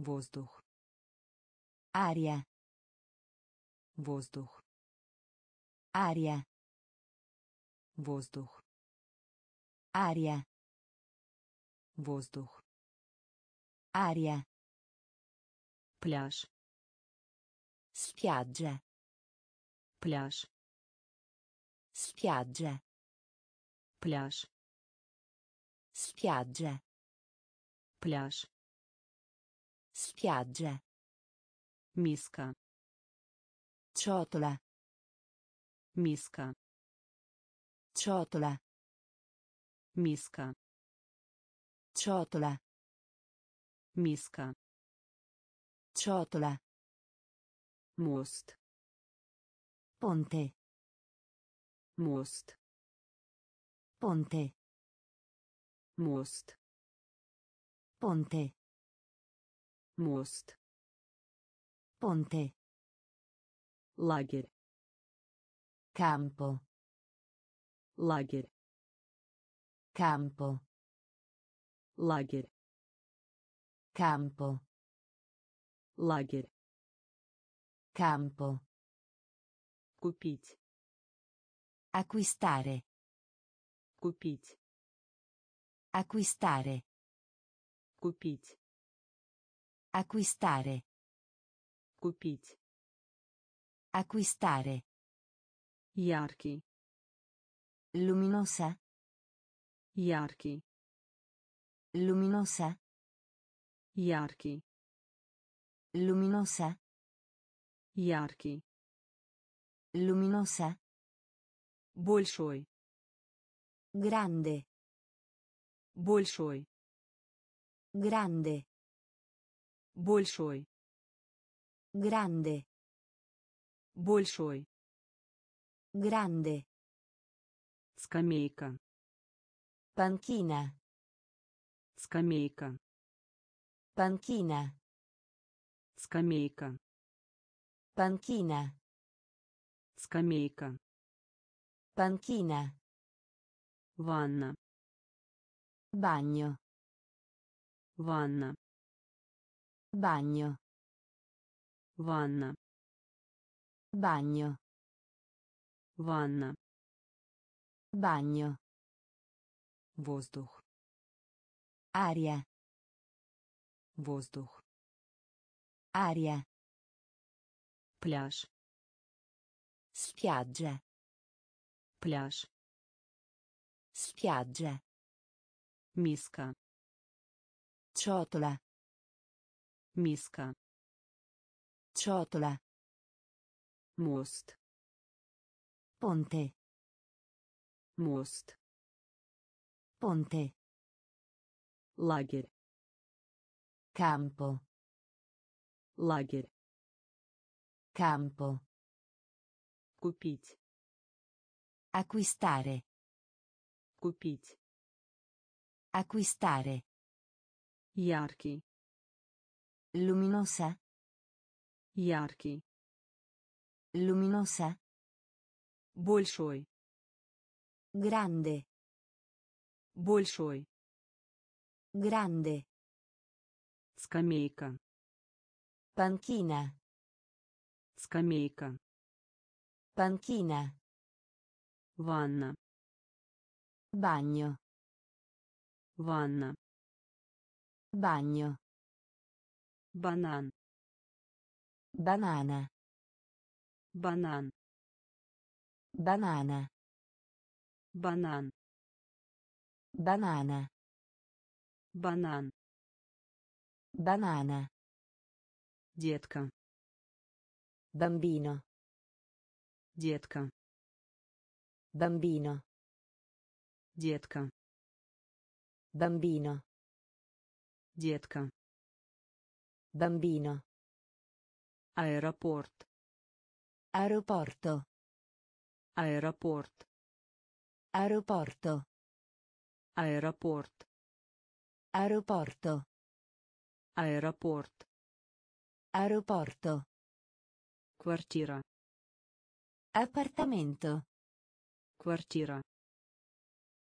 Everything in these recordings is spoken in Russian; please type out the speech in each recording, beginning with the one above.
воздух Aria. воздух Aria. воздух Aria. воздух Aria. пляж Spiaggia. пляж Spiaggia. пляж Spiaggia. пляж Spiaggia. Misca. Ciotola. Misca. Ciotola. Misca. Ciotola. Misca. Ciotola. Most. Ponte. Most. Ponte. Most. Ponte. мост Ponte. лагерь Campo. лагерь Campo. лагерь Campo. лагерь Campo. купить Acquistare. купить Acquistare. купить Acquistare. купить Acquistare. яркий Luminosa. яркий Luminosa. яркий Luminosa. яркий Luminosa. большой Grande. большой Grande. Большой Grande. большой Grande. скамейка Panchina. скамейка Panchina. скамейка Panchina. скамейка Panchina. ванна Bagno. ванна Bagno. ванна Bagno. ванна Bagno. воздух Aria. воздух Aria. пляж Spiaggia. пляж Spiaggia. миска Ciotola. миска Ciotola. мост Ponte. мост Ponte. лагерь Campo. лагерь Campo. купить Acquistare. купить Acquistare. яркий Luminosa. яркий Luminosa. большой Grande. большой Grande. скамейка Panchina. скамейка Panchina. ванна Bagno. ванна Bagno. Банан Banana. банан Banana. банан Banana. банан Banana. детка Bambino. детка Bambino. детка Bambino. детка Bambino. Aeroport. Aeroporto. Aeroport. Aeroporto. Aeroport. Aeroporto. Aeroport. Aeroporto. Quartiera. Appartamento. Quartiera.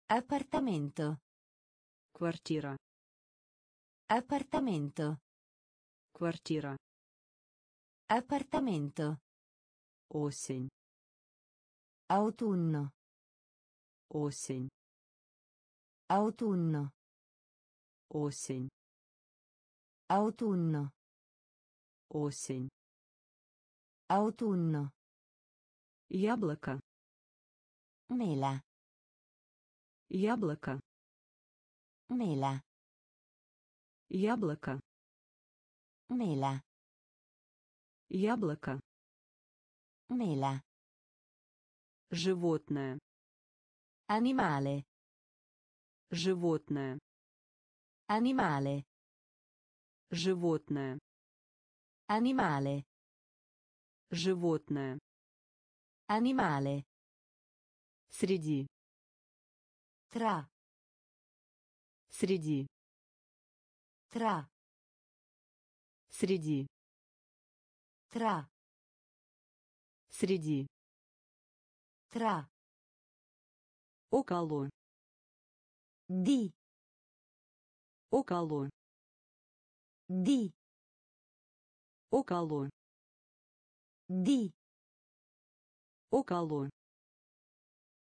Appartamento. Quartiera. Appartamento. Квартира. Appartamento. Осень. Autunno. Осень. Autunno. Осень. Autunno. Осень. Autunno. Яблоко. Mela. Яблоко. Mela. Яблоко. Mela. Яблоко. Mela. Животное. Animale. Животное. Animale. Животное. Animale. Животное. Animale. Среди. Tra. Среди. Tra. Среди. Tra. Среди. Tra. Около. Di. Около. Di. Около. Di. Около.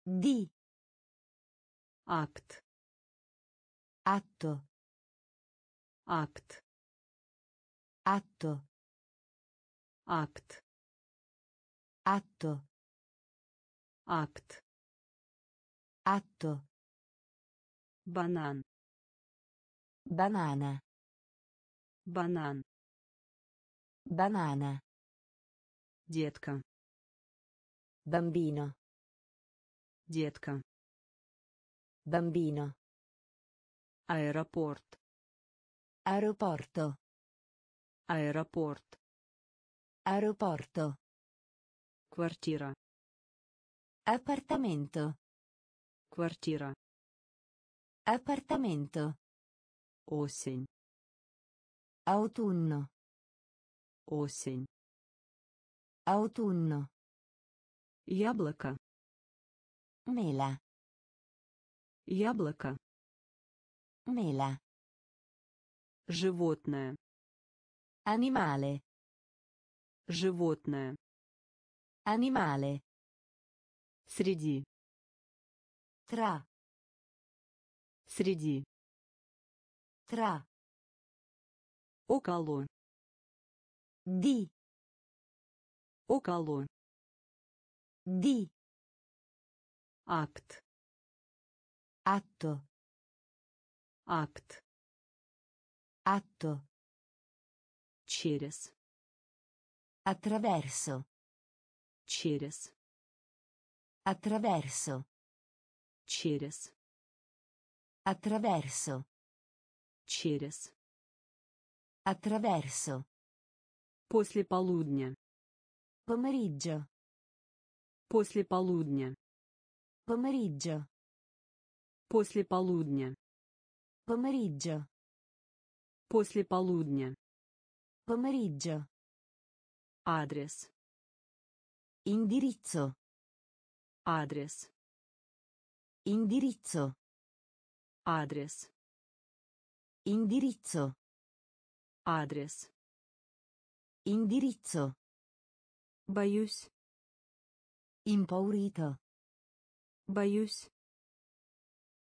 Di. Акт. Atto. Акт. Atto. Акт. Atto. Акт. Atto. Банан. Banana. Банан. Banana. Детка. Bambino. Детка. Bambino. Аэропорт. Aeroporto. Аэропорт. Aeroporto. Квартира. Appartamento. Квартира. Appartamento. Осень. Autunno. Осень. Autunno. Яблоко. Mela. Яблоко. Mela. Животное. Animale. Животное. Animale. Среди. Tra. Среди. Tra. Около. Di. Около. Di. Акт. Atto. Акт. Atto. Через. Attraverso. Через. Attraverso. Через. Attraverso. Через. Attraverso. После полудня. Pomeriggio. После полудня. Pomeriggio. После полудня. Pomeriggio. После полудня. Pomeriggio. Адрес. Indirizzo. Адрес. Indirizzo. Адрес. Indirizzo. Адрес. Indirizzo. Боюсь. Impaurito. Боюсь.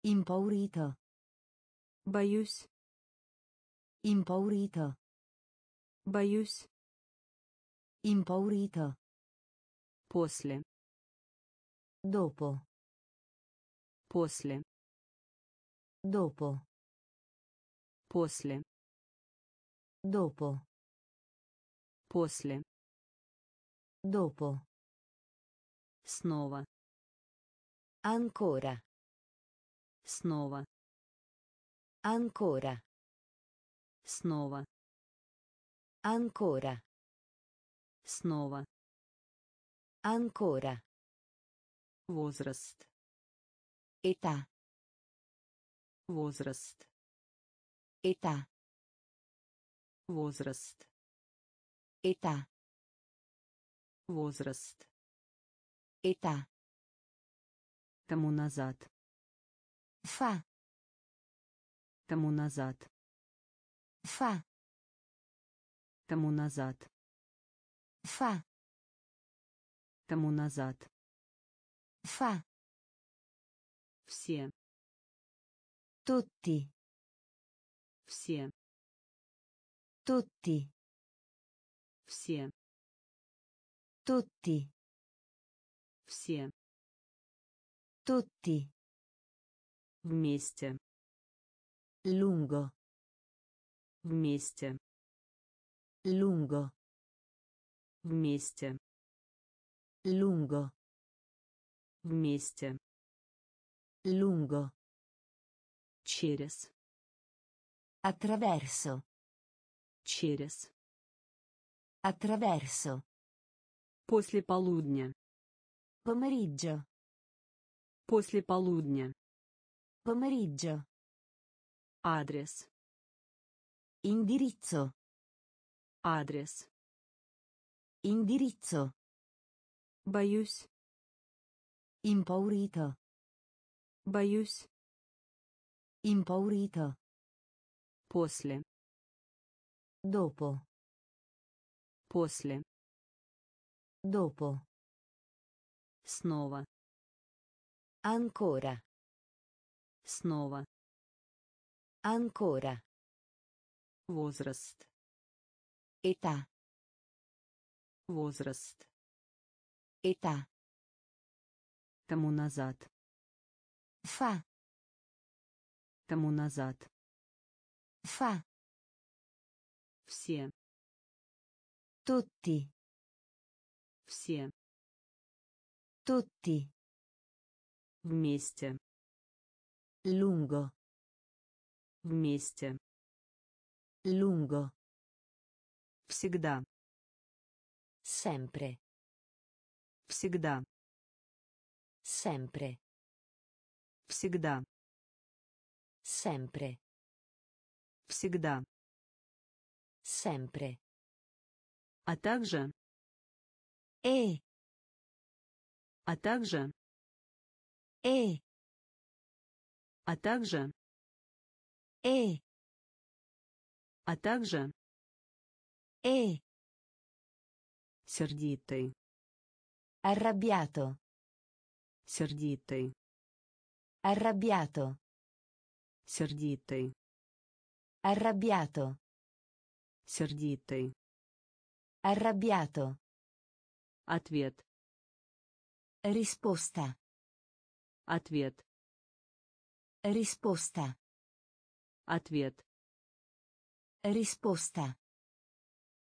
Impaurito. Боюсь. Impaurito. Боюсь. Impaurito. После. Dopo. После. Dopo. После. Dopo. После. Dopo. Снова. Ancora. Снова. Ancora. Снова. Ancora. Снова. Ancora. Возраст. Età. Возраст. Età. Возраст. Età. Возраст. Età. Тому назад. Fa. Тому назад. Fa. Тому назад. Fa. Тому назад. Fa. Все. Tutti. Все. Tutti. Все. Tutti. Все. Tutti. Вместе. Lungo. Вместе. Lungo. Вместе. Lungo. Вместе. Lungo. Через. Attraverso. Через. Attraverso. После полудня. Pomeriggio. После полудня. Pomeriggio. Адрес. Indirizzo. Адрес. Indirizzo. Боюсь. Impaurito. Боюсь. Impaurito. После. Dopo. После. Dopo. Снова. Ancora. Снова. Ancora. Возраст. Età. Возраст. Età. Тому назад. Fa. Тому назад. Fa. Все. Tutti. Все. Tutti. Вместе. Lungo. Вместе. Lungo. Всегда. Sempre. Всегда. Sempre. Всегда. Sempre. Всегда. Sempre. А также. E. А также. E. А также. E. А также. E. Сердитый. Arrabbiato. Сердитый. Arrabbiato. Сердитый. Arrabbiato. Сердитый. Arrabbiato. Ответ. Risposta. Ответ. Risposta. Ответ. Risposta.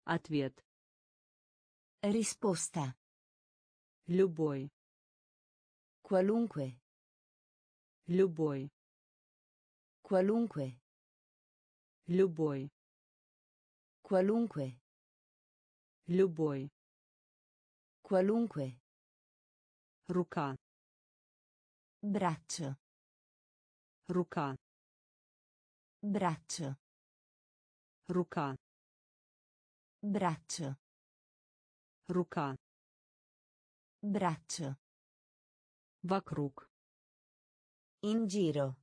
Ответ. Risposta. Любой. Qualunque. Любой. Qualunque. Любой. Qualunque. Любой. Qualunque. Рука. Braccio. Рука. Braccio. Рука. Braccio. Рука. Braccio. Вокруг. In giro.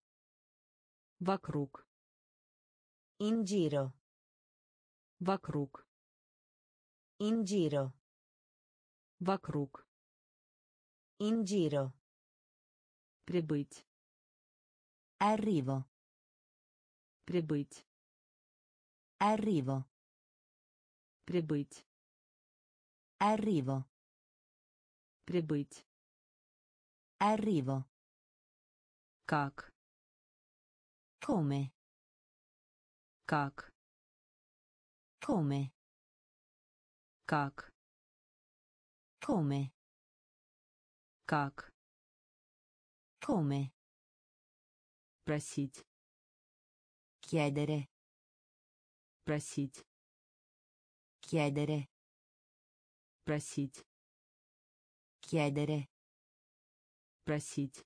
Вокруг. In giro. Вокруг. In giro. Вокруг. In giro. Прибыть. Arrivo. Прибыть. Arrivo. Прибыть. Arrivo. Прибыть. Arrivo. Как. Come. Как. Come. Как. Come. Как. Come. Просить. Chiedere. Просить. Chiedere. Просить. Chiedere. Просить.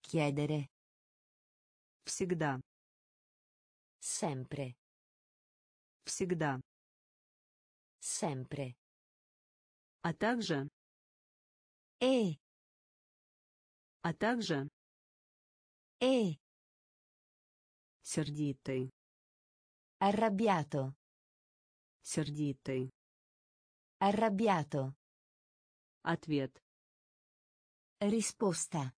Chiedere. Всегда. Sempre. Всегда. Sempre. А также. E. А также. E. Сердитый. Arrabbiato. Сердитый. Arrabbiato. Ответ. Risposta.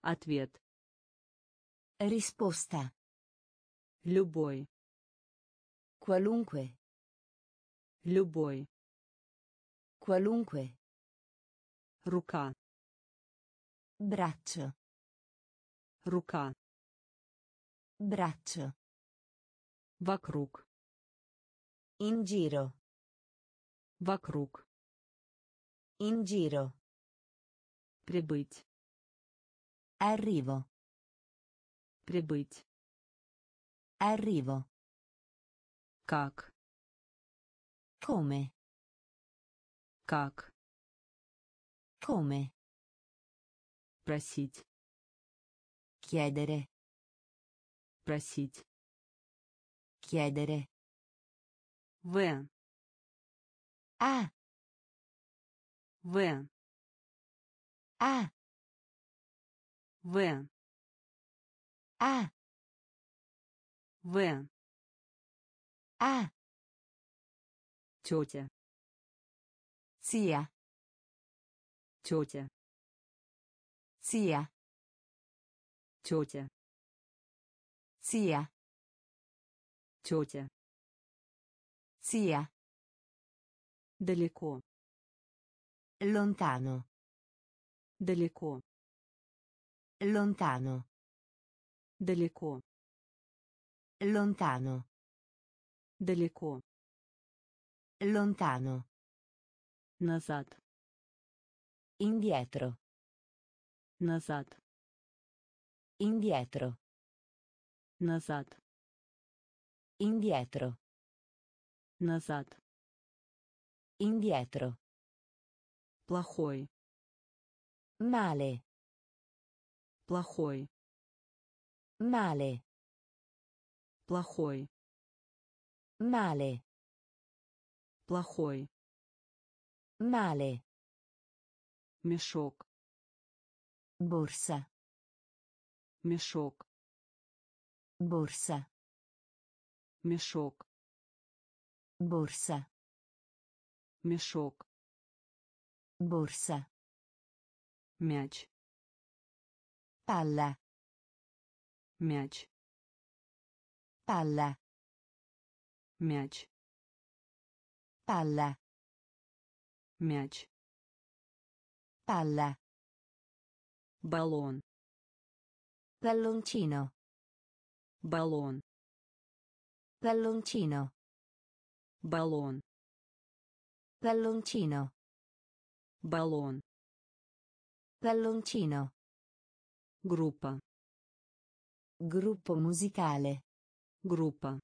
Ответ. Risposta. Любой. Qualunque. Любой. Qualunque. Рука. Braccio. Рука. Braccio. Вокруг. In giro. Вокруг. In giro. Прибыть. Arrivo. Прибыть. Arrivo. Как. Come. Как. Come. Просить. Chiedere. Просить. Chiedere. В. А. В. А. В. А. В. А. Тетя. Zia. Тетя. Zia. Тетя. Zia. Тетя. Zia. Далеко. Lontano. Далеко. Lontano. Далеко. Lontano. Далеко. Lontano. Назад. Indietro. Назад. Indietro. Назад. Indietro. Назад. Indietro. Плохой. Male. Плохой. Male. Плохой. Male. Плохой. Male. Мешок. Borsa. Мешок. Borsa. Мешок. Borsa. Мешок. Borsa. Мяч. Palla. Мяч. Palla. Мяч. Palla. Мяч. Palla. Баллон. Palloncino. Баллон. Palloncino. Balon. Palloncino. Balon. Palloncino. Gruppa. Gruppo musicale. Gruppa.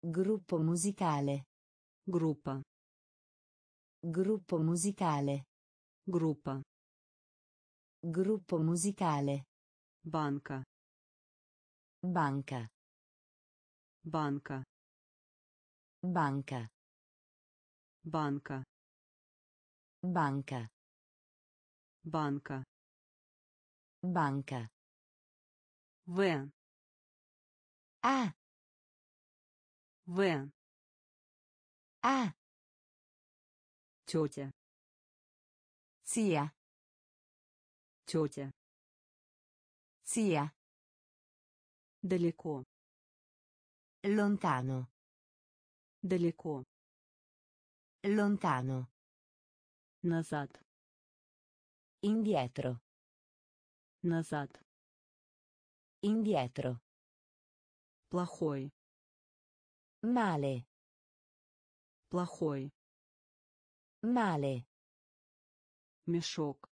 Gruppo musicale. Gruppa. Gruppo musicale. Gruppa. Gruppo musicale. Banca. Banca. Banca. Banca. Банка. Banca. Банка. Banca. В. А. В. А. Тетя. Zia. Тетя. Zia. Далеко. Lontano. Далеко. Lontano. Назад. Indietro. Назад. Indietro. Плохой. Male. Плохой. Male. Мешок.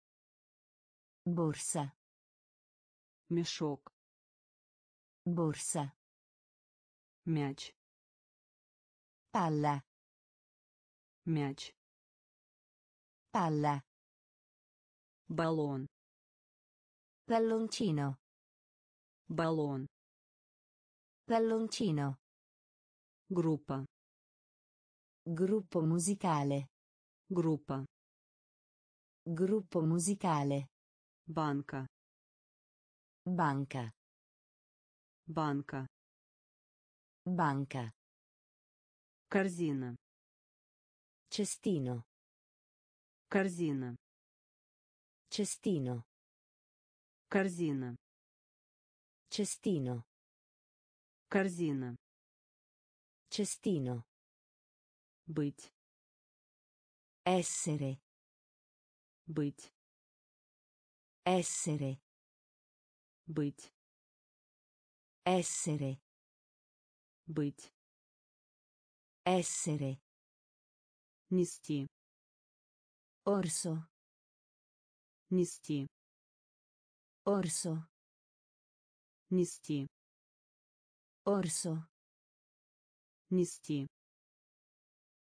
Borsa. Мешок. Borsa. Мяч. Palla. Мяч. Palla. Баллон. Palloncino. Баллон. Palloncino. Группа. Gruppo musicale. Группа. Gruppo musicale. Банка. Banca. Банка. Banca. Корзина. Cestino. Корзина. Cestino. Корзина. Cestino. Корзина. Cestino. Быть. Essere. Быть. Essere. Быть. Essere. Быть. Essere. Нести. Orso. Нести. Orso. Нести. Orso. Нести.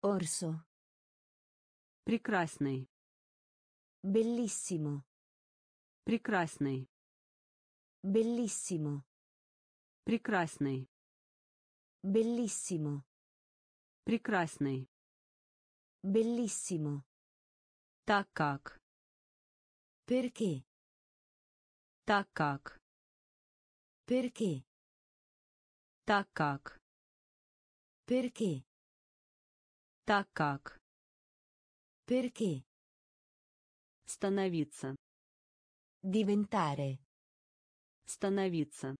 Orso. Прекрасный. Bellissimo. Прекрасный. Bellissimo. Прекрасный. Bellissimo. Прекрасный. Bellissimo. Так как. Perché? Так как. Perché? Так как. Perché? Так как. Perché? Становиться. Diventare. Становиться.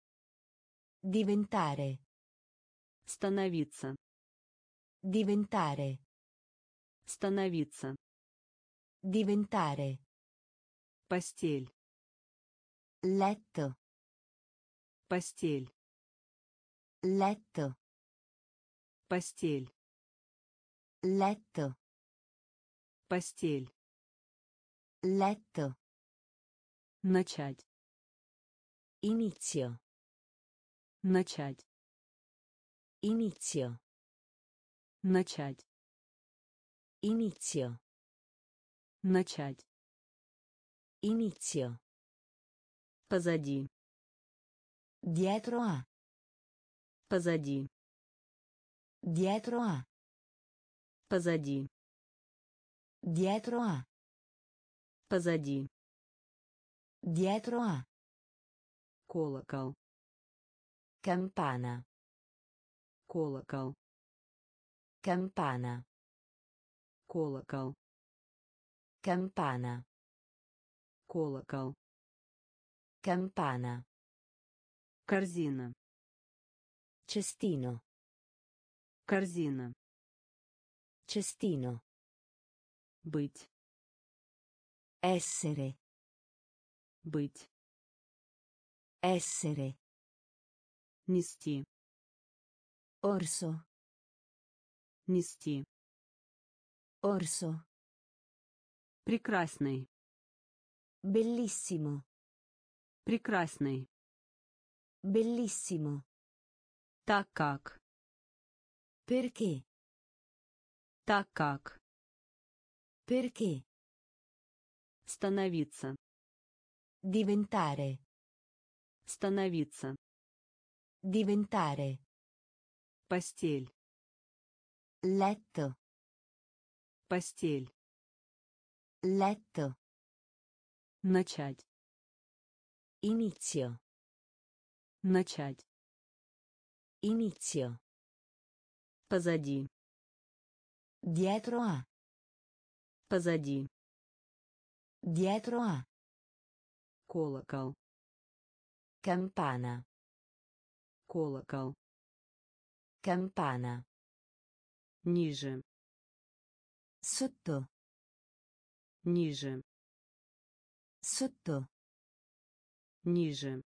Diventare. Становиться. Diventare. Становиться. Diventare. Постель. Letto. Постель. Letto. Постель. Letto. Постель. Letto. Начать. Inizio. Начать. Inizio. Начать. Inizio. Начать. Inizio. Позади. Dietro a. Позади. Dietro a. Позади. Dietro a. Позади. Dietro a. Колокол. Campana. Колокол. Campana. Колокол. Campana. Колокол. Campana. Корзина. Cestino. Корзина. Cestino. Быть. Essere. Быть. Essere. Нести. Orso. Нести. Orso. Прекрасный. Bellissimo. Прекрасный. Bellissimo. Так как. Perché? Так как. Perché? Становиться. Diventare. Становиться. Diventare. Постель. Letto. Постель. Letto. Начать. Inizio. Начать. Inizio. Позади. Dietro a. Позади. Dietro a. Колокол. Campana. Колокол. Campana. Ниже. Sotto. Ниже. Sotto. Ниже.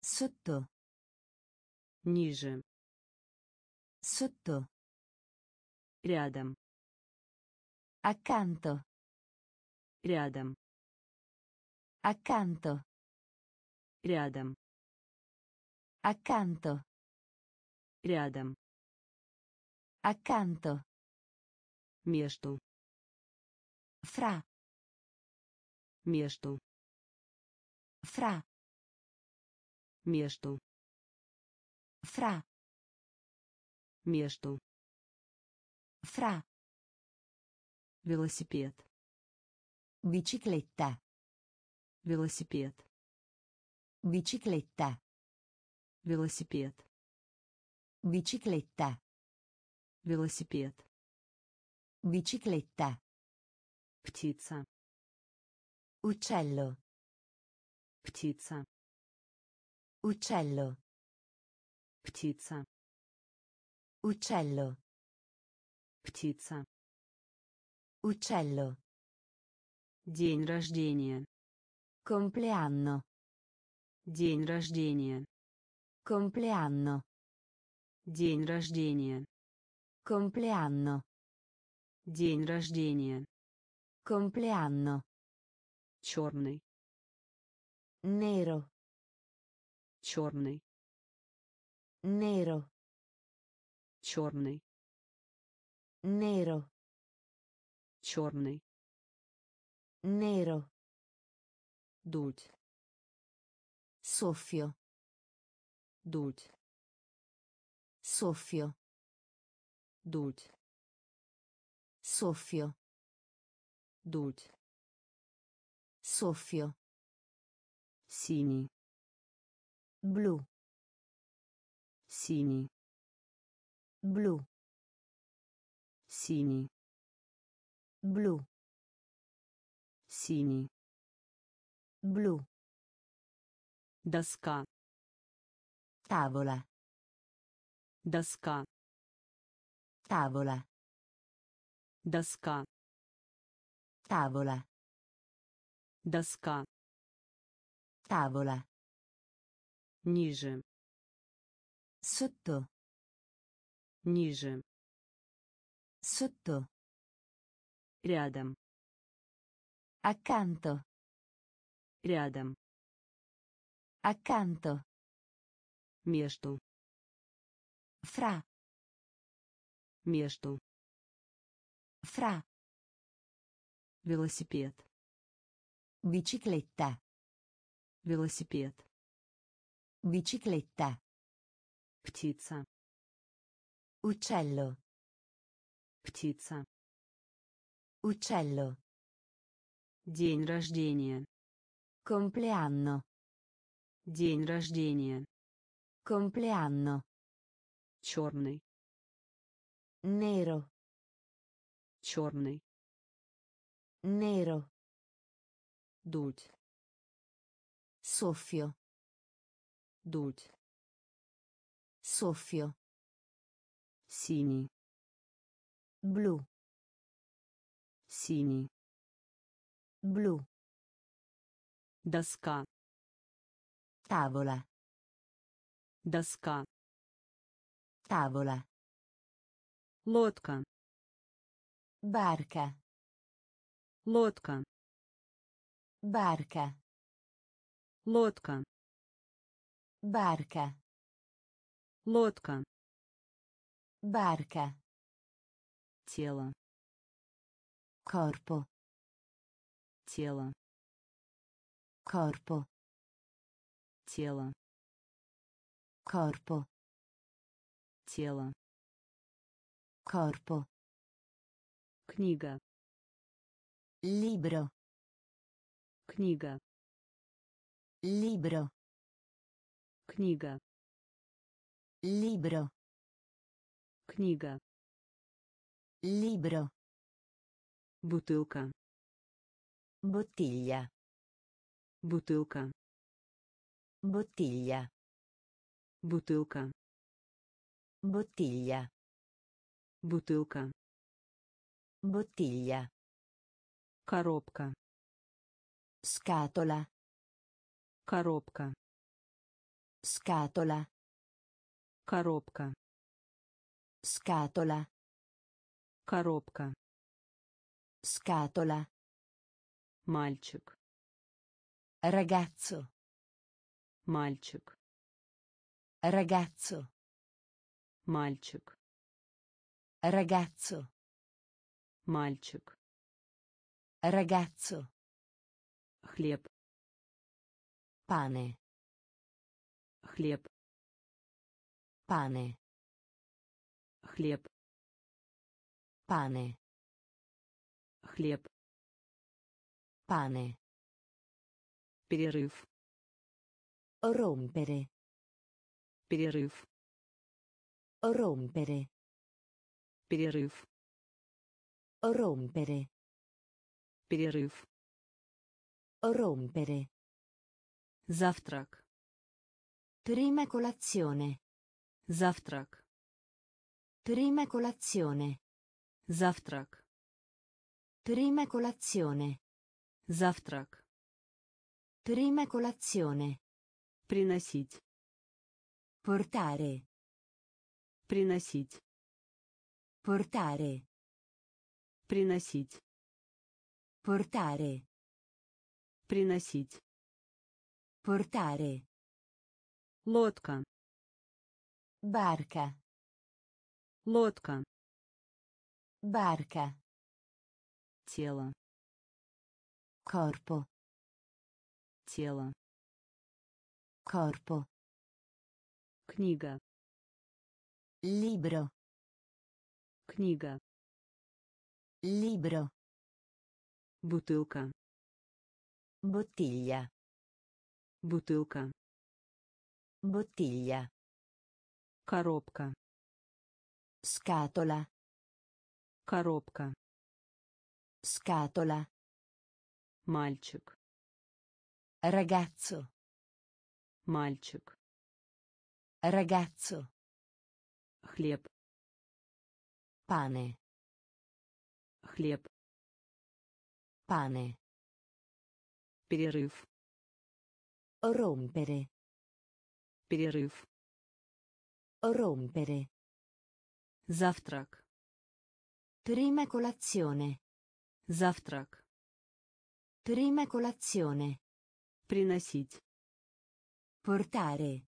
Sotto. Ниже. Sotto. Рядом. Accanto. Рядом. Accanto. Рядом. Accanto. Рядом. Accanto. Между. Fra. Между. Fra. Между. Fra. Между. Fra. Велосипед. Bicicletta. Велосипед. Bicicletta. Велосипед. Bicicletta. Велосипед Bicicletta. птица Uccello. птица Uccello. птица Uccello. птица Uccello. день рождения Compleanno. день рождения Compleanno. день рождения Compleanno. день рождения Compleanno. черный Nero. черный Nero. черный Nero. черный Nero. дуть Soffio. дуть Soffio. дуть Soffio. дуть Soffio. синий Blu. синий Blu. синий Blu. синий Blu. доска Tavola. доска Tavola. доска Tavola. доска Tavola. ниже Sotto. ниже Sotto. рядом Accanto. рядом Accanto. между Fra. Между Fra. велосипед Bicicletta. велосипед Bicicletta. птица Uccello. птица Uccello. день рождения Compleanno. день рождения Compleanno. черный Nero. черный Nero. дуть Soffio. дуть Soffio. синий Blu. синий Blu. доска Tavola. доска Tavola. Лодка Barca. лодка Barca. лодка Barca. лодка Barca. тело Corpo. тело Corpo. тело Corpo. тело Corpo. книга Libro. книга Libro. книга Libro. книга Libro. бутылка Bottiglia. бутылка Bottiglia. бутылка Bottiglia. Бутылка Bottiglia. коробка Scatola. коробка Scatola. коробка Scatola. коробка Scatola. мальчик Ragazzo. мальчик Ragazzo. мальчик Ragazzo. мальчик Ragazzo. хлеб Pane. хлеб Pane. хлеб Pane. хлеб Pane. перерыв Rompere. перерыв Rompere. Перерыв. Rompere. Перерыв. Rompere. Завтрак. Prima colazione. Завтрак. Prima colazione. Завтрак. Prima colazione. Завтрак. Prima colazione. Приносить. Portare. Приносить. Portare. Приносить. Portare. Приносить. Portare. Лодка. Barca. Лодка. Barca. Тело. Corpo. Тело. Corpo. Книга. Libro. Книга. Libro. Бутылка. Bottiglia. Бутылка. Bottiglia. Коробка. Scatola. Коробка. Scatola. Мальчик. Ragazzo. Мальчик. Ragazzo. Хлеб. Pane. Хлеб. Pane. Перерыв. Rompere. Перерыв. Rompere. Завтрак. Prima colazione. Завтрак. Prima colazione. Приносить. Portare.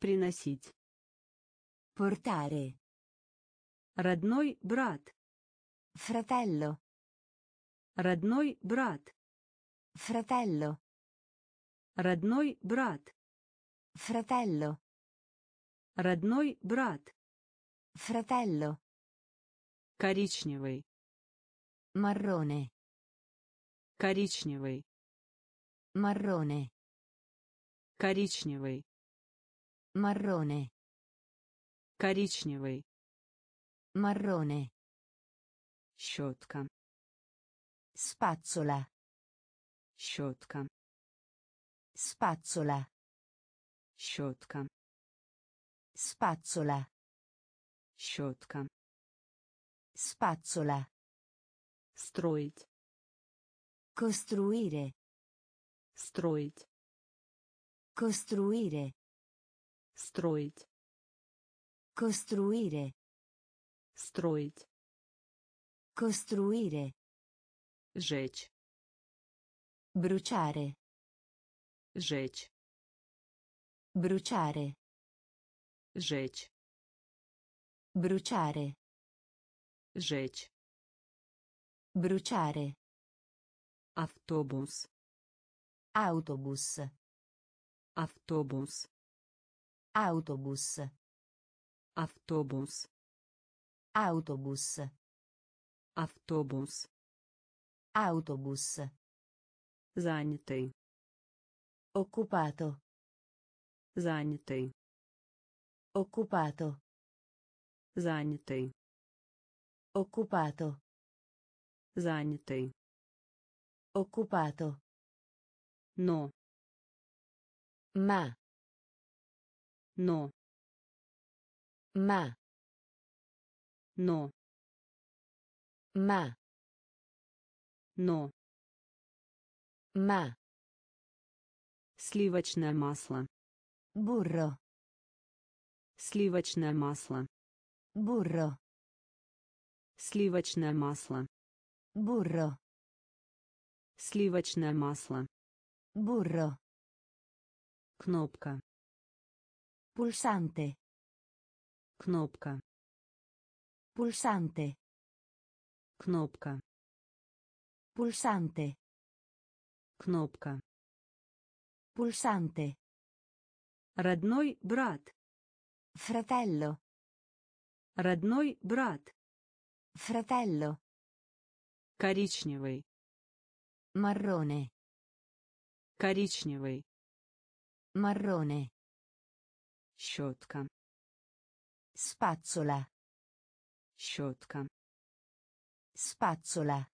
Приносить. Portare. Родной брат. Fratello. Родной брат. Fratello. Родной брат. Fratello. Родной брат. Fratello. Коричневый. Marrone. Коричневый. Marrone. Коричневый. Marrone. Коричневый. Marrone. Щетка. Spazzola. Щетка. Spazzola. Щетка. Spazzola. Щетка. Spazzola. Строить. Costruire. Строить. Costruire. Строить. Costruire. Строить. Costruire. Жечь. Bruciare. Жечь. Bruciare. Жечь. Bruciare. Жечь. Bruciare. Автобус. Autobus. Автобус. Autobus. Автобус. Autobus. Автобус. Autobus. Занятый. Occupato. Занятый. Occupato. Занятый. Occupato. Занятый. Occupato. Но. Ma. Но. Ma. Но. Ma. Но. Ma. Сливочное масло. Burro. Сливочное масло. Burro. Сливочное масло. Burro. Сливочное масло. Burro. Кнопка. Pulsante. Кнопка. Pulsante. Кнопка. Pulsante. Кнопка. Pulsante. Родной брат. Fratello. Родной брат. Fratello. Коричневый. Marrone. Коричневый. щетка Spazzola.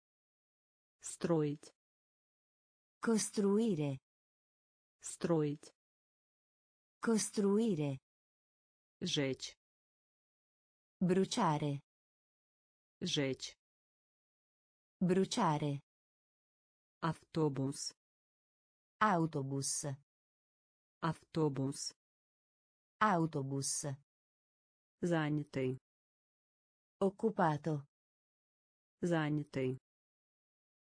строить Costruire. строить Costruire. жечь Bruciare. жечь Bruciare. автобус Autobus. автобус Autobus. занятый Occupato. занятый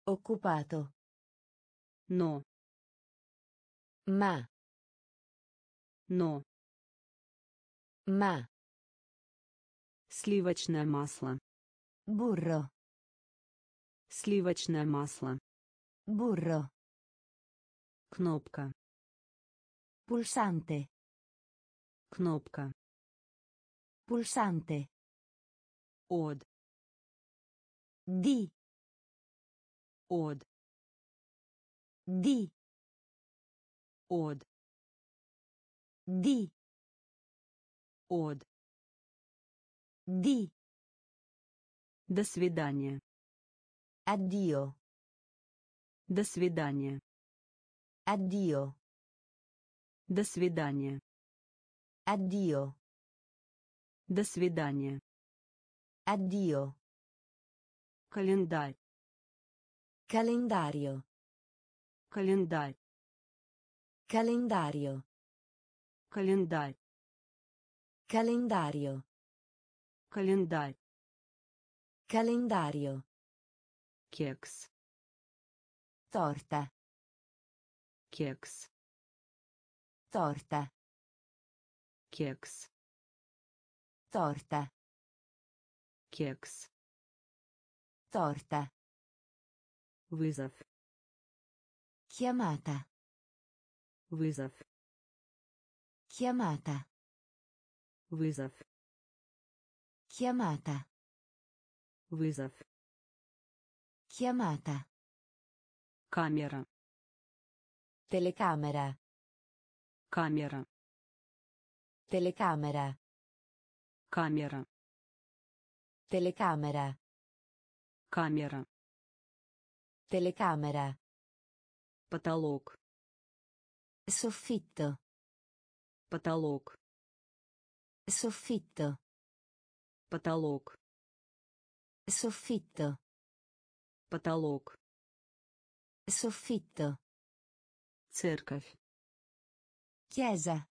Occupato. но Ma. но Ma. сливочное масло Burro. сливочное масло Burro. кнопка Pulsante. кнопка Pulsante. От Di. от Di. от Di. от Di. до свидания Addio. до свидания Addio. до свидания Addio. до свидания Addio. календарь Calendario. календарь Calendario. календарь Calendario. календарь Calendario. кекс Torta. кекс Torta. кекс Torta. Кекс Torta. вызов Chiamata. вызов Chiamata. вызов Chiamata. вызов Chiamata. камера Telecamera. камера Telecamera. камера Telecamera. камера Telecamera. потолок Soffitto. потолок Soffitto. потолок Soffitto. потолок Soffitto. церковь Chiesa.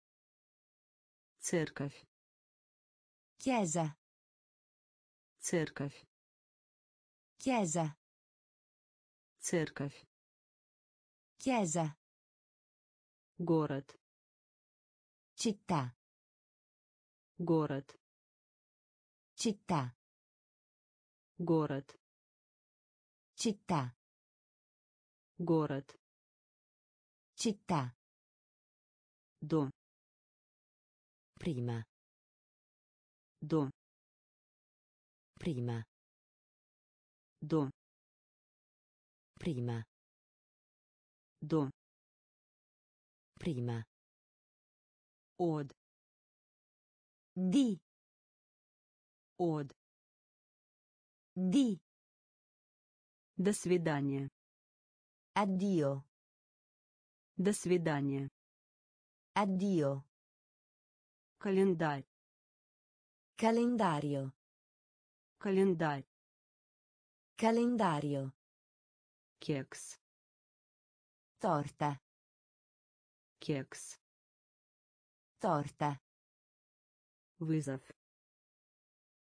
церковь Chiesa. Церковь Chiesa. церковь Chiesa. город Città. город Città. город Città. город Città. до Prima. до Prima. до Prima. до Prima. от Di. от Di. до свидания Addio. до свидания Addio. календарь Calendario. Календарь Calendario. кекс Torta. кекс Torta. вызов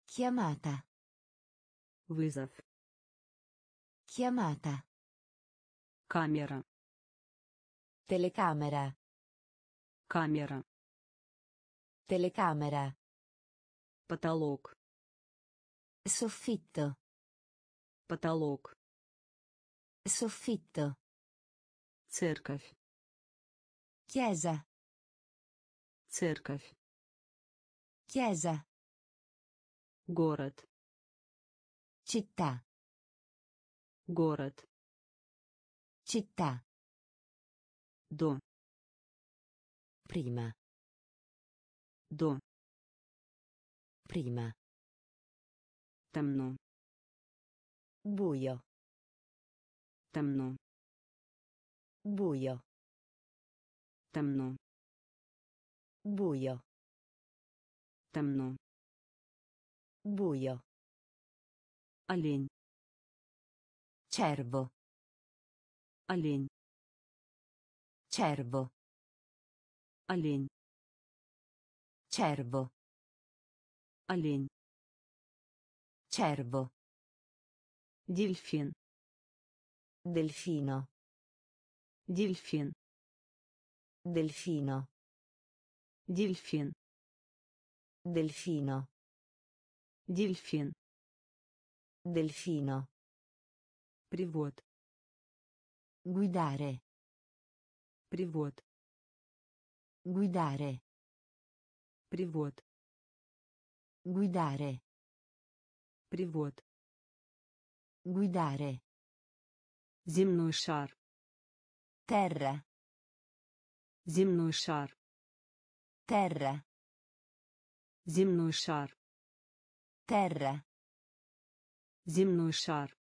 Chiamata. вызов Chiamata. камера Telecamera. камера Telecamera. потолок Soffitto. потолок Soffitto. церковь Chiesa. церковь Chiesa. город Città. город Città. до Prima. до Prima. Темно. Buio. Темно. Buio. Темно. Buio. Темно. Buio. Олень. Cervo. Олень. Cervo. Олень. Cervo. Олень. Cervo. Дельфин. Delfino. Дельфин. Delfino. Дельфин. Delfino. Дельфин. Delfino. Привод. Guidare. Привод. Guidare. Привод. Guidare. Привод. Guidare. Земной шар. Terra. Земной шар. Terra. Земной шар. Terra. Земной шар.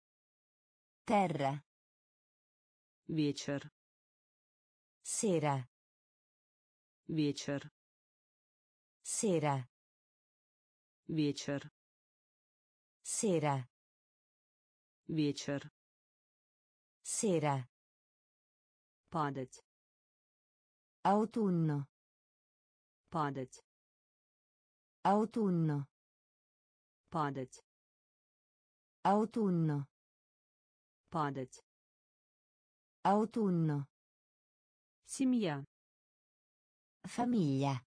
Terra. Вечер. Sera. Вечер. Sera. Вечер. Sera. Вечер. Sera. Падать. Autunno. Падать. Autunno. Падать. Autunno. Падать. Autunno. Семья. Famiglia.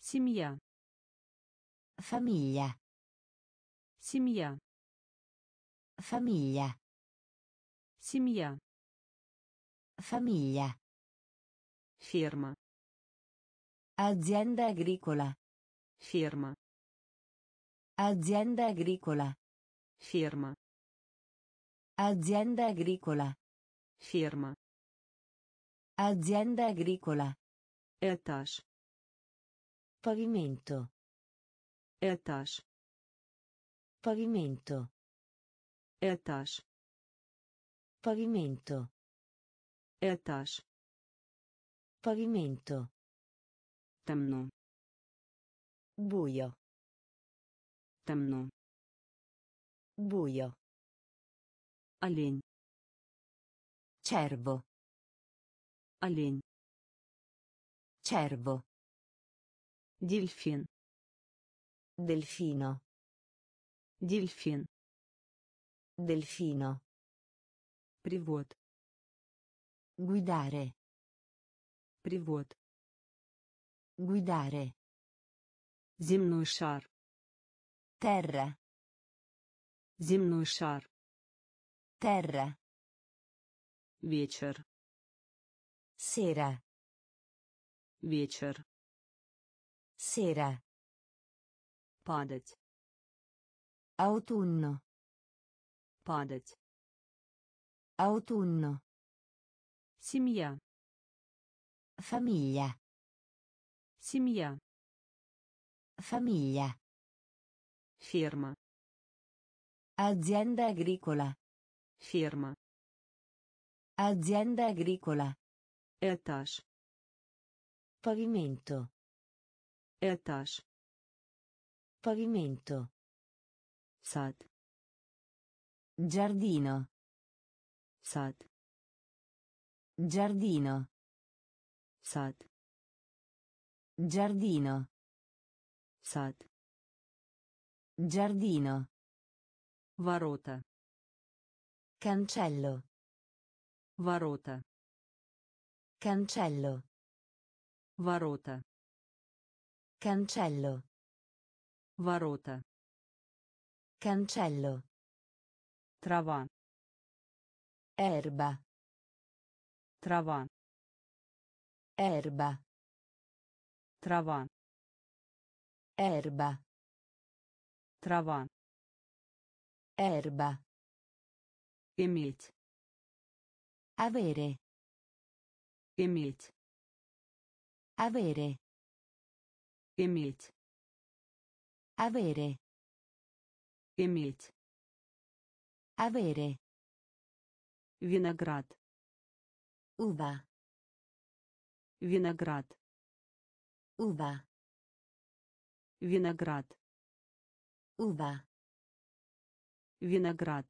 Семья. Famiglia. Семья. Famiglia. Семья. Famiglia. Ферма. Azienda agricola. Ферма. Azienda agricola. Ферма. Azienda agricola. Ферма. Azienda agricola. Этаж. Pavimento. Этаж. Pavimento. Этаж. Pavimento. Этаж. Pavimento. Темно. Buio. Темно. Buio. Олень. Cervo. Олень. Cervo. Дельфин. Delfino. Дельфин. Delfino. Привод. Guidare. Привод. Guidare. Земной шар. Terra. Земной шар. Terra. Вечер. Sera. Вечер. Sera. Падать. Autunno. Падать. Autunno. Семья. Famiglia. Семья. Famiglia. Ферма. Azienda agricola. Ферма. Azienda agricola. Этаж. Pavimento. Этаж. Pavimento. Сад. Giardino. Сад. Giardino. Сад. Giardino. Сад. Giardino. Ворота. Cancello. Ворота. Cancello. Ворота. Cancello. Ворота. Cancello. Трава. Erba. Трава. Erba. Трава. Erba. Трава. Erba. Иметь. Avere. Иметь. Avere. Иметь. Avere. Иметь. Avere. Виноград. Uva. Виноград. Uva. Виноград. Uva. Виноград.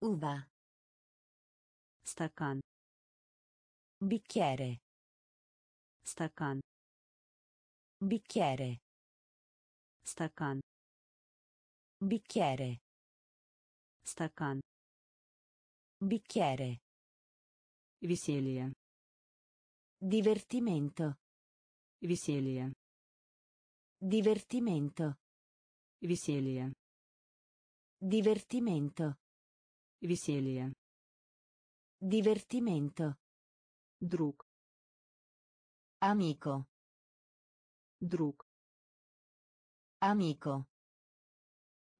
Uva. Стакан. Bicchiere. Стакан. Bicchiere. Стакан. Bicchiere. Стакан. Bicchiere. Веселье. Divertimento. Веселье. Divertimento. Веселье. Divertimento. Веселье. Divertimento. Друг. Amico. Друг. Amico.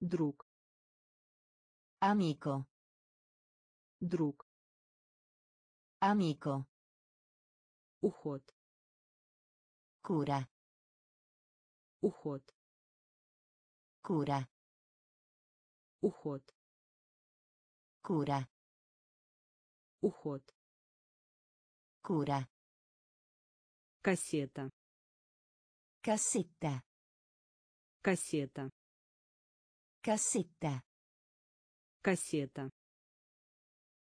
Друг. Amico. Друг. Amico. Уход. Cura. Уход. Cura. Уход. Cura. Уход. Cura. Кассета. Cassetta. Кассета. Cassetta. Кассета.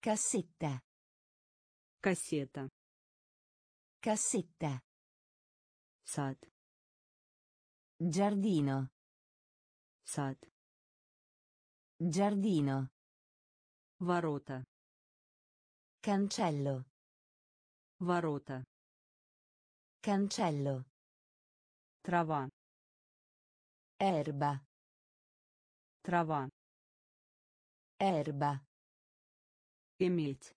Cassetta. Кассета. Cassetta. Сад. Giardino. Сад. Giardino. Ворота. Cancello. Ворота. Cancello. Трава. Erba. Трава. Erba. Иметь.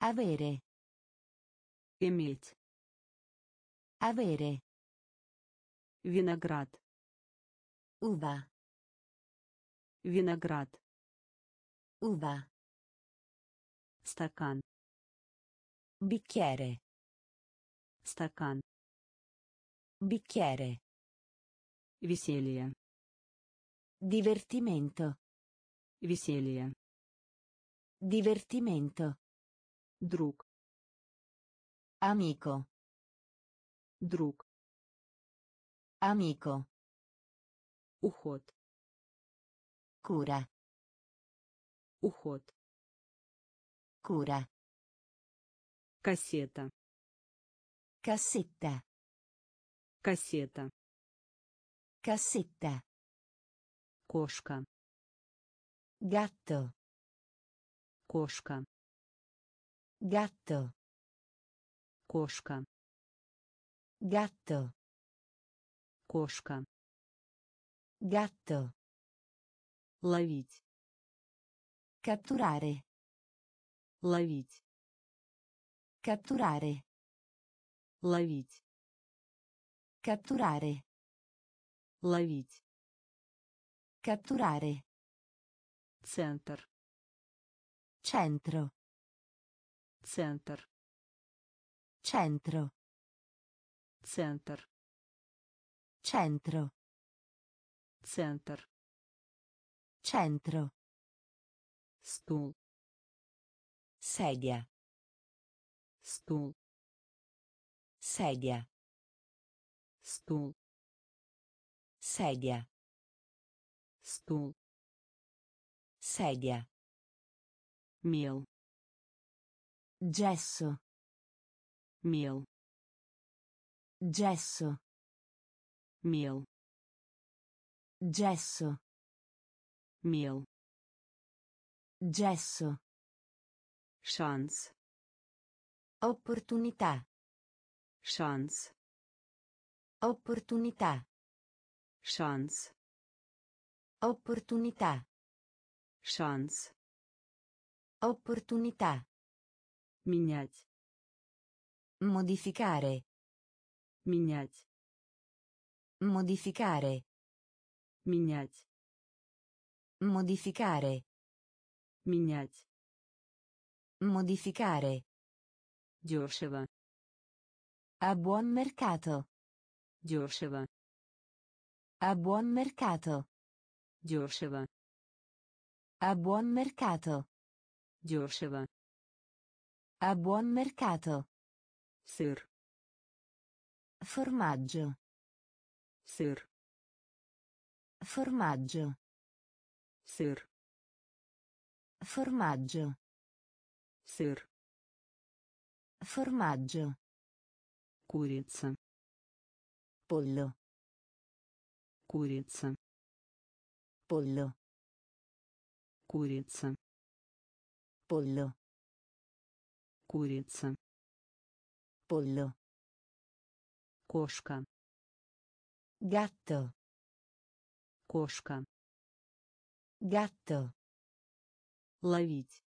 Avere. Иметь. Avere. Виноград. Uva. Виноград. Uva. Стакан. Bicchiere. Стакан. Bicchiere. Веселье. Divertimento. Веселье. Divertimento. Друг. Amico. Друг. Amico. Уход. Cura. Уход. Cura. Кассета. Cassetta. Кассета. Cassetta. Кошка. Gatto. Кошка. Gatto. Кошка. Gatto. Кошка. Gatto. Ловить. Catturare. Ловить. Catturare. Ловить. Catturare. Ловить. Catturare. Center. Centro. Center. Centro. Center. Centro. Center. Centro. Stool. Sedia. Stool. Sedia. Stool. Sedia. Stool. Sedia. Meal. Gesso. Meal. Gesso. Meal. Gesso. Meal. Gesso. Chance. Opportunità. Chance. Opportunità. Chance. Opportunità. Шанс. Opportunità. Менять. Modificare. Менять. Modificare. Менять. Modificare. Менять. Modificare. Дешево. A buon mercato. Дешево. A buon mercato. Дешево. A buon mercato. Дешево. A buon mercato. Сыр. Formaggio. Сыр. Formaggio. Сыр. Formaggio. Сыр. Formaggio. Курица. Pollo. Курица. Pollo. Курица. Pollo. Курица. Pollo. Кошка. Gatto. Кошка. Gatto. Ловить.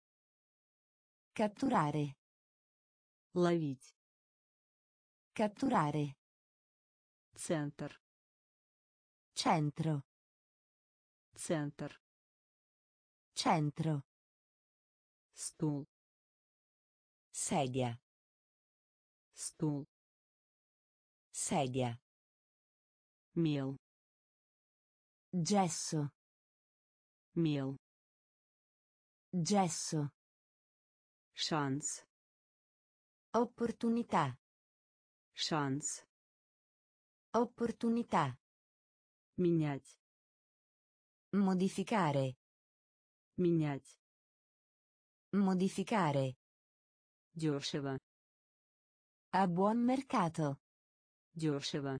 Catturare. Ловить. Catturare. Центр. Centro. Центр. Centro. Стул. Sedia. Стул. Sedia. Мел. Gesso. Мел. Gesso. Шанс. Opportunità. Шанс. Opportunità. Менять. Modificare. Менять. Modificare. Дешево. A buon mercato. Дешево.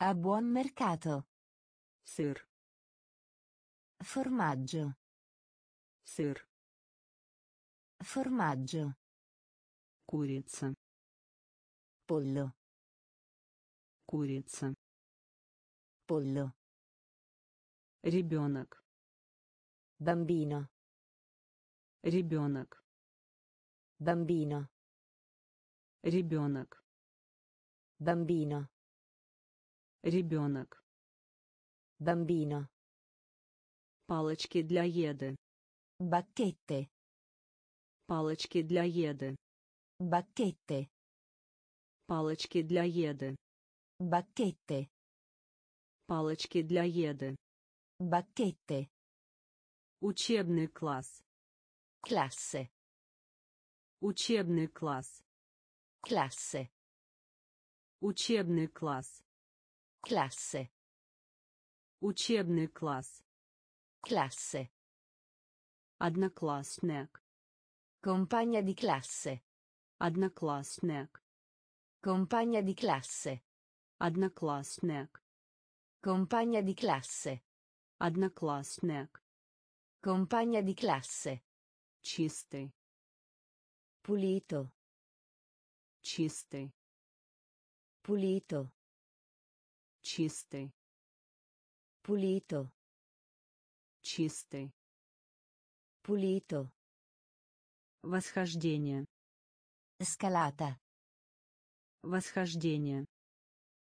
A buon mercato. Сыр. Formaggio. Сыр. Formaggio. Курица. Pollo. Курица. Pollo. Ребенок. Bambino. Ребенок. Bambino. Ребенок. Bambino. Ребенок. Bambino. Палочки для еды. Bacchette. Палочки для еды. Bacchette. Палочки для еды. Bacchette. Палочки для еды. Bacchette. Учебный класс. Classe. Учебный класс. Classe. Учебный класс. Classe. Учебный класс. Classe. Одноклассник. Compagna di classe. Одноклассник. Compagna di classe. Одноклассник. Compagna di classe. Одноклассник. Compagna di classe. Чистый. Pulito. Чистый. Pulito. Чистый. Pulito. Чистый. Pulito. Восхождение. Scalata. Восхождение.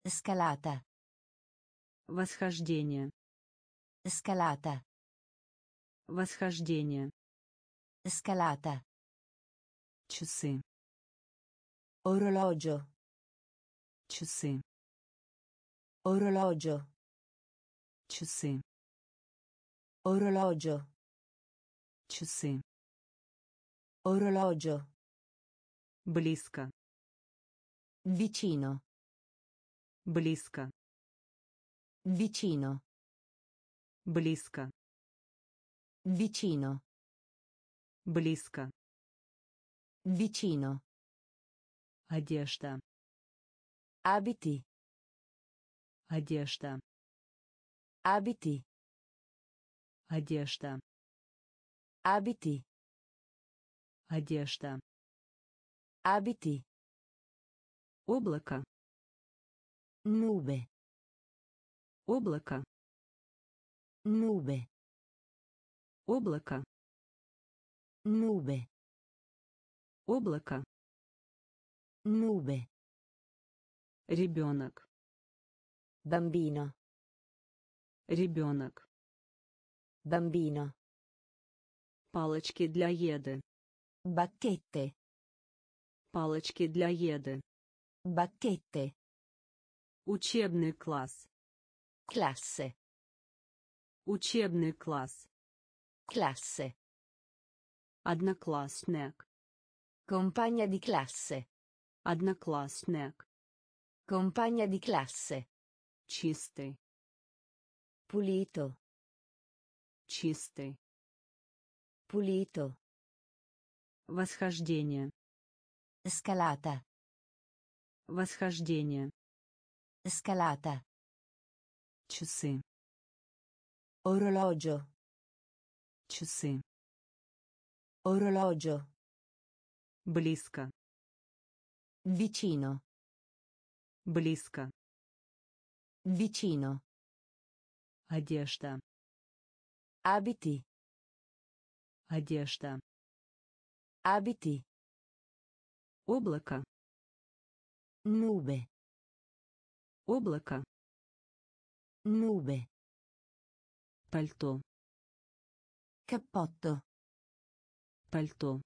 Scalata. Восхождение. Scalata. Восхождение. Scalata. Часы. Orologio. Часы. Orologio. Часы. Orologio. Часы. Orologio. Близко. Vicino. Близко. Vicino. Близко. Vicino. Близко. Vicino. Одежда. Abiti. Одежда. Abiti. Одежда. Abiti. Одежда. Abiti. Облако. Nube. Облако. Nube. Облако. Nube. Облако. Nube. Ребенок. Bambino. Ребенок. Bambino. Палочки для еды. Bacchette. Палочки для еды. Bacchette. Учебный класс. Classe. Учебный класс. Classe. Одноклассник. Compagna di classe. Одноклассник. Compagna di classe. Чистый. Pulito. Чистый. Pulito. Восхождение. Scalata. Восхождение. Scalata. Часы. Orologio. Часы. Orologio. Близко. Vicino. Близко. Vicino. Одежда. Abiti. Одежда. Abiti. Облако. Nube. Облако. Nube. palto. Cappotto. Palto.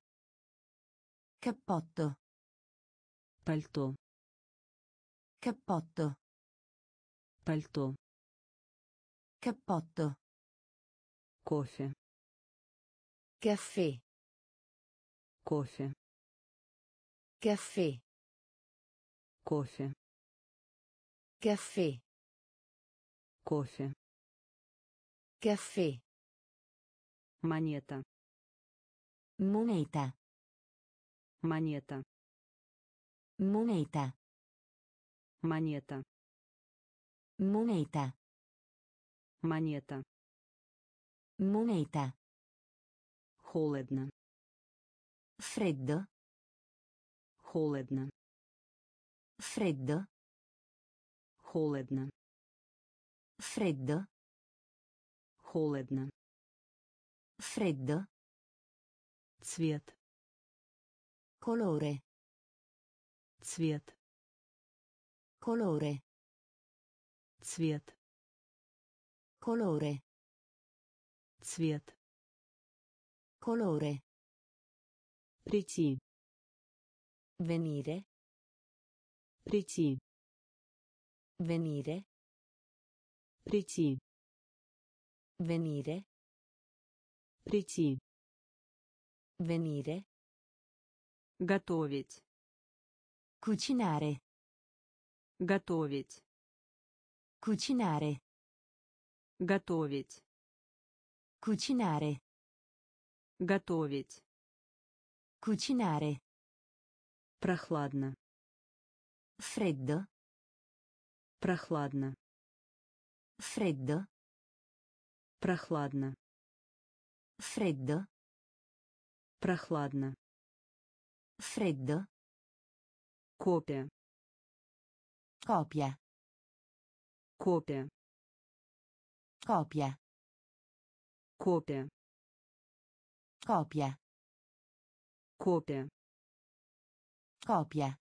Cappotto. Palto. Cappotto. Palto. Cappotto. Coffee caffè. Coffee caffè. Coffee caffè. Coffee Caffè. Монета. Moneta. Монета. Moneta. Монета. Moneta. Монета. Moneta. Холодно. Freddo. Холодно. Freddo. Холодно. Freddo. Холодно. Freddo. Цвет. Colore. Цвет. Colore. Цвет. Colore. Цвет. Colore. Прийти. Venire. Прийти. Venire. Прийти. Venire. Прийти. Venire. Готовить. Cucinare. Готовить. Cucinare. Готовить. Cucinare. Готовить. Cucinare. Прохладно. Freddo. Прохладно. Freddo. Прохладно. Freddo. Прохладно. Freddo. Копия. Copia. Копия. Copia. Копия. Copia. Копия. Copia.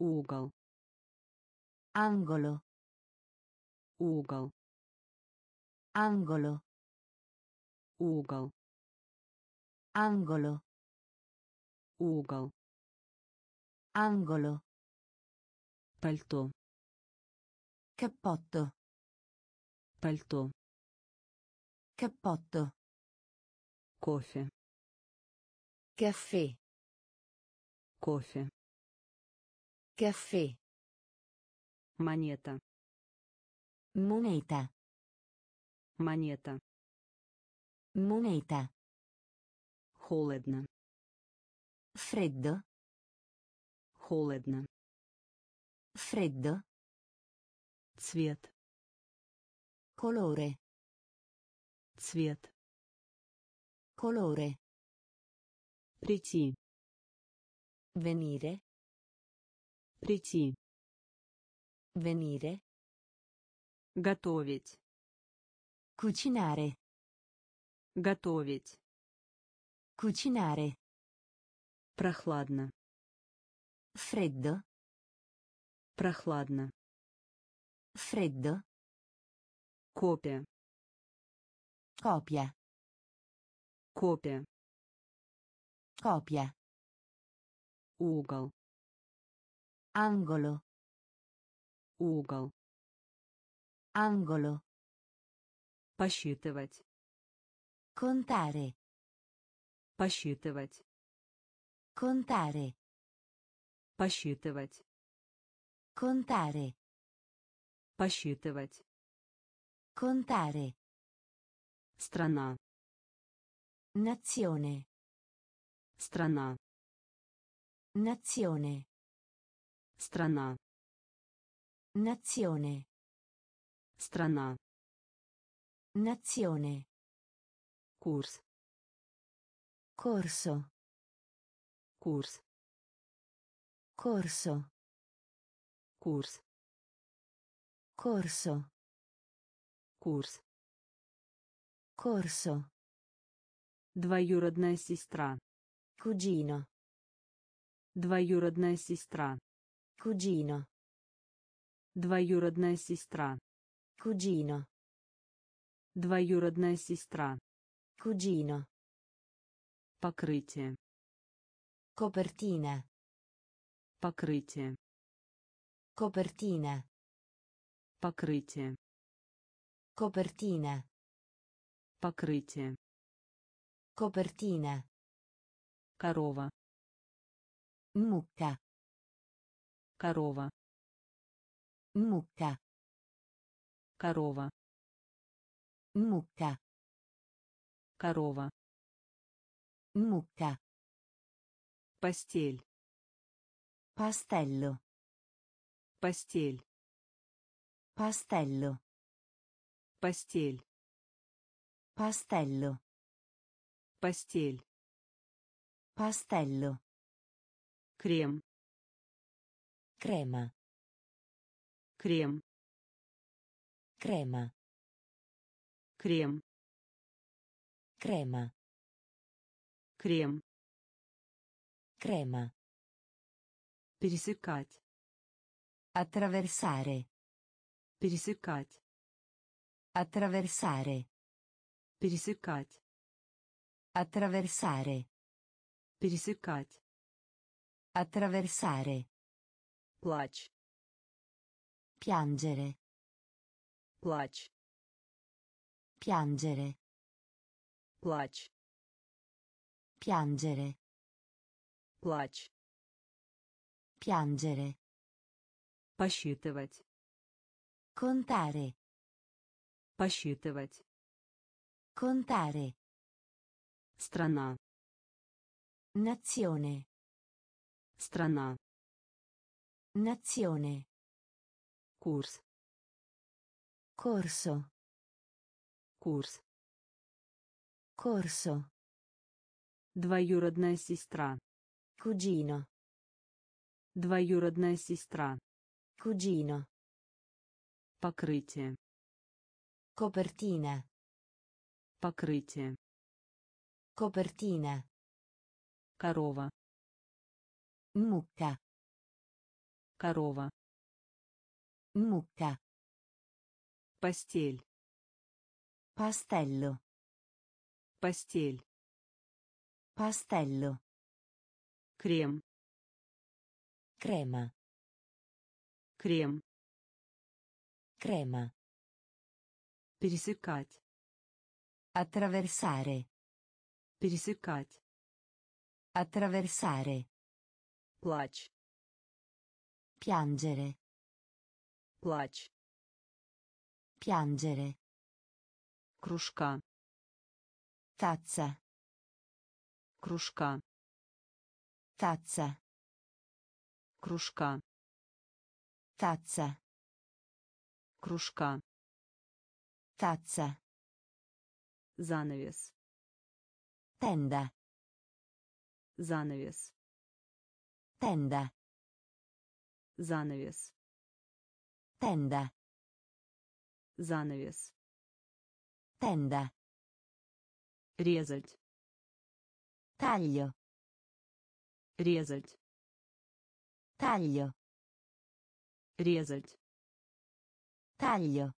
Угол. Angolo. Угол. Angolo. Угол. Angolo. Угол. Angolo. Пальто. Cappotto. Пальто. Cappotto. Кофе. Caffè. Кофе. Caffè. Монета. Moneta. Монета. Moneta. Холодно. Freddo. Холодно. Freddo. Цвет. Colore. Цвет. Colore. Прийти. Venire. Прийти. Venire. Готовить. Cucinare. Готовить. Cucinare. Прохладно. Freddo. Прохладно. Freddo. Копия. Copia. Копия. Copia. Угол. Angolo. Угол. Angolo. Посчитывать. Contare. Посчитывать. Contare. Посчитывать. Contare. Посчитывать. Contare. Страна. Nazione. Страна. Nazione. Страна. Nazione. Страна. Nazione. Курс. Corso. Курс. Corso. Курс. Corso. Курс. Corso. Двоюродная сестра. Cugino. Двоюродная сестра. Cugino. Двоюродная сестра. Cugino. Двоюродная сестра. Cugino. Покрытие. Copertina. Покрытие. Copertina. Покрытие. Copertina. Покрытие. Copertina. Корова. Mucca. Корова. Mucca. Корова. Mucca. Корова. Mucca. Постель. Pastello. Постель. Pastello. Постель. Pastello. Постель. Pastello. Крем. Crema. Крем. Crema. Крем. Crema. Крем. Crema. Пересекать. Attraversare. Пересекать. Attraversare. Пересекать. Attraversare. Пересекать. Attraversare. Плач. Piangere. Плач. Piangere. Плач. Piangere. Плач. Piangere. Посчитывать. Contare. Посчитывать. Contare. Страна. Nazione. Страна. Nazione. Курс. Corso. Курс. Corso. Двоюродная сестра. Cugino. Двоюродная сестра. Cugino. Покрытие. Copertina. Покрытие. Copertina. Корова. Mucca. Корова. Mucca. Постель. Pastello. Постель. Pastello. Крем. Crema. Крем. Crema. Пересекать. Attraversare. Пересекать. Attraversare. Плач. Piangere. Плач. Piangere. Кружка. Tazza. Кружка. Tazza. Кружка. Tazza. Кружка. Tazza. Занавес. Tenda. Занавес. Tenda. Занавес. Tenda. Занавес. Tenda. Резать. Taglio. Резать. Taglio. Резать. Taglio.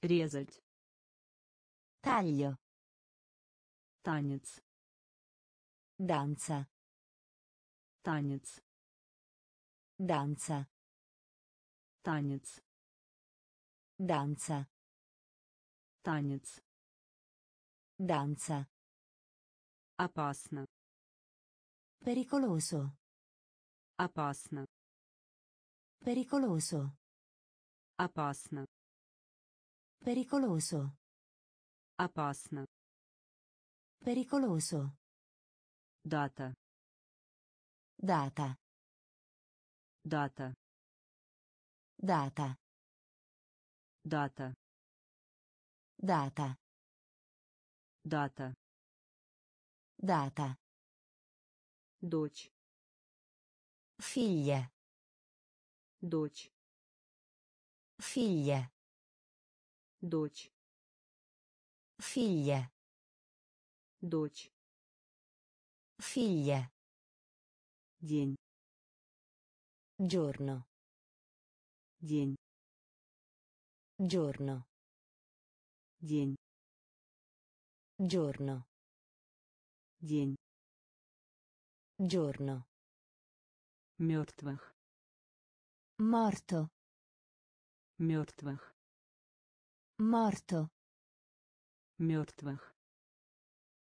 Резать. Taglio. Танец. Danza. Танец. Danza. Танец. Danza. танец Danza. опасно Pericoloso. опасно Pericoloso. опасно Pericoloso. опасно Pericoloso. дата Data. дата Data. дата Data. дата Data. дочь Figlia. дочь Figlia. дочь Figlia. дочь Figlia. день Giorno. день Giorno. День Giorno. день Giorno. мертвых Morto. мертвых Morto. мертвых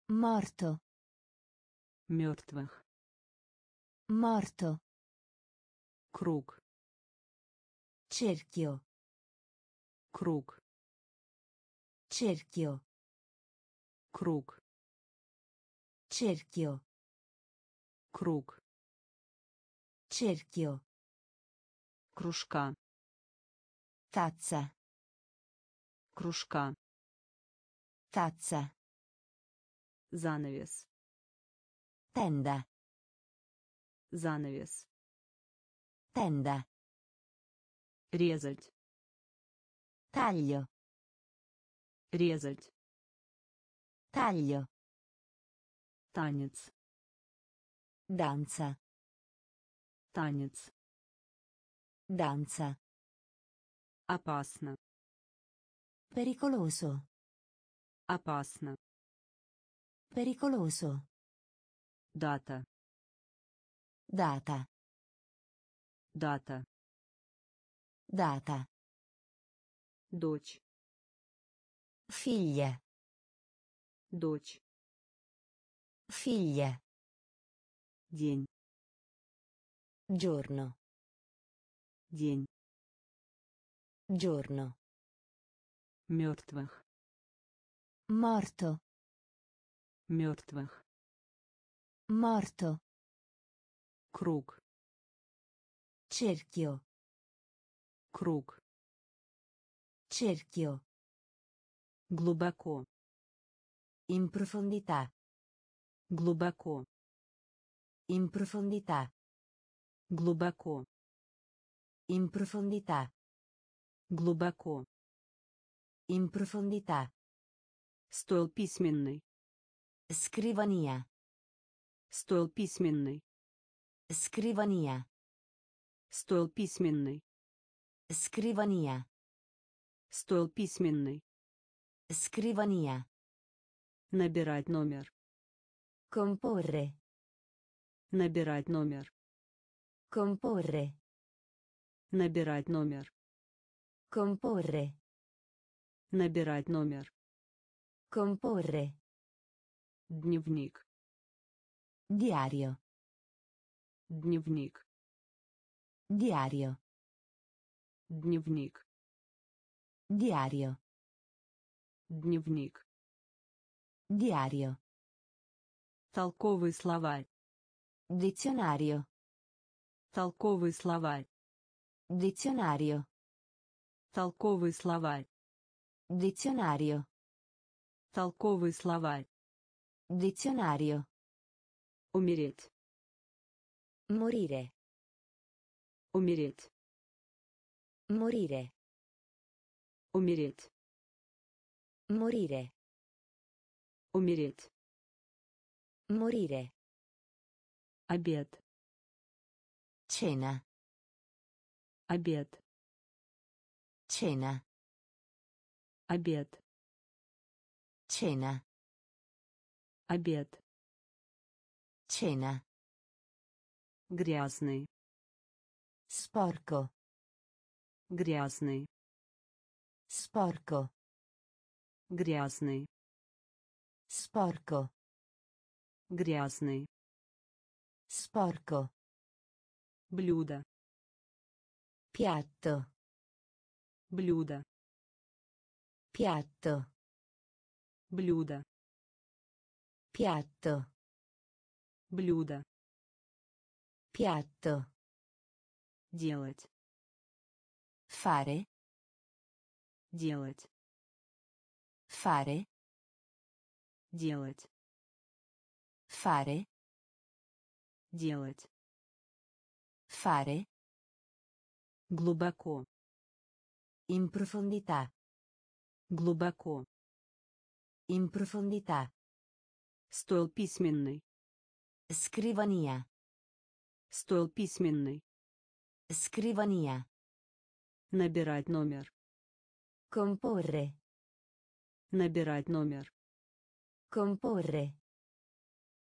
Morto. мертвых Morto. круг Cerchio. круг Cerchio. круг Cerchio. круг Cerchio. кружка Tazza. кружка Tazza. занавес Tenda. занавес Tenda. резать Taglio. Резать Taglio. танец Danza. танец Danza. опасно Pericoloso. опасно Pericoloso. дата Data. дата Data. дочь Figlia. дочь Figlia. день Giorno. день Giorno. мертвых Morto. мертвых Morto. круг Cerchio. круг Cerchio. Глубоко In profondità. глубоко In profondità. глубоко In profondità. глубоко In profondità. стол письменный Scrivania. стол письменный Scrivania. стол письменный Scrivania. стол письменный Scrivania. набирать номер Comporre. набирать номер Comporre. набирать номер Comporre. набирать номер Comporre. дневник Diario. дневник Diario. дневник Diario. Дневник Diario. толковый словарь Dizionario. толковый словарь Dizionario. толковый словарь Dizionario. толковый словарь Dizionario. умереть Morire. умереть Morire. умереть Morire. умереть Morire. обед Cena. обед Cena. обед Cena. обед Cena. грязный Sporco. грязный Sporco. Грязный Sporco. грязный Sporco. блюдо Piatto. блюдо Piatto. блюдо Piatto. блюдо Piatto. делать Fare. делать Fare. делать Fare. делать Fare. глубоко In profondità. глубоко In profondità. стол письменный Scrivania. стол письменный Scrivania. набирать номер Comporre. Набирать номер Comporre.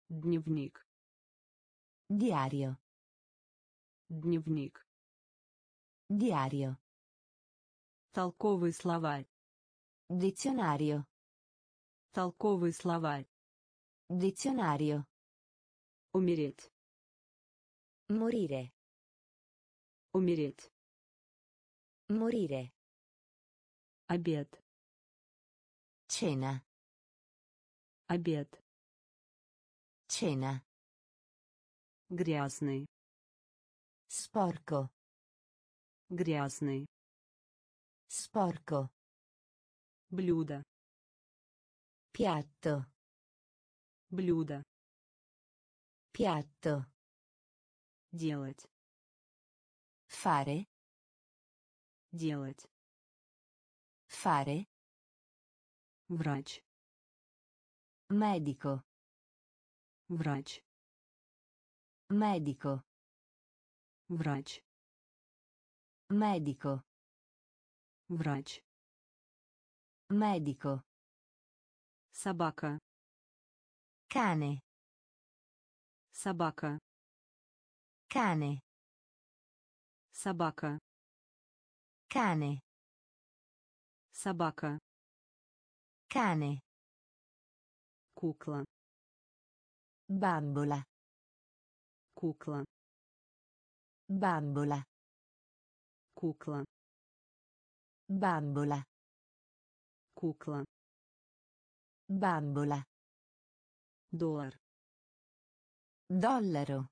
дневник Diario. дневник Diario. толковый словарь Dizionario. толковый словарь Dizionario. умереть Morire. умереть Morire. обед Cena. обед Cena. грязный Sporco. грязный Sporco. блюдо Piatto. блюдо Piatto. делать Fare. делать Fare. врач Medico. врач Medico. врач Medico. врач Medico. собака Cane. собака Cane. собака Cane. собака Cane. кукла Bambola. кукла Bambola. кукла Bambola. кукла Bambola. доллар Dollaro.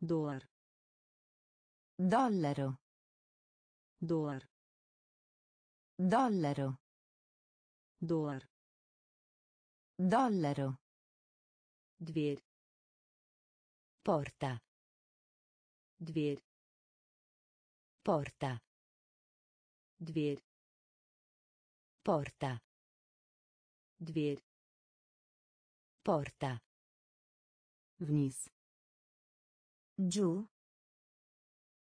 доллар Dollaro. доллар Dollaro. доллар Dollaro. дверь Porta. дверь Porta. дверь Porta. дверь Porta. вниз Giù.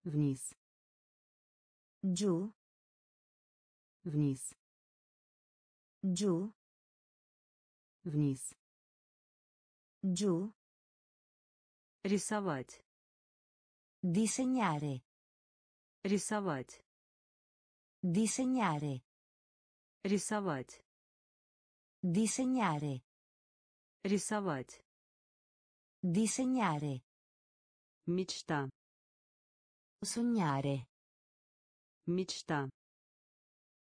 вниз Giù. вниз Giù. вниз Giù. рисовать Disegnare. рисовать Disegnare. рисовать Disegnare. рисовать Disegnare. мечта Sognare. мечта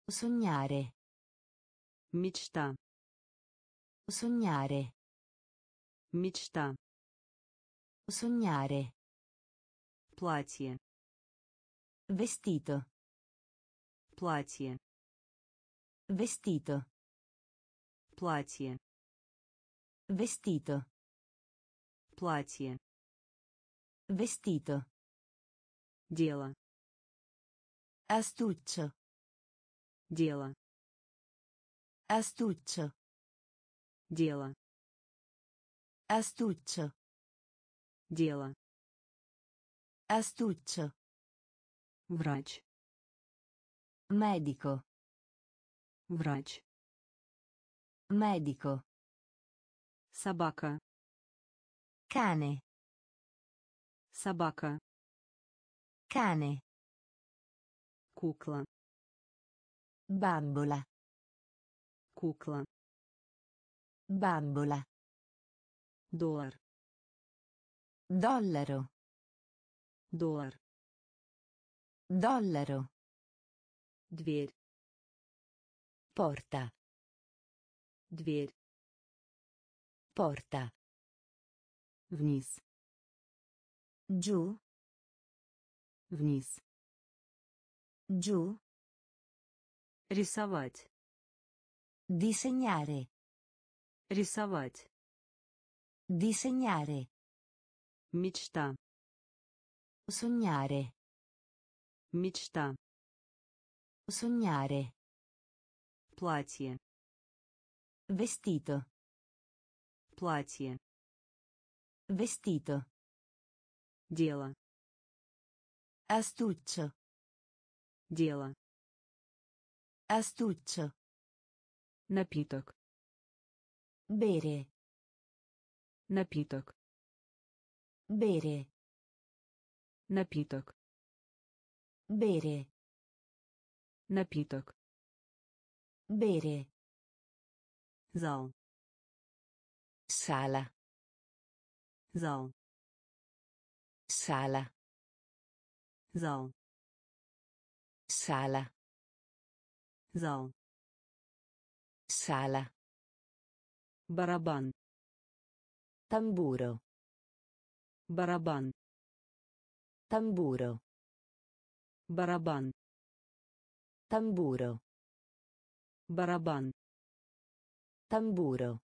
Sognare. мечта Sognare. мечта Sognare. платье Vestito. платье Vestito. платье Vestito. платье Vestito. дело Astuccio. дело Astuccio. дело Astuccio. дело Astuccio. врач Medico. врач Medico. собака Cane. собака Cane. кукла Bambola. Кукла. Bambola. Доллар. Dollaro. Доллар. Dollaro. Дверь. Porta. Дверь. Porta. Вниз. Giù. Вниз. Giù. Рисовать. Disegnare. Рисовать. Disegnare. Мечта. Sognare. Мечта. Sognare. Платье. Vestito. Платье. Vestito. Дело. Astuccio. Дело. Astuccio. Напиток. Bere. Напиток. Bere. Напиток. Bere. Напиток. Bere. Зал. Sala. Зал. Sala. Зал. Sala. Зал. Sala. Барабан. Tamburo. Барабан. Tamburo. Барабан. Tamburo. Барабан. Tamburo.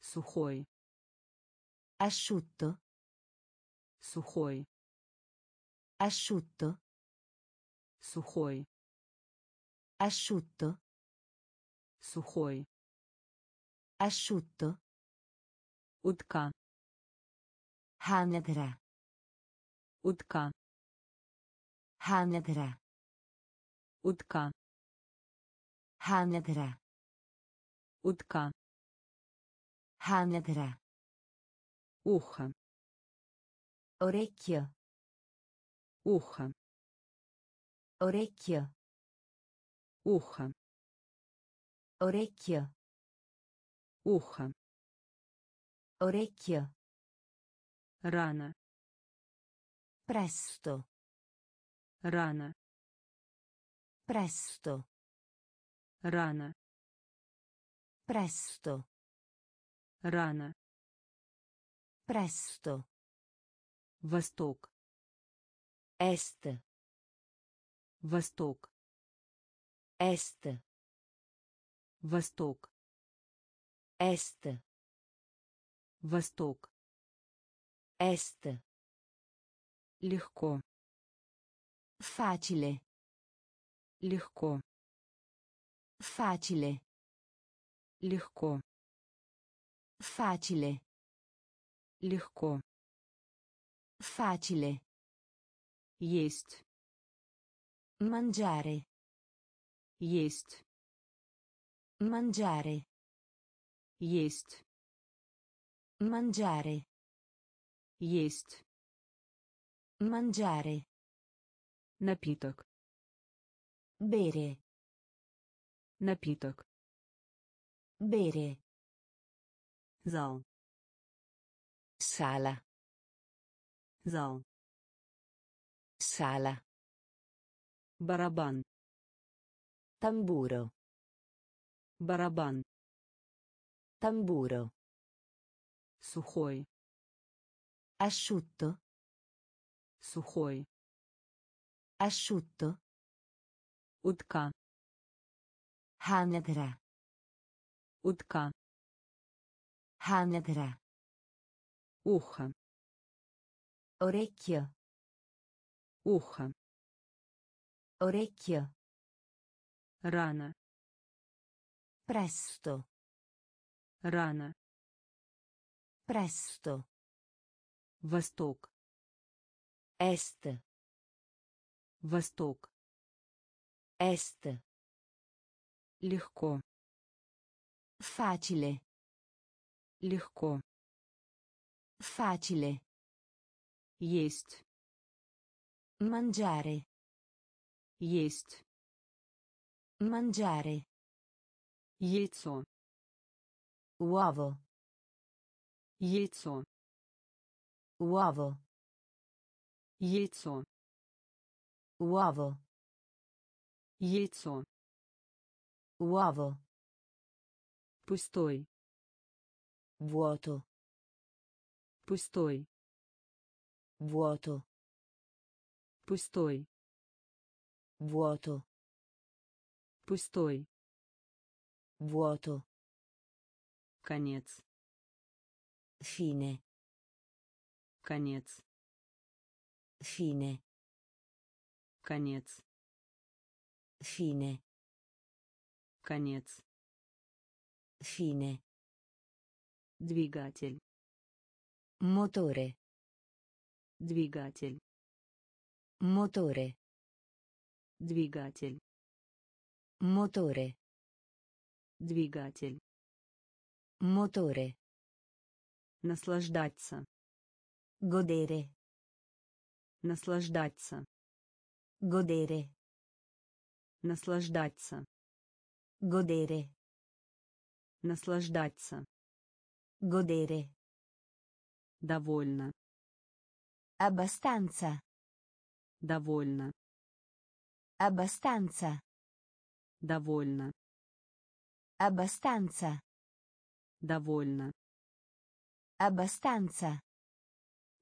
Сухой. Asciutto. Сухой. Asciutto. Сухой. Asciutto. Сухой. Asciutto. Утка. Hanedra. Утка. Hanedra. Утка. Hanedra. Утка. Hanedra. Ухо. Orecchio. Ухо. Orecchio. Ухо. Orecchio. Ухо. Orecchio. Рано. Presto. Рано. Presto. Рано. Presto. Рано. Presto. Восток. Est. Восток. Est. Восток. Est. Восток. Est. Легко. Facile. Легко. Facile. Легко. Facile. Легко. Facile. Есть. Mangiare. Есть. Mangiare. Есть. Mangiare. Есть. Mangiare. Напиток. Bere. Напиток. Bere. Зал. Sala. Зал. Sala. Барабан. Tamburo. Барабан. Tamburo. Сухой. Asciutto. Сухой. Asciutto. Утка. Hanedra. Утка. Hanedra. Ухо. Orecchio. Ухо. Orecchio. Рано. Presto. Рано. Presto. Восток. Est. Восток. Est. Легко. Facile. Легко. Facile. Есть. Mangiare. Есть. Mangiare. Яйцо. Uovo. Яйцо. Uovo. Яйцо. Uovo. Яйцо. Uovo. Пустой. Vuoto. Пустой. Vuoto. Пустой. Vuoto. Пустой. Vuoto. Конец. Fine. Конец. Fine. Конец. Fine. Конец. Fine. Двигатель. Motore. Двигатель. Motore. Двигатель. Motore. Двигатель. Motore. Наслаждаться. Godere. Наслаждаться. Godere. Наслаждаться. Godere. Наслаждаться. Godere. Довольно. Abbastanza. Довольно. Abbastanza. Довольно. Abbastanza. Довольно. Abbastanza.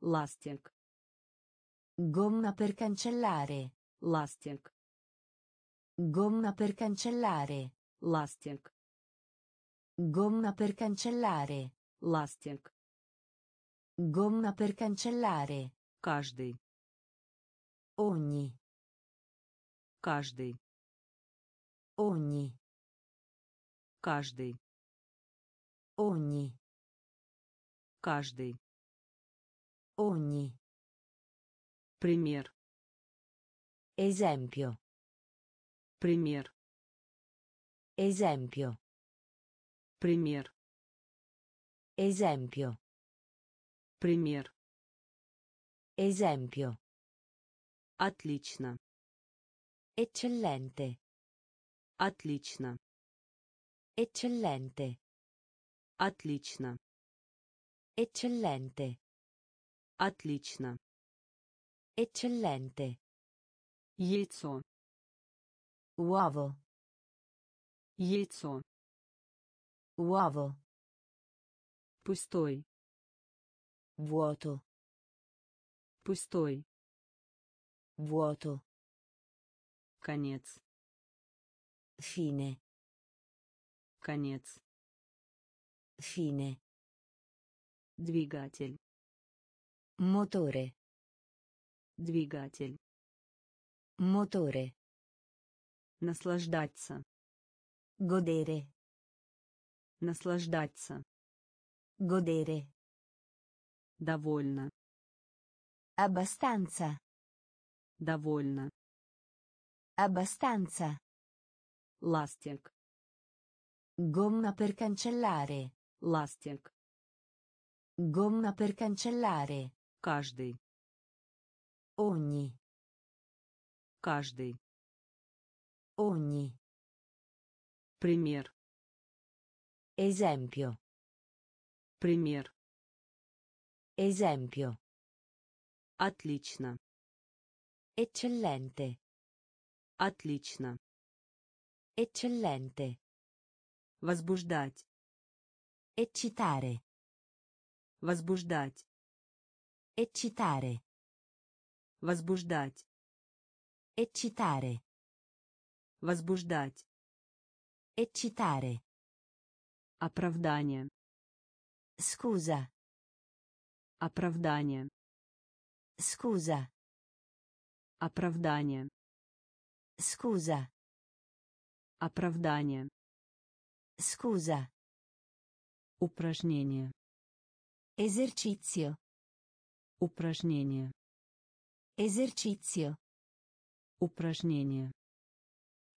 Ластик. Gomma per cancellare. Ластик. Gomma per cancellare. Ластик. Gomma per cancellare. Ластик. Gomma per cancellare. Каждый. Ogni. Каждый. Ogni. Каждый. Ogni. Каждый. Ogni. Пример. Esempio. Пример. Esempio. Пример. Esempio. Пример. Esempio. Отлично. Eccellente. Отлично. Eccellente. Отлично. Eccellente. Отлично. Eccellente. Яйцо. Uovo. Яйцо. Uovo. Пустой. Vuoto. Пустой. Vuoto. Конец. Fine. Конец. Fine. Двигатель. Motore. Двигатель. Motore. Наслаждаться. Godere. Наслаждаться. Godere. Довольно. Abbastanza. Довольно. Abbastanza. Ластик. Gomma per cancellare. Ластик. Gomma per cancellare. Каждый. Ogni. Каждый. Ogni. Пример. Esempio. Пример. Esempio. Отлично. Eccellente. Отлично. Eccellente. Возбуждать. Eccitare. Возбуждать. Eccitare. Возбуждать. Eccitare. Возбуждать. Eccitare. Оправдание. Scusa. Оправдание. Scusa. Оправдание. Scusa. Оправдание. Scusa. Упражнение. Esercizio. Упражнение. Esercizio. Упражнение.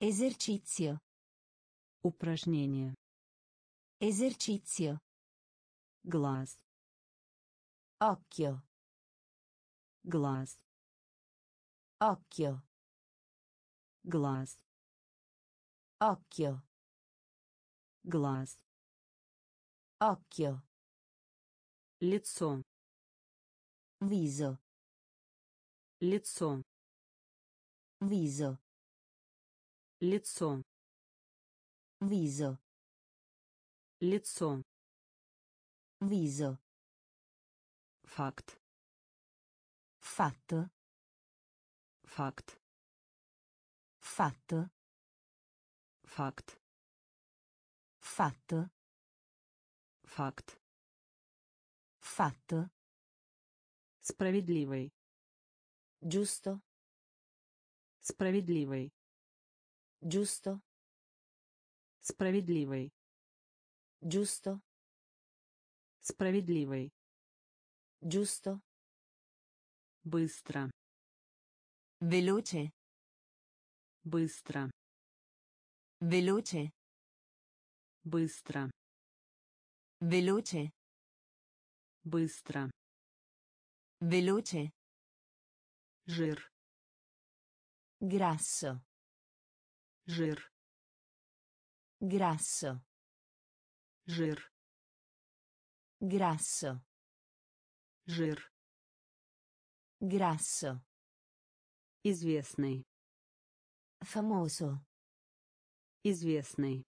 Esercizio. Упражнение. Esercizio. Глаз. Occhio. Глаз. Occhio. Глаз. Occhio. Глаз Occhio. лицо Viso. лицо Viso. лицо Viso. лицо Viso. факт Fatto. факт Fatto. факт Fatto. факт Fatto. справедливый Giusto. справедливый Giusto. справедливый Giusto. справедливый Giusto. быстро Veloce. быстро Veloce. Быстро Veloce. быстро Veloce. жир Grasso. жир Grasso. жир Grasso. жир Grasso. известный Famoso. известный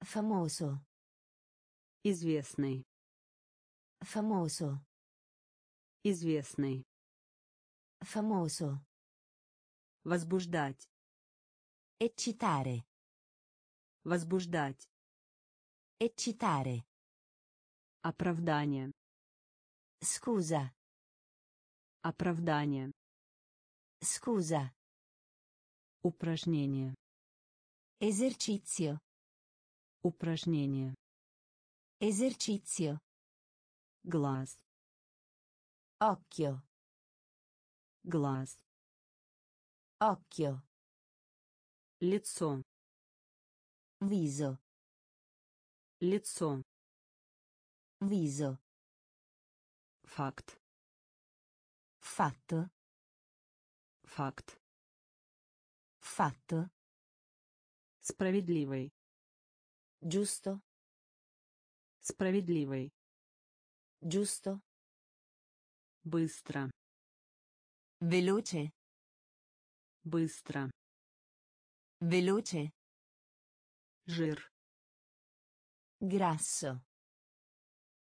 Famoso. известный Famoso. известный Famoso. возбуждать Eccitare. возбуждать Eccitare. оправдание Scusa. оправдание Scusa. упражнение Esercizio. Упражнение Esercizio. глаз Occhio. глаз Occhio. лицо Viso. лицо Viso. факт Fatto. факт Fatto. справедливый Giusto. справедливый Giusto. быстро Veloce. быстро Veloce. жир Grasso.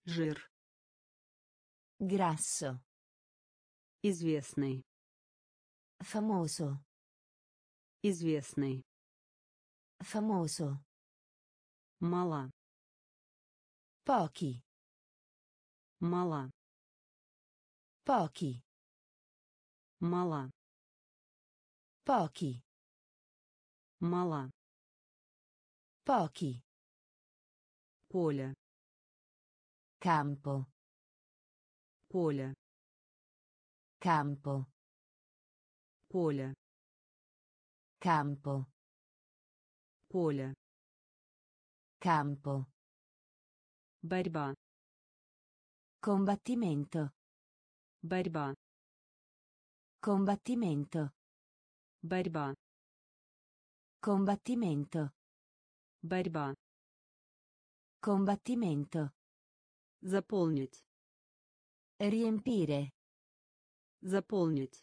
жир Grasso. известный Famoso. известный Famoso. мала Pochi. мала Pochi. мала Pochi. мала Pochi. поле Campo. поле Campo. поле Campo. поле Campo. борьба Combattimento. борьба Combattimento. борьба Combattimento. борьба Combattimento. заполнить Riempire. заполнить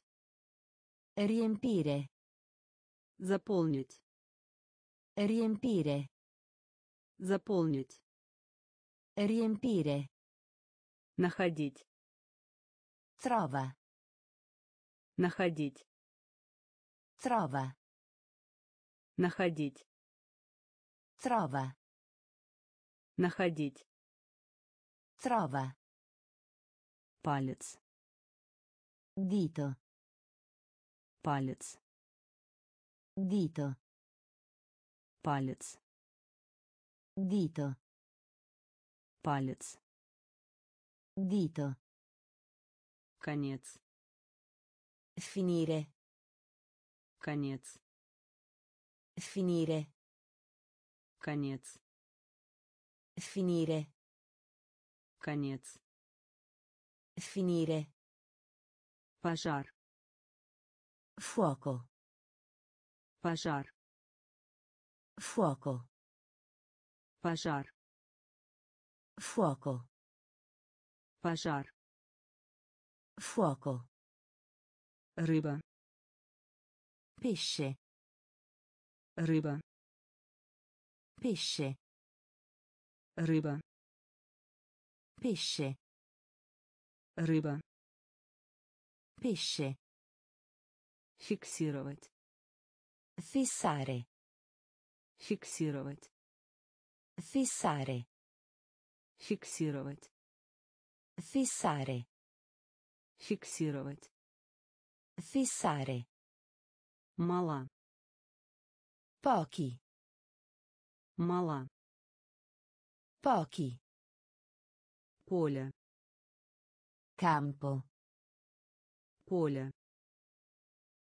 Riempire. заполнить Riempire. Заполнить Riempire. находить Trova. находить Trova. находить Trova. находить Trova. палец Dito. палец Dito. палец Dito. палец Dito. конец Finire. конец Finire. конец Finire. конец Finire. пожар Fuoco. пожар Fuoco. Пожар. Fuoco. Пожар. Fuoco. Рыба. Pesce. Рыба. Pesce. Рыба. Pesce. Рыба. Pesce. Фиксировать. Fissare. Фиксировать. Fissare. Фиксировать. Fissare. Фиксировать. Fissare. Мала. Pochi. Мала. Pochi. Поле. Campo. Поле.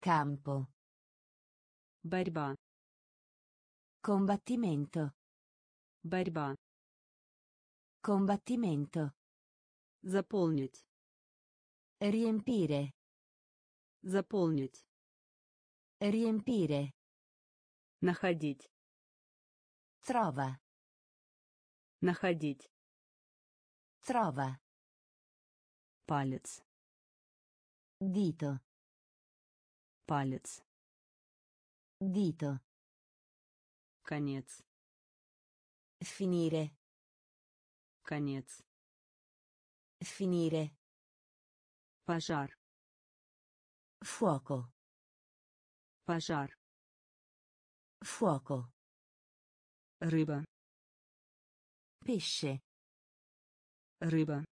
Campo. Борьба. Combattimento. Борьба. Combattimento. Заполнить. Riempire. Заполнить. Riempire. Находить. Trova. Находить. Trova. Палец. Dito. Палец. Dito. Конец. Finire. Конец. Finire. Пожар. Fuoco. Пожар. Fuoco. Рыба. Pesce. Рыба.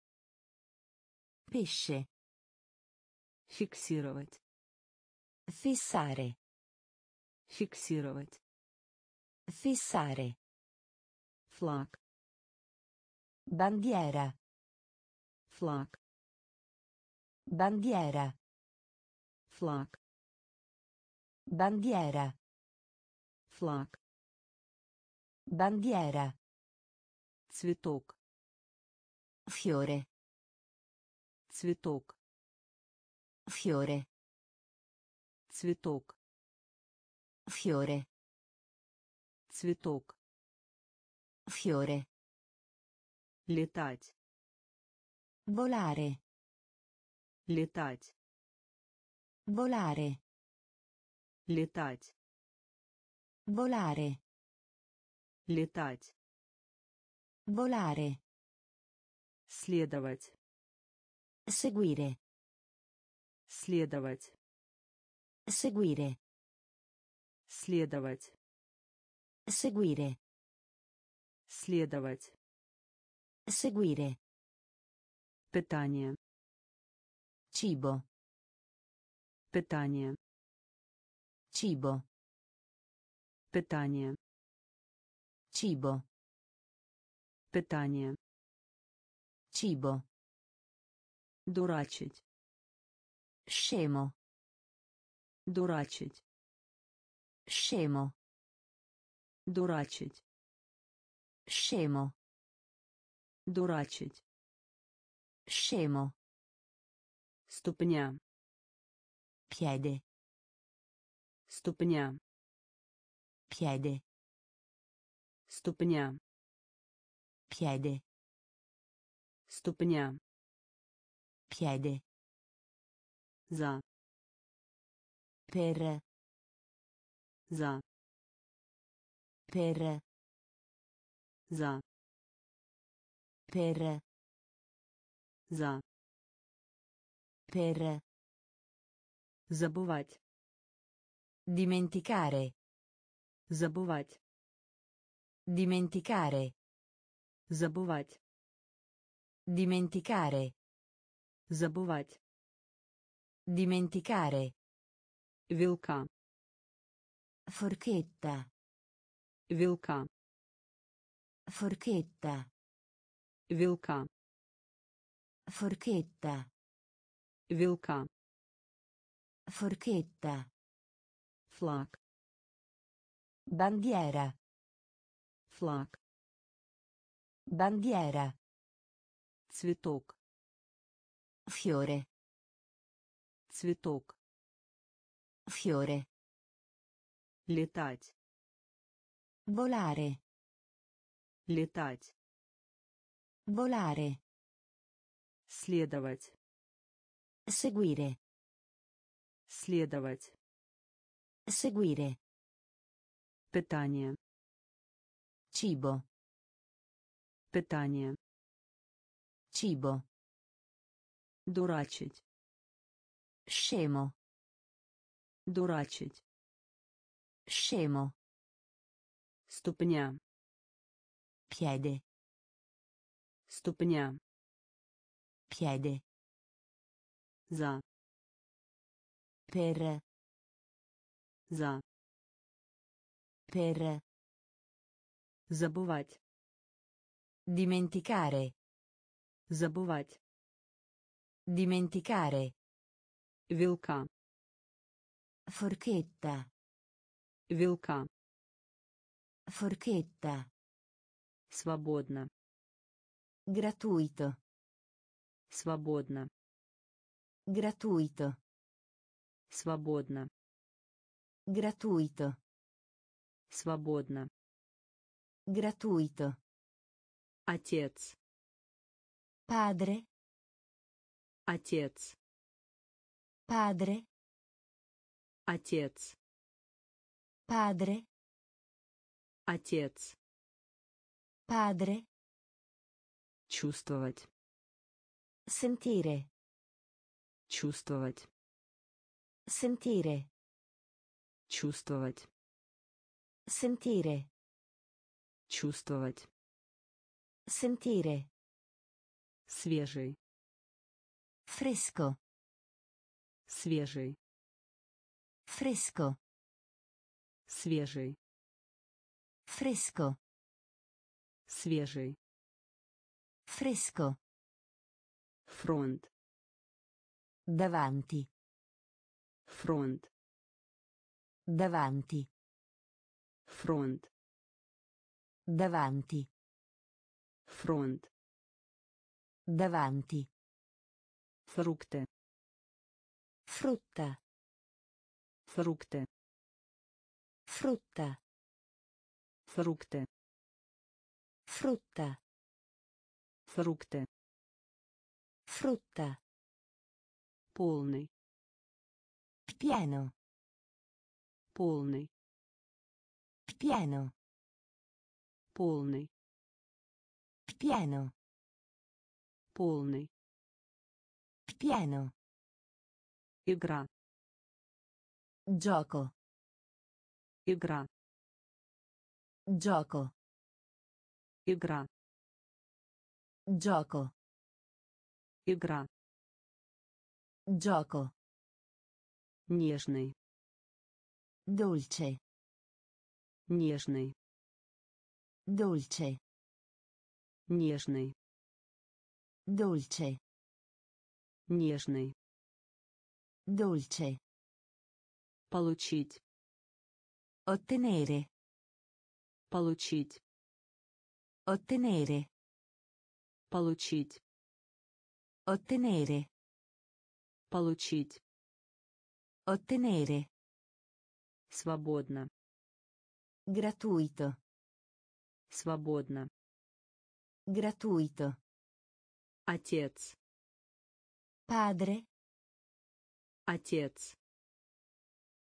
Pesce. Фиксировать. Fissare. Фиксировать. Fissare. Флаг. Bandiera. Флаг. Bandiera. Флаг. Bandiera. Флаг. Bandiera. Цветок. Fiore. Цветок. Fiore. Цветок. Fiore. Цветок. Fiore. Летать. Volare. Летать. Volare. Летать. Volare. Летать. Volare. Следовать. Seguire. Следовать. Seguire. Следовать. Seguire. Следовать. Seguire. Питание. Cibo. Питание. Cibo. Питание. Cibo. Питание. Cibo. Дурачить. Scemo. Дурачить. Scemo. Дурачить. Scemo. Дурачить. Scemo. Ступня. Piede. Ступня. Piede. Ступня. Piede. Ступня. Piede. За. Per. За. Per. За. Per. За. Per. Забывать. Dimenticare. Забывать. Dimenticare. Забывать. Dimenticare. Забывать. Dimenticare. Вилка. Forchetta. Вилка. Forchetta. Вилка. Forchetta. Вилка. Forchetta. Флаг. Bandiera. Флаг. Bandiera. Цветок. Fiore. Цветок. Fiore. Летать. Volare. Летать Volare. следовать Seguire. следовать Seguire. питание Cibo. питание Cibo. дурачить Scemo. дурачить Scemo. ступня Piede. ступня Piede. за Per. за Per. забывать Dimenticare. забывать Dimenticare. вилка Forchetta. вилка Forchetta. Свободно Gratuito. свободно Gratuito. свободно Gratuito. свободно Gratuito. отец Padre. отец Padre. отец Padre. отец Padre. чувствовать Sentire. чувствовать Sentire. чувствовать Sentire. чувствовать Sentire. свежий Fresco. свежий Fresco. свежий Fresco. свежий Fresco. фронт Davanti. фронт Davanti. фронт Davanti. фронт Davanti. фрукты Frutta. фрукты Frutta. фрукты Frutta. фрукты Frutta. полный Pieno. полный Pieno. полный Pieno. полный Pieno. игра Gioco. игра Gioco. Игра Gioco. игра Gioco. нежный Dolce. нежный Dolce. нежный Dolce. нежный Dolce. получить Ottenere. получить Ottenere. получить Ottenere. получить Ottenere. свободно Gratuito. свободно Gratuito. отец Padre. отец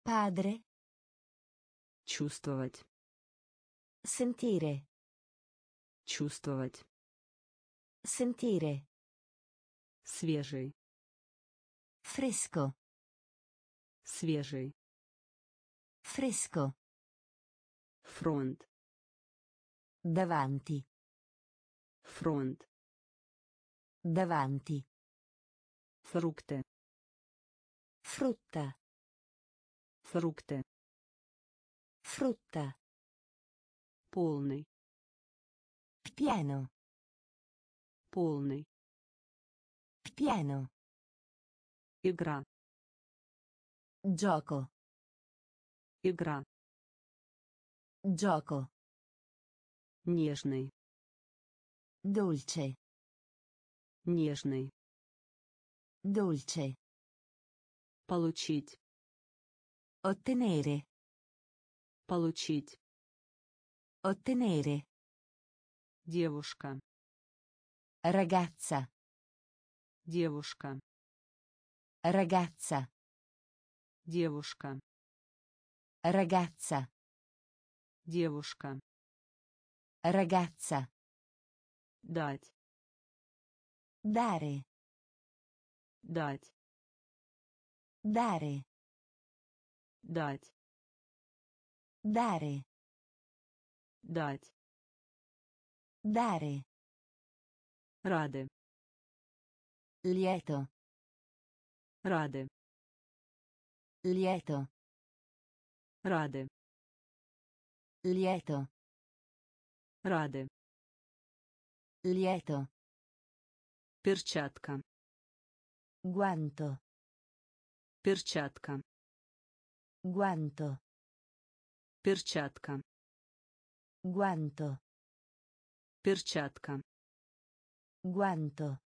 Padre. чувствовать Sentire. Чувствовать Sentire. свежий Fresco. свежий Fresco. фронт Davanti. фронт Davanti. фрукты Frutta. фрукты Frutta. полный Pieno. полный Pieno. игра Gioco. игра Gioco. нежный Dolce. нежный Dolce. получить Ottenere. получить Ottenere. Девушка. Ragazza. Девушка. Ragazza. Девушка. Ragazza. Девушка. Ragazza. Дать. Dare. Дать. Dare. Дать. Dare. Дать. Dare. Рады. Lieto. Рады. Lieto. Рады. Lieto. Рады. Lieto. Перчатка. Guanto. Перчатка. Guanto. Перчатка. Guanto. Перчатка. Guanto.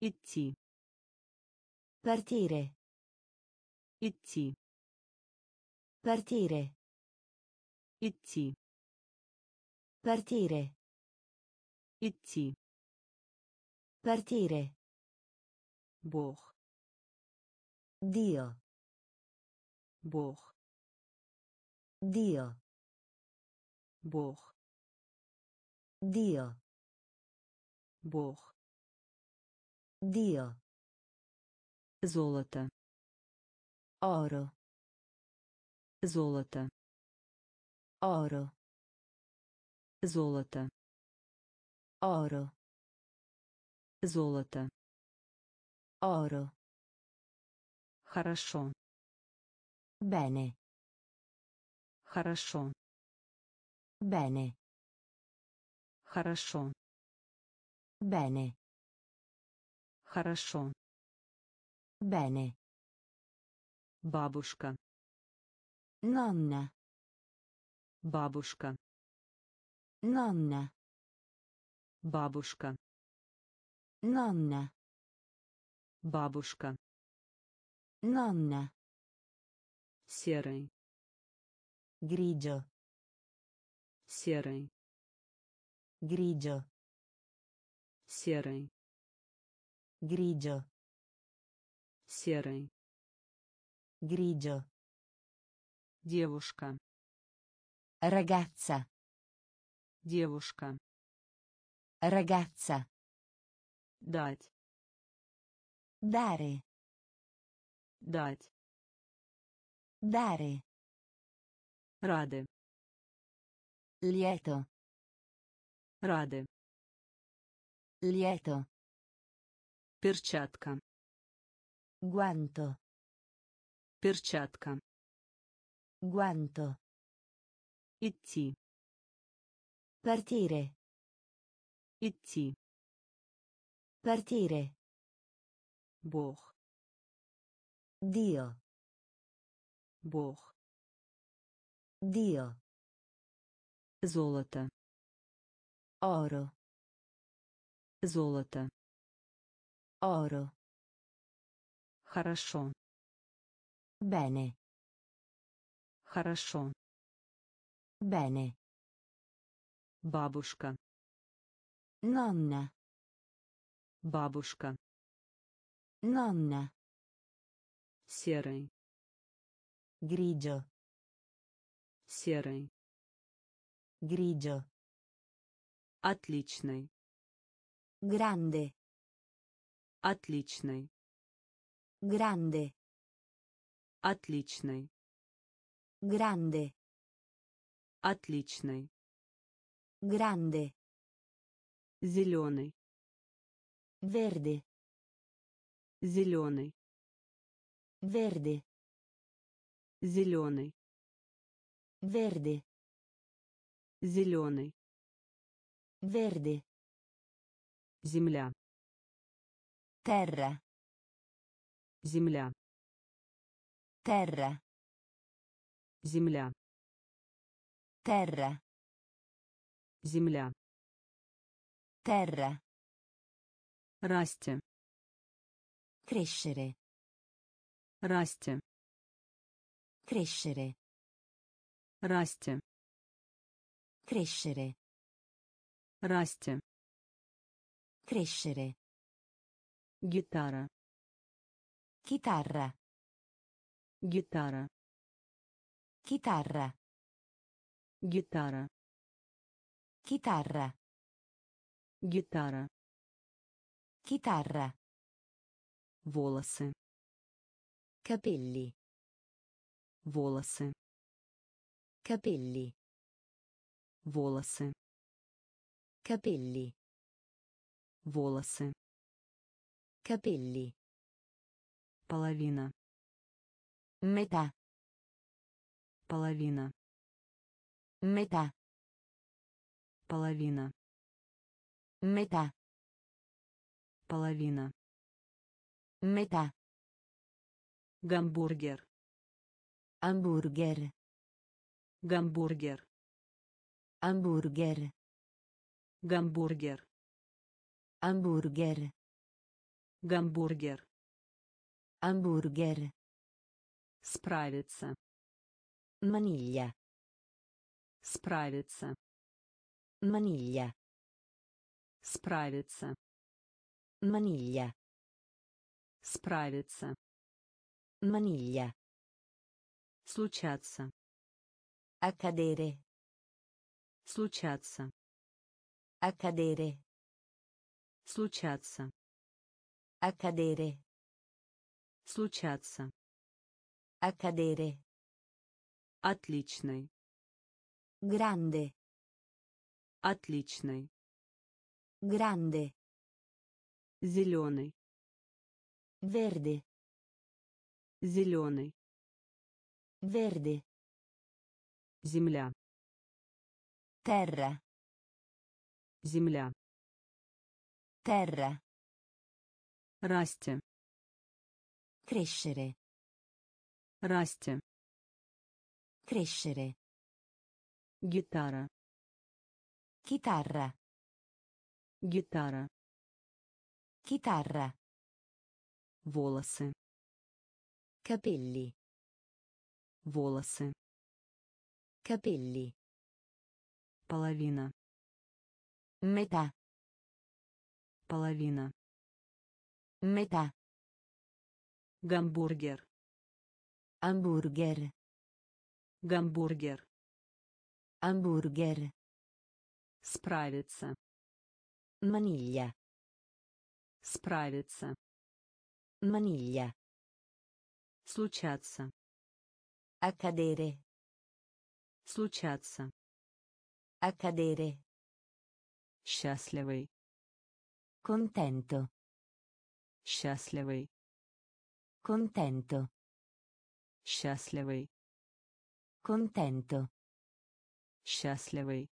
Идти. Partire. Идти. Partire. Идти. Partire. Идти. Partire. Бог. Dio. Бог. Dio. Бог. Dio. Бог. Dio. Золото. Oro. Золото. Oro. Золото. Oro. Золото. Oro. Хорошо. Bene. Хорошо. Bene. Хорошо. Bene. Хорошо. Bene. Бабушка. Nonna. Бабушка. Nonna. Бабушка. Nonna. Бабушка. Nonna. Серый. Grigio. Серый. Grigio. Серый. Grigio. Серый. Grigio. Девушка. Ragazza. Девушка. Ragazza. Дать. Dare. Дать. Dare. Рады. Lieto. Рады. Lieto. Перчатка. Guanto. Перчатка. Guanto. Идти. Partire. Идти. Partire. Бог. Dio. Бог. Dio. Золото. Oro. Золото. Oro. Хорошо. Bene. Хорошо. Bene. Бабушка. Nonna. Бабушка. Nonna. Серый. Grigio. Серый. Grigio. Отличный. Grande. Отличный. Grande. Отличный. Grande. Отличный. Grande. Зеленый. Verde. Зеленый. Verde. Зеленый. Verde. Зеленый. Verde. Земля. Terra. Земля. Terra. Земля. Terra. Земля. Terra. Расти. Crescere. Расти. Crescere. Расти. Crescere. Расти. Crescere. Гитара. Chitarra. Гитара. Chitarra. Гитара. Chitarra. Гитара. Chitarra. Волосы. Capelli. Волосы. Capelli. Волосы. Capelli. Волосы. Capelli. Половина. Metà. Половина. Metà. Половина. Metà. Половина. Metà. Гамбургер. Hamburger. Гамбургер. Hamburger. Гамбургер. Hamburger. Гамбургер. Hamburger. Справиться. Maniglia. Справиться. Maniglia. Справиться. Maniglia. Справиться. Maniglia. Случаться. Accadere. Случаться. Accadere. Случаться. Accadere. Случаться. Accadere. Отличный. Grande. Отличный. Grande. Зеленый. Verde. Зеленый. Verde. Земля. Terra. Земля. Terra. Расти. Crescere. Расти. Crescere. Гитара. Chitarra. Гитара. Chitarra. Волосы. Capelli. Волосы. Capelli. Половина. Metà. Половина. Metà. Гамбургер. Hamburger. Гамбургер. Hamburger. Справиться. Maniglia. Справиться. Maniglia. Случаться. Accadere. Случаться. Accadere. Счастливый. Contento. Счастливый. Contento. Счастливый. Contento. Счастливый.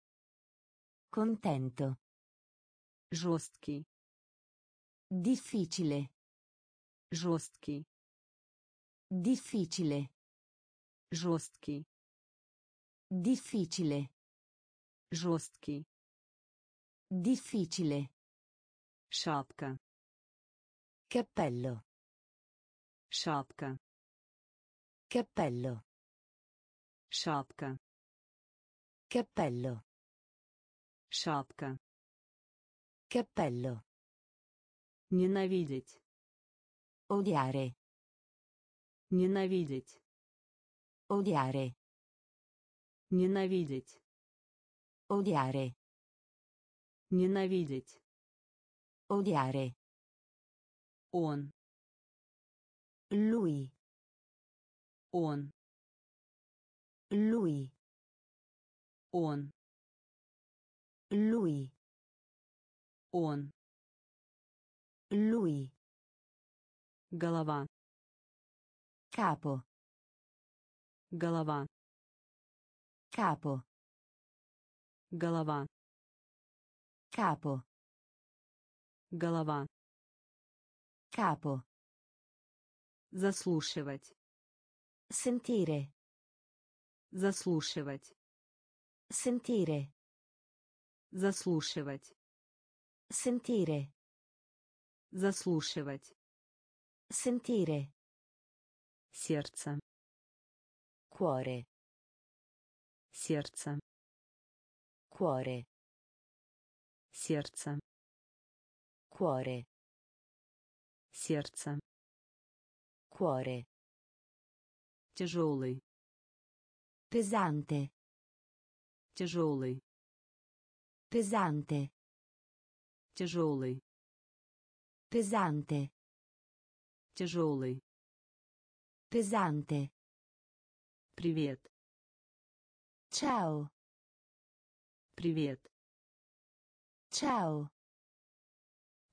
Contento. Жесткий. Difficile. Жесткий. Difficile. Жесткий. Difficile. Жесткий. Difficile. Шапка. Cappello. Шапка. Cappello. Шапка. Cappello. Шапка. Cappello. Ненавидеть. Odiare. Ненавидеть. Odiare. Ненавидеть. Odiare. Ненавидеть. Odiare. Он. Lui. Он. Lui. Он. Lui. Он. Lui. Голова. Capo. Голова. Capo. Голова. Capo. Голова. Capo. Заслушивать. Sentire. Заслушивать. Sentire. Заслушивать. Sentire. Заслушивать. Sentire. Сердце. Cuore. Сердце. Cuore. Сердце Cuore. сердце Cuore. тяжелый Pesante. тяжелый Pesante. тяжелый Pesante. тяжелый Pesante. привет Ciao. привет Ciao.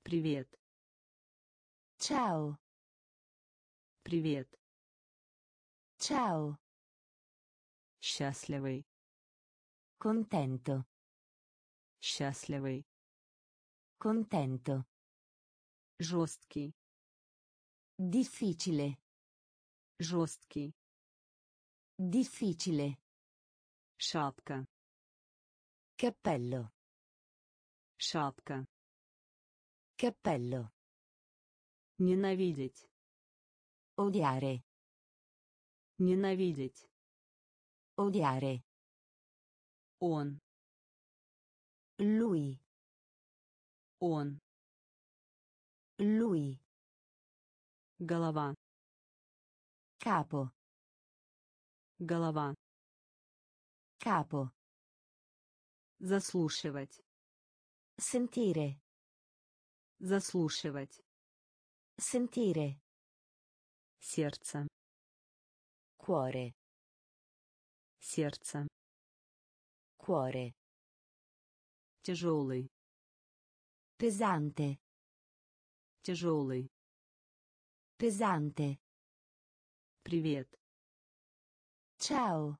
привет Ciao. привет Ciao. счастливый Contento. счастливый Contento. жесткий Difficile. жесткий Difficile. шапка Cappello. Шапка Cappello. ненавидеть Odiare. ненавидеть Odiare. он Lui. он Lui. голова Capo. голова Capo. заслушивать Sentire. заслушивать Sentire. сердце Cuore. сердце Cuore. тяжелый Pesante. тяжелый Pesante. привет Ciao.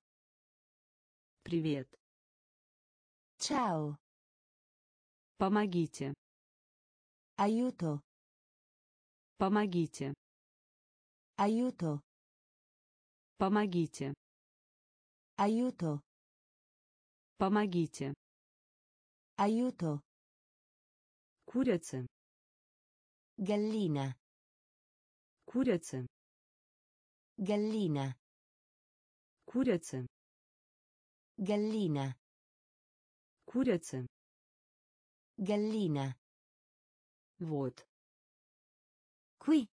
привет Ciao. Помогите Aiuto. помогите Aiuto. помогите Aiuto. помогите Aiuto. курица Gallina. курица Gallina. курица Gallina. курица Gallina. вот Qui.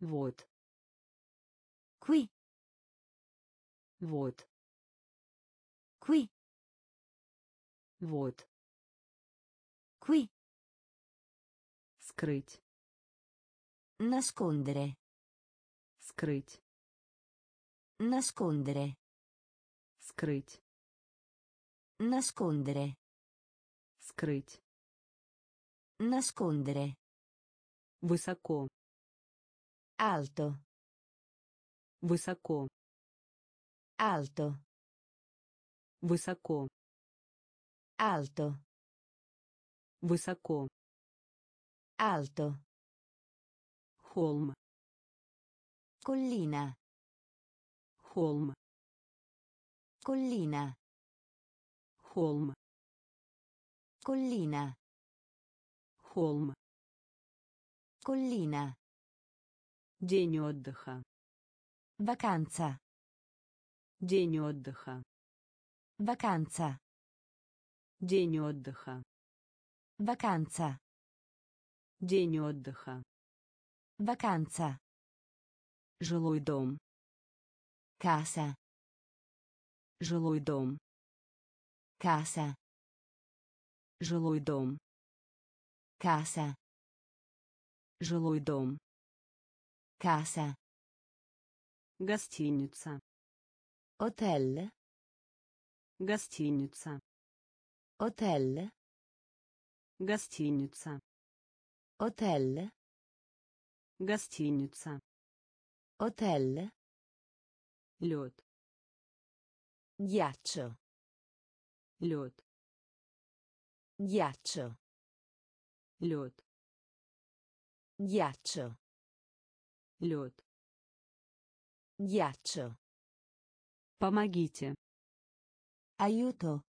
вот Qui. вот Qui. вот Qui. скрыть Nascondere. скрыть Nascondere. скрыть Nascondere. скрыть Nascondere. высоко Alto. высоко Alto. высоко Alto. высоко Alto. холм Collina. холм Collina. холм Collina. холм Collina. день отдыха Vacanza. день отдыха Vacanza. день отдыха Vacanza. день отдыха Vacanza. жилой дом Casa. жилой дом Casa. Жилой дом Casa. жилой дом Casa. гостиница Hotel. гостиница Hotel. гостиница Hotel. гостиница Hotel. лед Ghiaccio. лед Ghiaccio. лед Ghiaccio. лед Ghiaccio. помогите Aiuto.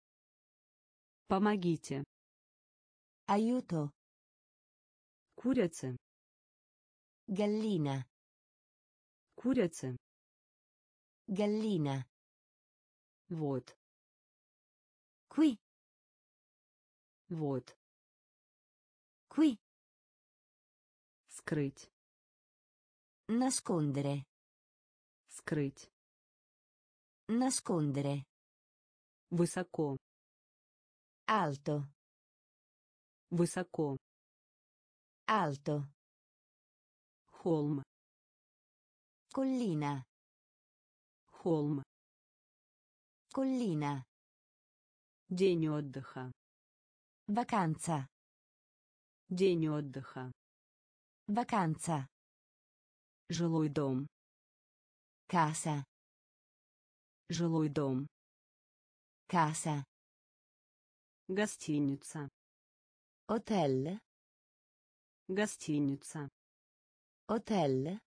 помогите Aiuto. курица Gallina. курица Gallina. вот Qui. Вот. Qui. Скрыть. Nascondere. Скрыть. Nascondere. Высоко. Alto. Высоко. Alto. Холм. Collina. Холм. Collina. День отдыха. Vacanza. День отдыха. Vacanza. Жилой дом. Casa. Жилой дом. Casa. Гостиница. Hotel. Гостиница. Hotel.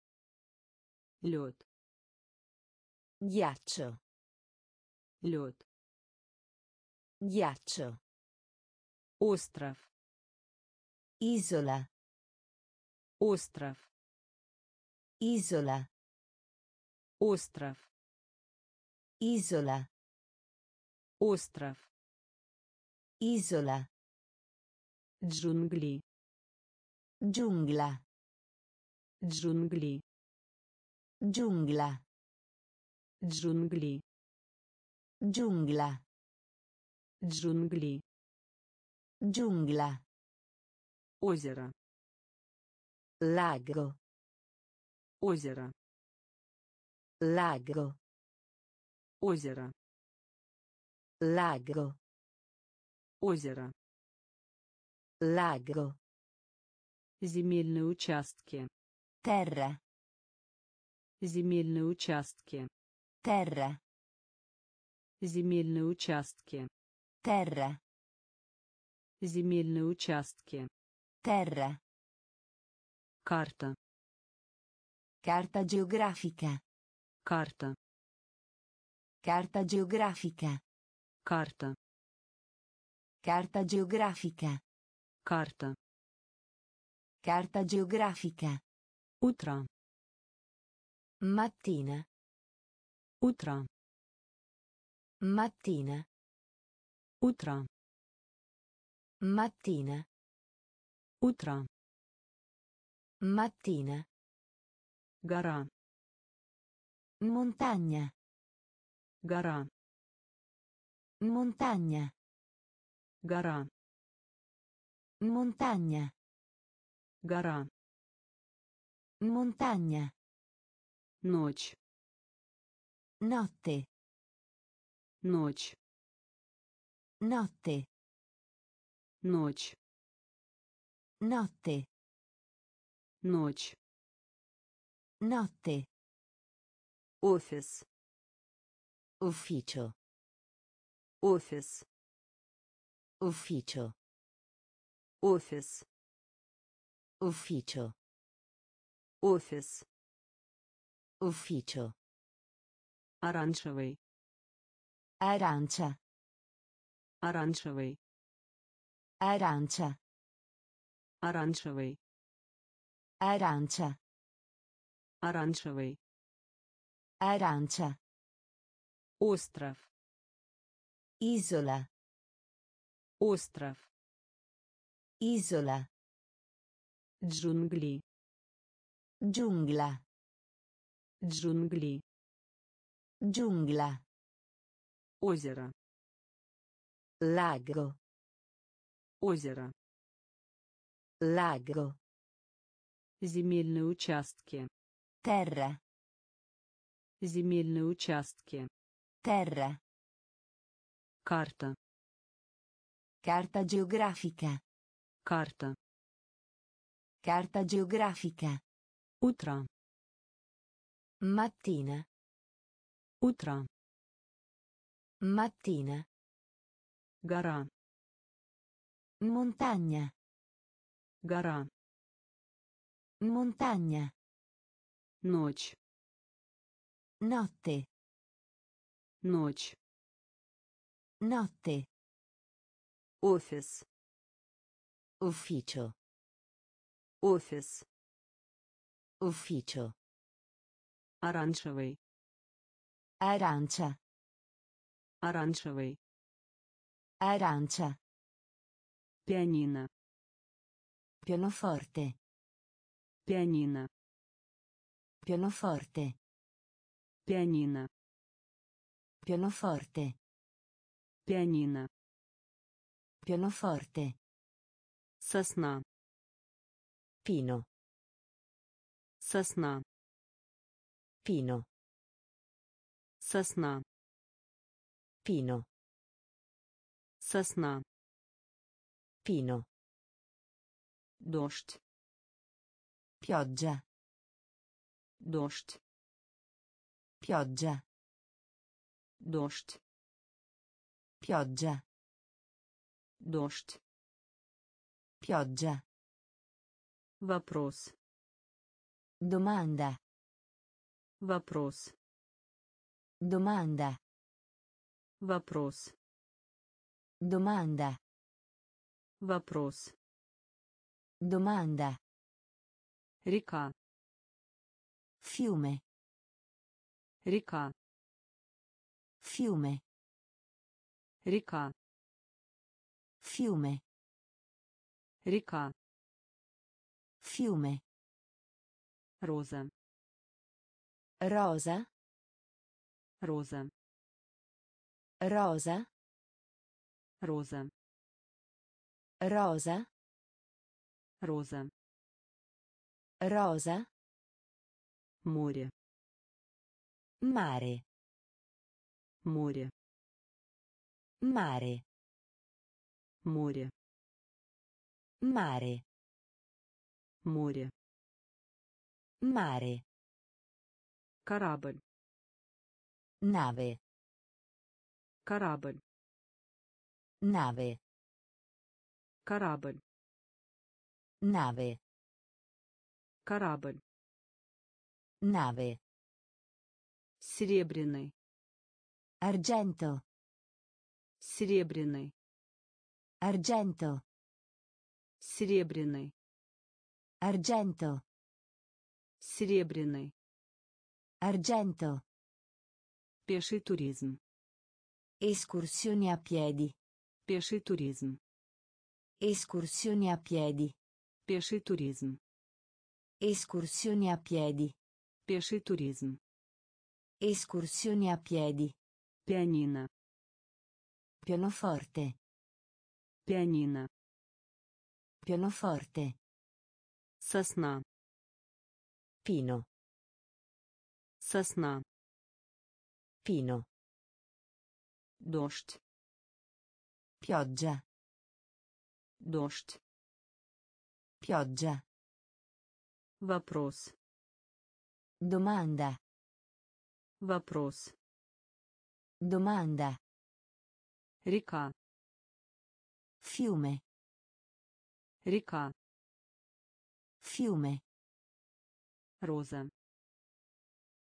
Лед. Ghiaccio. Лед. Ghiaccio. Остров. Isola. Остров. Isola. Остров. Isola. Остров. Isola. Джунгли. Giungla. Джунгли. Giungla. Джунгли. Giungla. Джунгли. Giungla. Озеро. Lago. Озеро. Lago. Озеро. Lago. Озеро. Lago. Земельные участки. Terra. Земельные участки. Terra. Земельные участки. Terra. Земельные участки. Terra. Карта. Carta geografica. Карта. Carta geografica. Карта. Carta geografica. Карта. Carta geografica. Утро. Mattina. Утро. Mattina. Утро. Mattina. Утро. Mattina. Гора. Montagna. Гора. Montagna. Гора. Montagna. Гора. Montagna. Ночь. Notte. Ночь. Notte. Ночь. Notte. Ночь. Notte. Офис. Ufficio. Офис. Ufficio. Офис. Ufficio. Офис. Ufficio. Оранжевый. Arancia. Оранжевый. Arancia. Оранжевый. Arancia. Оранжевый. Arancia. Остров. Isola. Остров. Isola. Джунгли. Giungla. Джунгли. Giungla. Озеро. Lago. Озеро. Lago. Земельные участки. Terra. Земельные участки. Terra. Карта. Carta geografica. Карта. Carta geografica. Утро. Mattina. Утро. Mattina. Гора. Montagna. Гора. Montagna. Ночь. Notte. Ночь. Notte. Офис. Ufficio. Офис. Ufficio. Оранжевый. Arancia. Оранжевый. Arancia. Пианино. Pianoforte. Пианино. Pianoforte. Пианино. Pianoforte. Пианино. Pianoforte. Сосна. Pino. Сосна. Pino. Сосна. Pino. Сосна. Pino. Дождь. Pioggia. Дождь. Pioggia. Дождь. Pioggia. Дождь. Pioggia. Вопрос. Domanda. Вопрос. Domanda. Вопрос. Domanda. Вопрос. Domanda. Река. Fiume. Река. Fiume. Река. Fiume. Река. Fiume. Роза. Rosa. Роза. Rosa. Роза. Rosa. Роза. Rosa. Море. Mare. Море. Mare. Море. Mare. Море. Mare. Корабль. Nave. Корабль. Nave. Корабль. Nave. Корабль. Nave. Серебряный. Argento. Серебряный. Argento. Серебряный. Argento. Серебряный. Argento. Пеший туризм. Escursioni a piedi. Пеший туризм. Escursioni a piedi. Пеший туризм. Escursioni a piedi. Пеший туризм. Escursioni a piedi. Пианино. Pianoforte. Пианино. Pianoforte. Сосна. Pino. Сосна. Pino. Дождь. Pioggia. Дождь. Pioggia. Вопрос. Domanda. Вопрос. Domanda. Река. Fiume. Река. Fiume. Роза.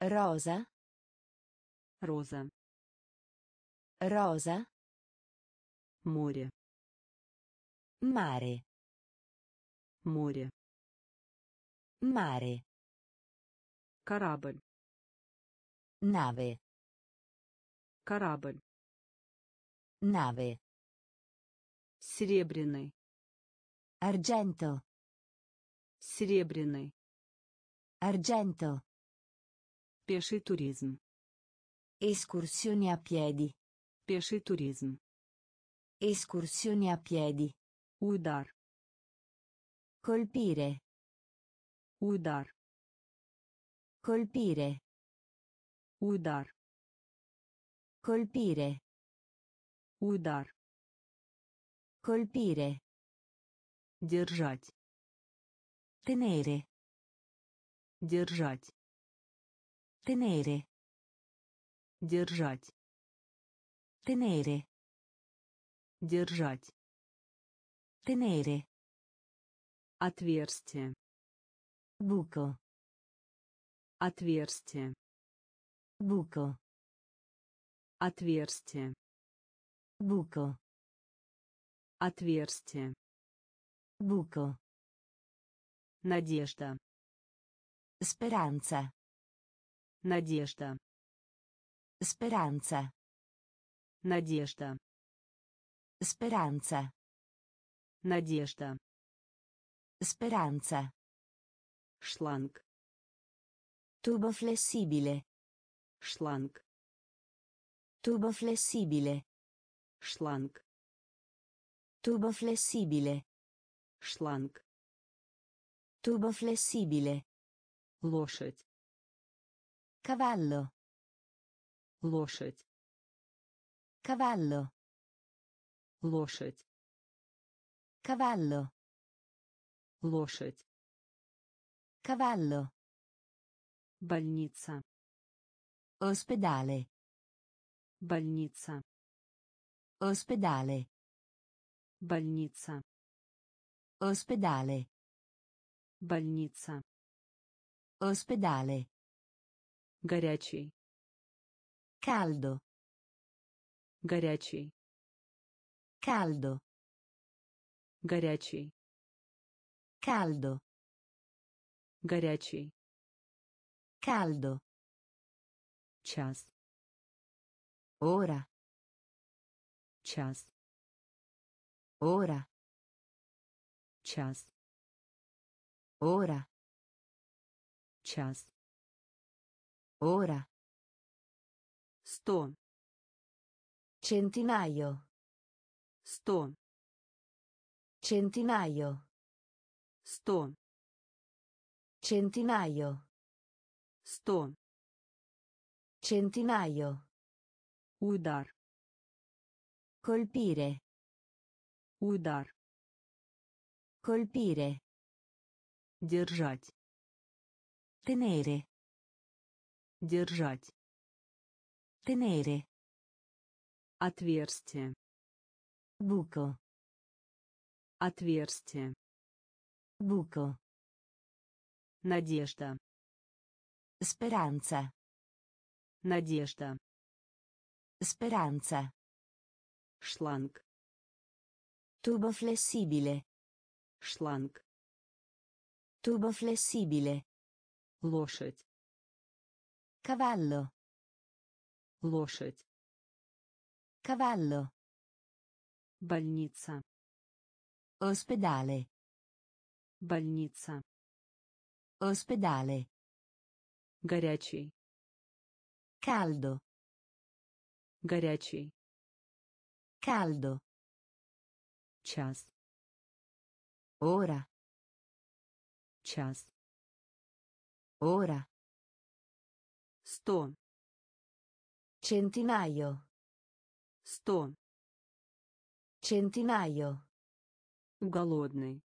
Rosa. Роза. Rosa. Море. Mare. Море. Mare. Корабль. Nave. Корабль. Nave. Серебряный. Argento. Серебряный. Argento. Пеший туризм. Escursioni a piedi. Пеший туризм. Escursioni a piedi. Удар. Colpire. Удар. Colpire. Удар. Colpire. Удар. Colpire. Держать. Tenere. Держать. Tenere. Держать. Tenere. Держать. Tenere. Отверстие. Buco. Отверстие. Buco. Отверстие. Buco. Отверстие. Buco. Надежда. Speranza. Надежда. Speranza. Надежда. Speranza. Надежда. Speranza. Шланг. Tubo flessibile. Шланг. Tubo flessibile. Шланг. Tubo flessibile. Шланг. Tubo flessibile. Лошадь. Cavallo. Лошадь. Cavallo. Лошадь. Cavallo. Лошадь. Cavallo. Больница. Ospedale. Больница. Ospedale. Больница. Ospedale. Больница. Ospedale. Горячий. Caldo. Горячий. Caldo. Горячий. Caldo. Горячий. Caldo. Час. Ora. Час. Ora. Час. Ora. Час. Ora. Сто. Centinaio. Сто. Centinaio. Сто. Centinaio. Сто. Centinaio. Удар. Colpire. Удар. Colpire. Держать. Tenere. Держать. Tenere. Отверстие. Buco. Отверстие. Buco. Надежда. Speranza. Надежда. Speranza. Шланг. Tubo flessibile. Шланг. Tubo flessibile. Лошадь. Cavallo. Лошадь. Cavallo. Больница. Ospedale. Больница. Ospedale. Горячий. Caldo. Горячий. Caldo. Час. Ora. Час. Ora. Сто. Centinaio. Сто. Centinaio. Голодный.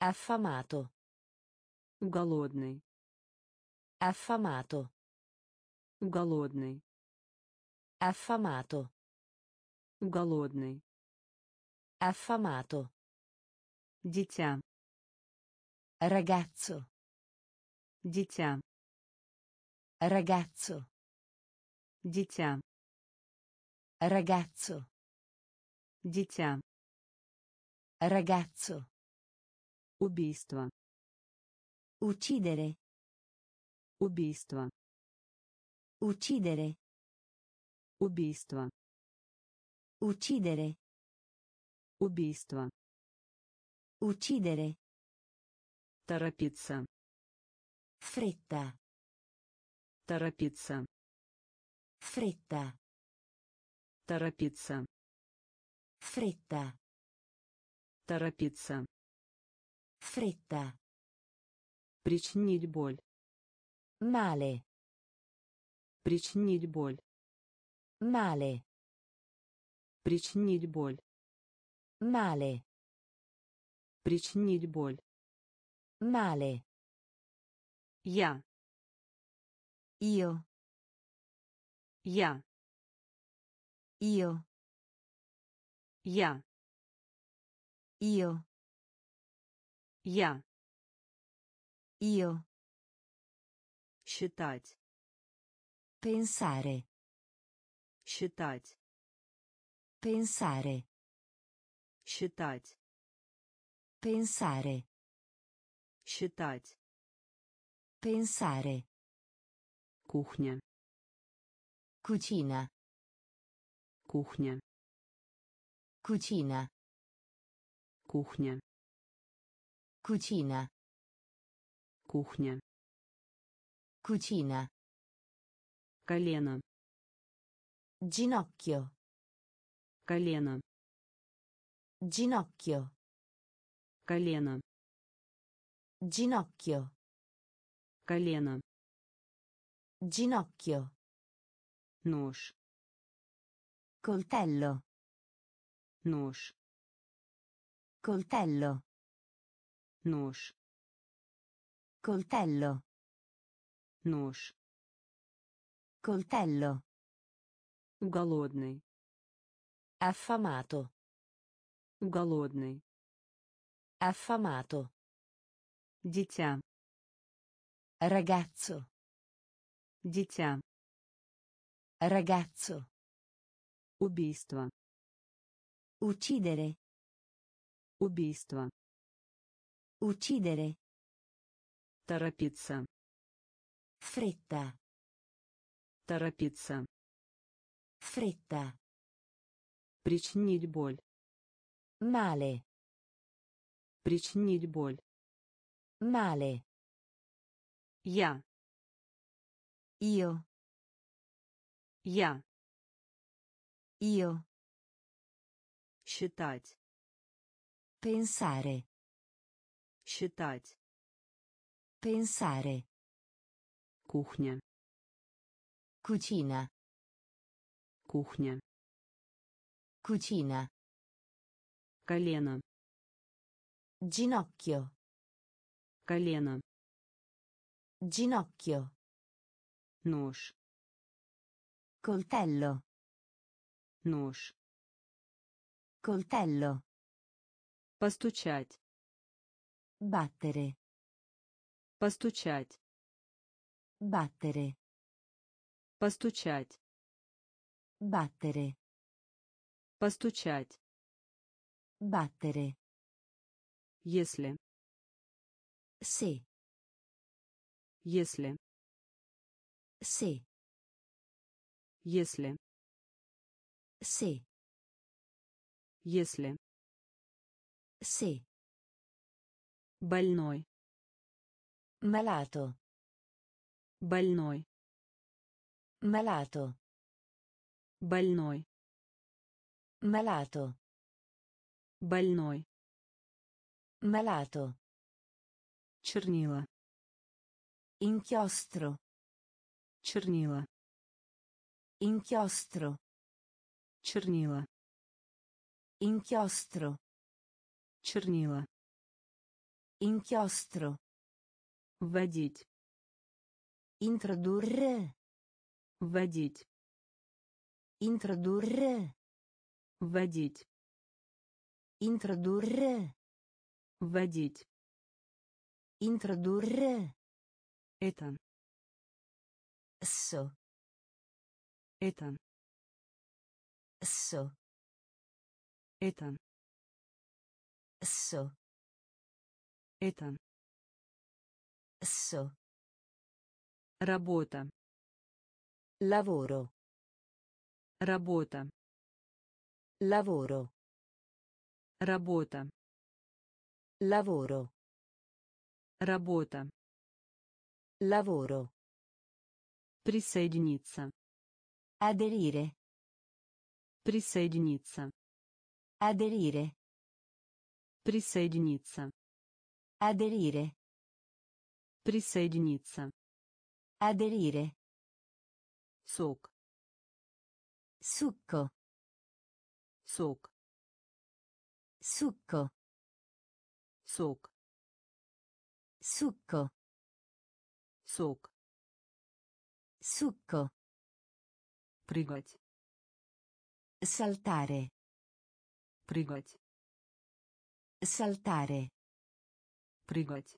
Affamato. Голодный. Affamato. Голодный. Affamato. Голодный. Affamato. Дитя. Ragazzo. Дитя. Ragazzo. Дитя. Ragazzo. Дитя. Ragazzo. Убийство. Uccidere. Убийство. Uccidere. Убийство. Uccidere. Убийство. Uccidere. Торопиться. Fretta. Торопиться. Fretta. Торопиться. Fretta. Торопиться. Fretta. Причинить боль. Male. Причинить боль. Male. Причинить боль. Male. Причинить боль. Male. Я. Io. Я. Io. Я. Io. Я. Io. Считать. Pensare. Считать. Pensare. Считать. Pensare. Считать. Pensare. Кухня. Cucina. Кухня. Cucina. Кухня. Cucina. Кухня. Cucina. Колено. Ginocchio. Колено. Ginocchio. Колено. Ginocchio. Колено. Ginocchio. Нож. Coltello. Нож. Coltello. Нож. Coltello. Нож. Coltello. Голодный. Affamato. Голодный. Affamato. Дитя. Ragazzo. Дитя. Ragazzo. Убийство. Uccidere. Убийство. Uccidere. Торопиться. Fretta. Торопиться. Fretta. Причинить боль. Male. Причинить боль. Male. Я. Io. Я. Io. Считать. Pensare. Считать. Pensare. Кухня. Cucina. Кухня. Cucina. Колено. Ginocchio. Колено. Ginocchio. Нож. Coltello. Нож. Coltello. Постучать. Battere. Постучать. Battere. Постучать. Battere. Постучать. Battere. Если. Se. Если. Se. Если. Se. Если. Se. Больной. Malato. Больной. Malato. Больной. Malato. Больной. Malato. Чернила. Inchiostro. Чернила. Inchiostro. Чернила. Inchiostro. Чернила. Inchiostro. Вводить. Introdurre. Вводить. Introdurre. Вводить. Introdurre. Вводить. Introdurre. Это. So. Это. So. Это. So. Это. So. Работа. Lavoro. Работа. Lavoro. Работа. Lavoro. Работа. Lavoro. Присоединиться. Aderire. Присоединиться. Aderire. Присоединиться. Aderire. Присоединиться. Aderire. Сок. Succo. Сок. Succo. Сок. Succo. Сок. Succo. Прыгать. Saltare. Прыгать. Saltare. Прыгать.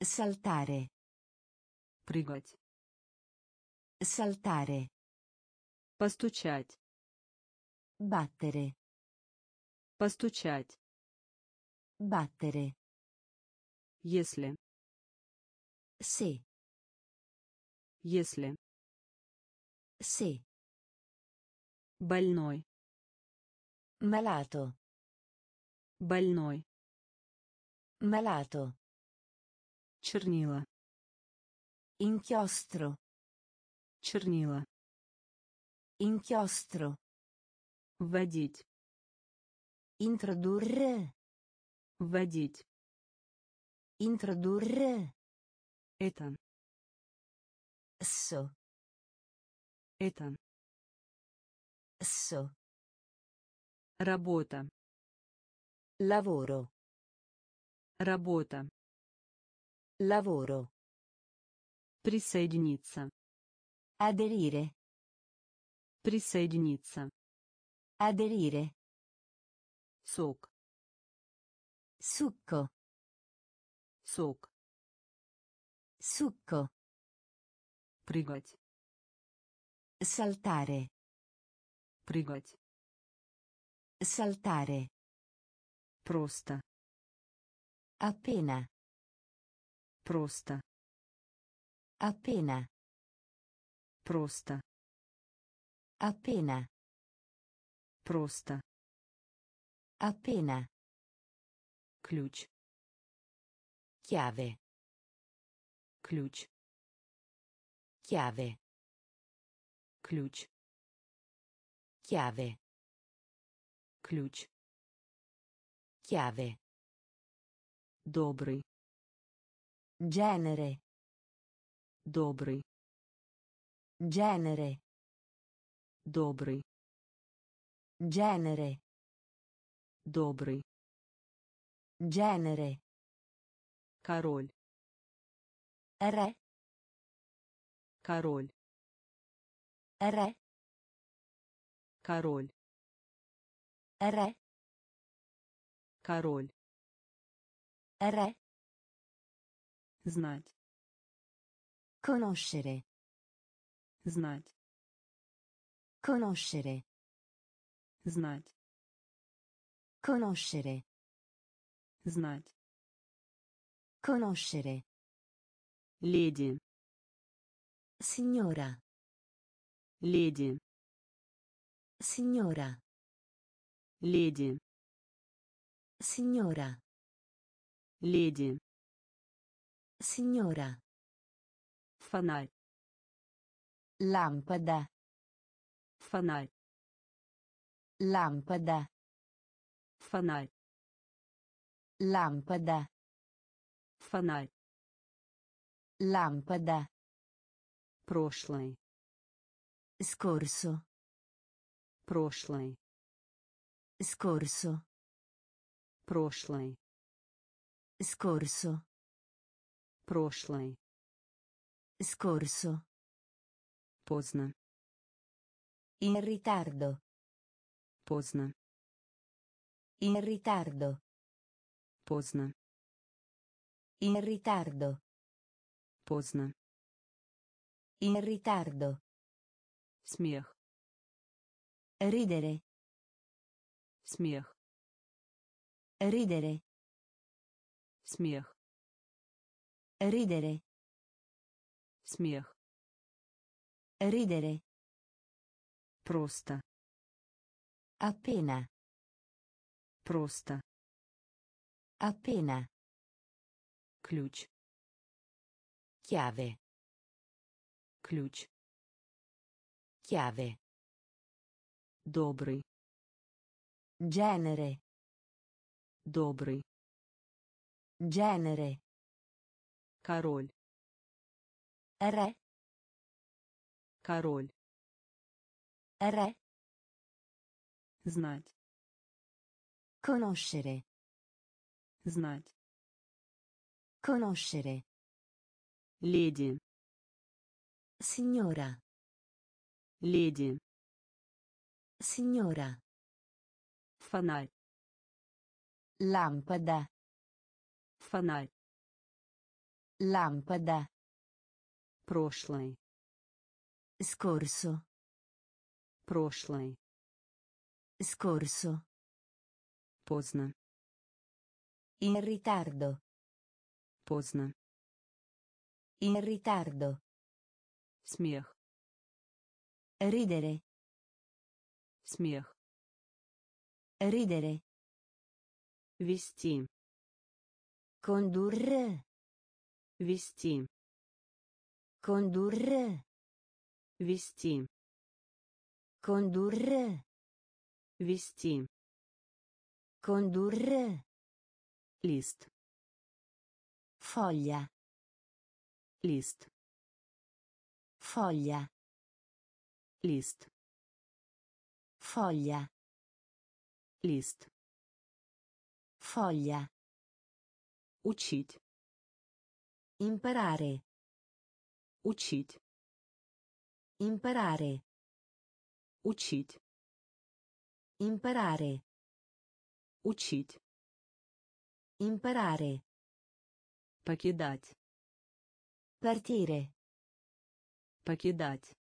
Saltare. Прыгать. Saltare. Постучать. Battere. Постучать. Battere. Если. Se. Если. Se. Больной. Malato. Больной. Malato. Чернила. Inchiostro. Чернила. Inchiostro. Вводить. Introdurre. Вводить. Introdurre. Это. Sso. Это. Sso. Работа. Lavoro. Работа. Lavoro. Присоединиться. Aderire. Присоединиться. Aderire. Сок. Succo. Сок. Succo. Прыгать. Saltare. Прыгать. Saltare. Просто. Appena. Просто. Appena. Просто. Appena. Просто. Appena. Ключ. Chiave. Ключ. Chiave. Ключ. Chiave. Ключ. Chiave. Добрый. Genere. Добрый. Genere. Добрый. Genere. Добрый. Genere. Король. Re. Король. Re. Король. Re. Король. Re. Знать. Conoscere. Знать. Conoscere. Знать. Conoscere. Знать. Conoscere. Леди. Signora. Леди. Signora. Леди. Signora. Леди. Signora. Фонарь. Lampada. Фонарь. Lampada. Фонарь. Lampada. Фонарь. Lampada. Прошлый. Scorso. Прошлый. Scorso. Прошлый. Scorso. Прошлый. Scorso. Поздно. In ritardo. Поздно. In ritardo. Поздно. In ritardo. Поздно. In ritardo. Смех. Ridere. Смех. Ridere. Смех. Ridere. Смех. Ridere. Просто. Appena. Просто. Appena. Ключ. Chiave. Ключ. Chiave. Добрый. Genere. Добрый. Genere. Король. Re. Король. Re. Знать. Conoscere. Знать. Conoscere. Леди. Signora. Леди. Signora. Фонарь. Lampada. Фонарь. Lampada. Прошлый. Scorso. Прошлый. Scorso. Поздно. In ritardo. Поздно. In ritardo. Смех. Ridere. Смех. Ridere. Вести. Condurre. Вести. Condurre. Вести. Condurre. Вести. Condurre. Лист. Foglia. Лист. Foglia. Лист. Foglia. Лист. Foglia. Учить. Imparare. Учить. Imparare. Учить. Imparare. Учить. Imparare. Покидать. Partire. Покидать.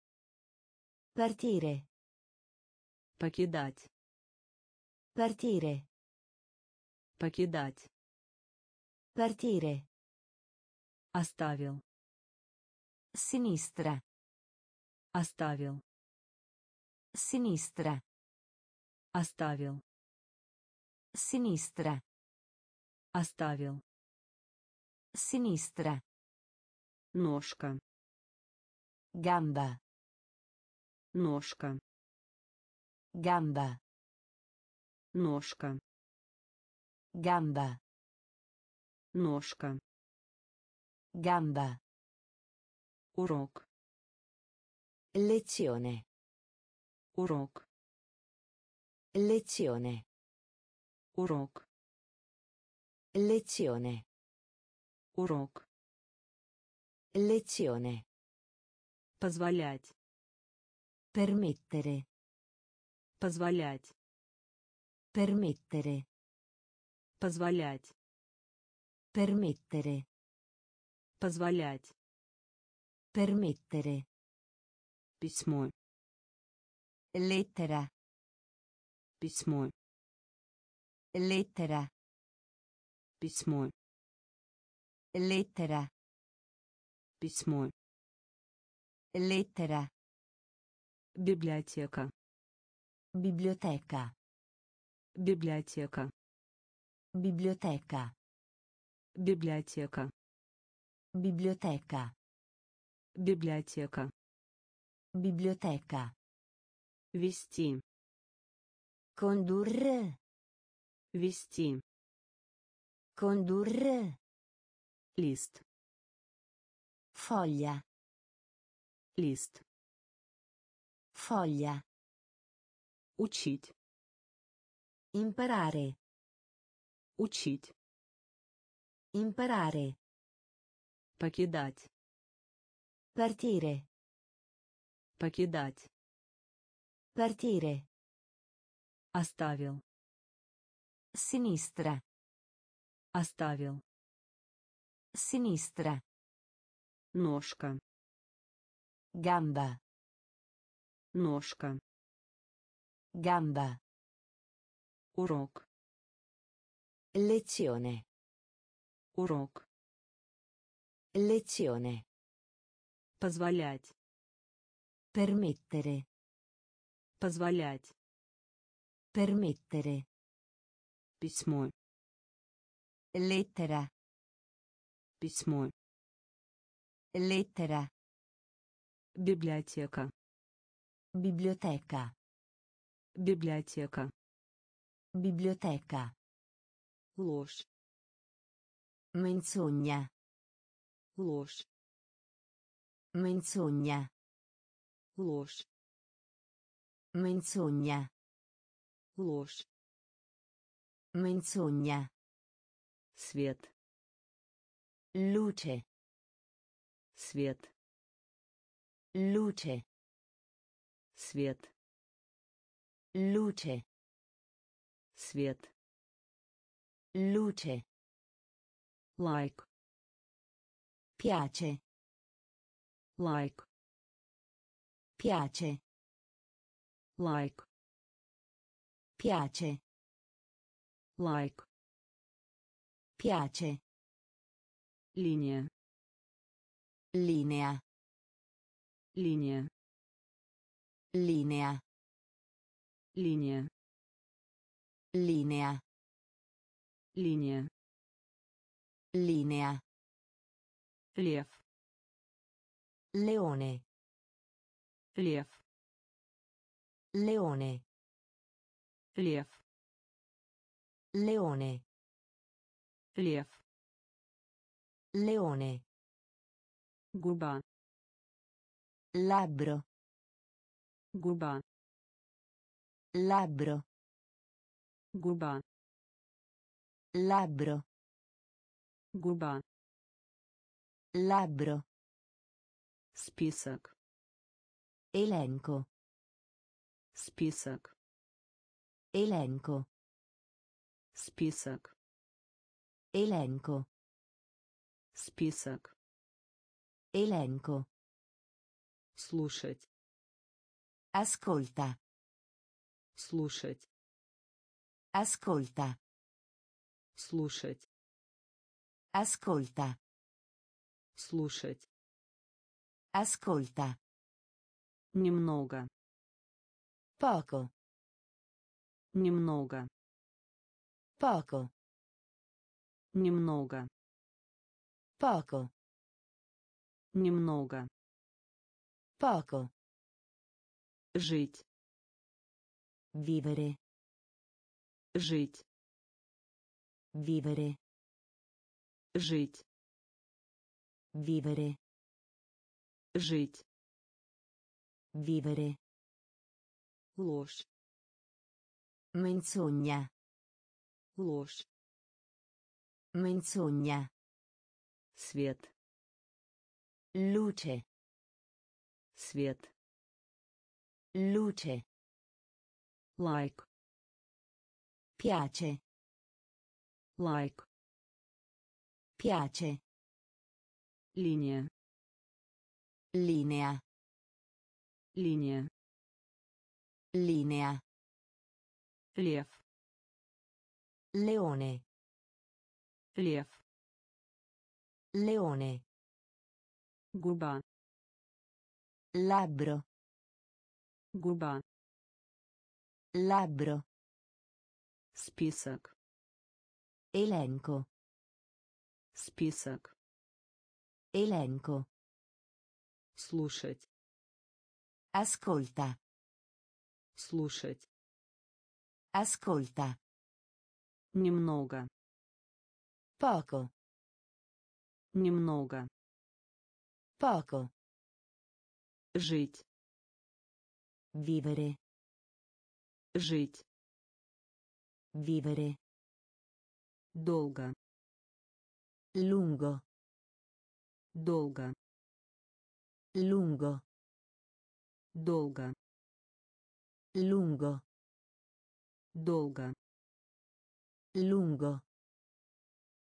Partire. Покидать. Partire. Покидать. Partire. Оставил. Sinistra. Оставил. Sinistra. Оставил. Sinistra. Оставил. Sinistra. Ножка. Gamba. Ножка. Gamba. Ножка. Gamba. Ножка. Gamba. Урок. Lezione. Урок. Lezione. Урок. Lezione. Урок. Lezione. Позволять. Permettere. Позволять. Permettere. Позволять. Permettere. Позволять. Permettere. Письмо. Lettera. Письмо. Lettera. Письмо. Lettera. Письмо. Lettera. Библиотека. Biblioteca. Библиотека. Biblioteca. Библиотека. Biblioteca. Библиотека. Biblioteca. Вести. Condurre. Вести. Condurre. Лист. Foglia. Лист. Foglia. Учить. Imparare. Учить. Imparare. Покидать. Partire. Покидать. Partire. Оставил. Sinistra. Оставил. Sinistra. Ножка. Gamba. Ножка. Gamba. Урок. Lezione. Урок. Lezione. Позволять. Permettere. Позволять. Permettere. Письмо. Lettera. Письмо. Lettera. Библиотека. Biblioteca. Библиотека. Biblioteca. Ложь. Menzogna. Ложь. Menzogna. Ложь. Menzogna. Ложь. Menzogna. Свет. Luce. Свет. Luce. Свет. Luce. Свет. Luce. Like. Piace. Like. Piace. Like. Piace. Like. Piace. Linea. Linea. Linea. Linea. Linea. Linea. линия Linea. лев Leone. лев Leone. лев Leone. лев Leone. губа Labbro. губа Labbro. губа Labbro. губа Labbro. список Elenco. список Elenco. список Elenco. список Elenco. слушать Ascolta. слушать Ascolta. Слушать Ascolta. слушать Ascolta. немного Poco. немного Poco. немного Poco. немного Poco. жить Vivere. жить Vivere. жить Vivere. жить Vivere. ложь Menzogna. ложь Menzogna. свет Luce. свет Luce. лайк Piace. лайк Piace. линия Linea. линия Linea. лев Leone. лев Leone. губа Labbro. губа Labbro. список Elenco. список Elenco. слушать Ascolta. слушать Ascolta. немного Poco. немного Poco. жить Vivere. жить Vivere. Долго Lungo. долго Lungo. долго Lungo. долго Lungo.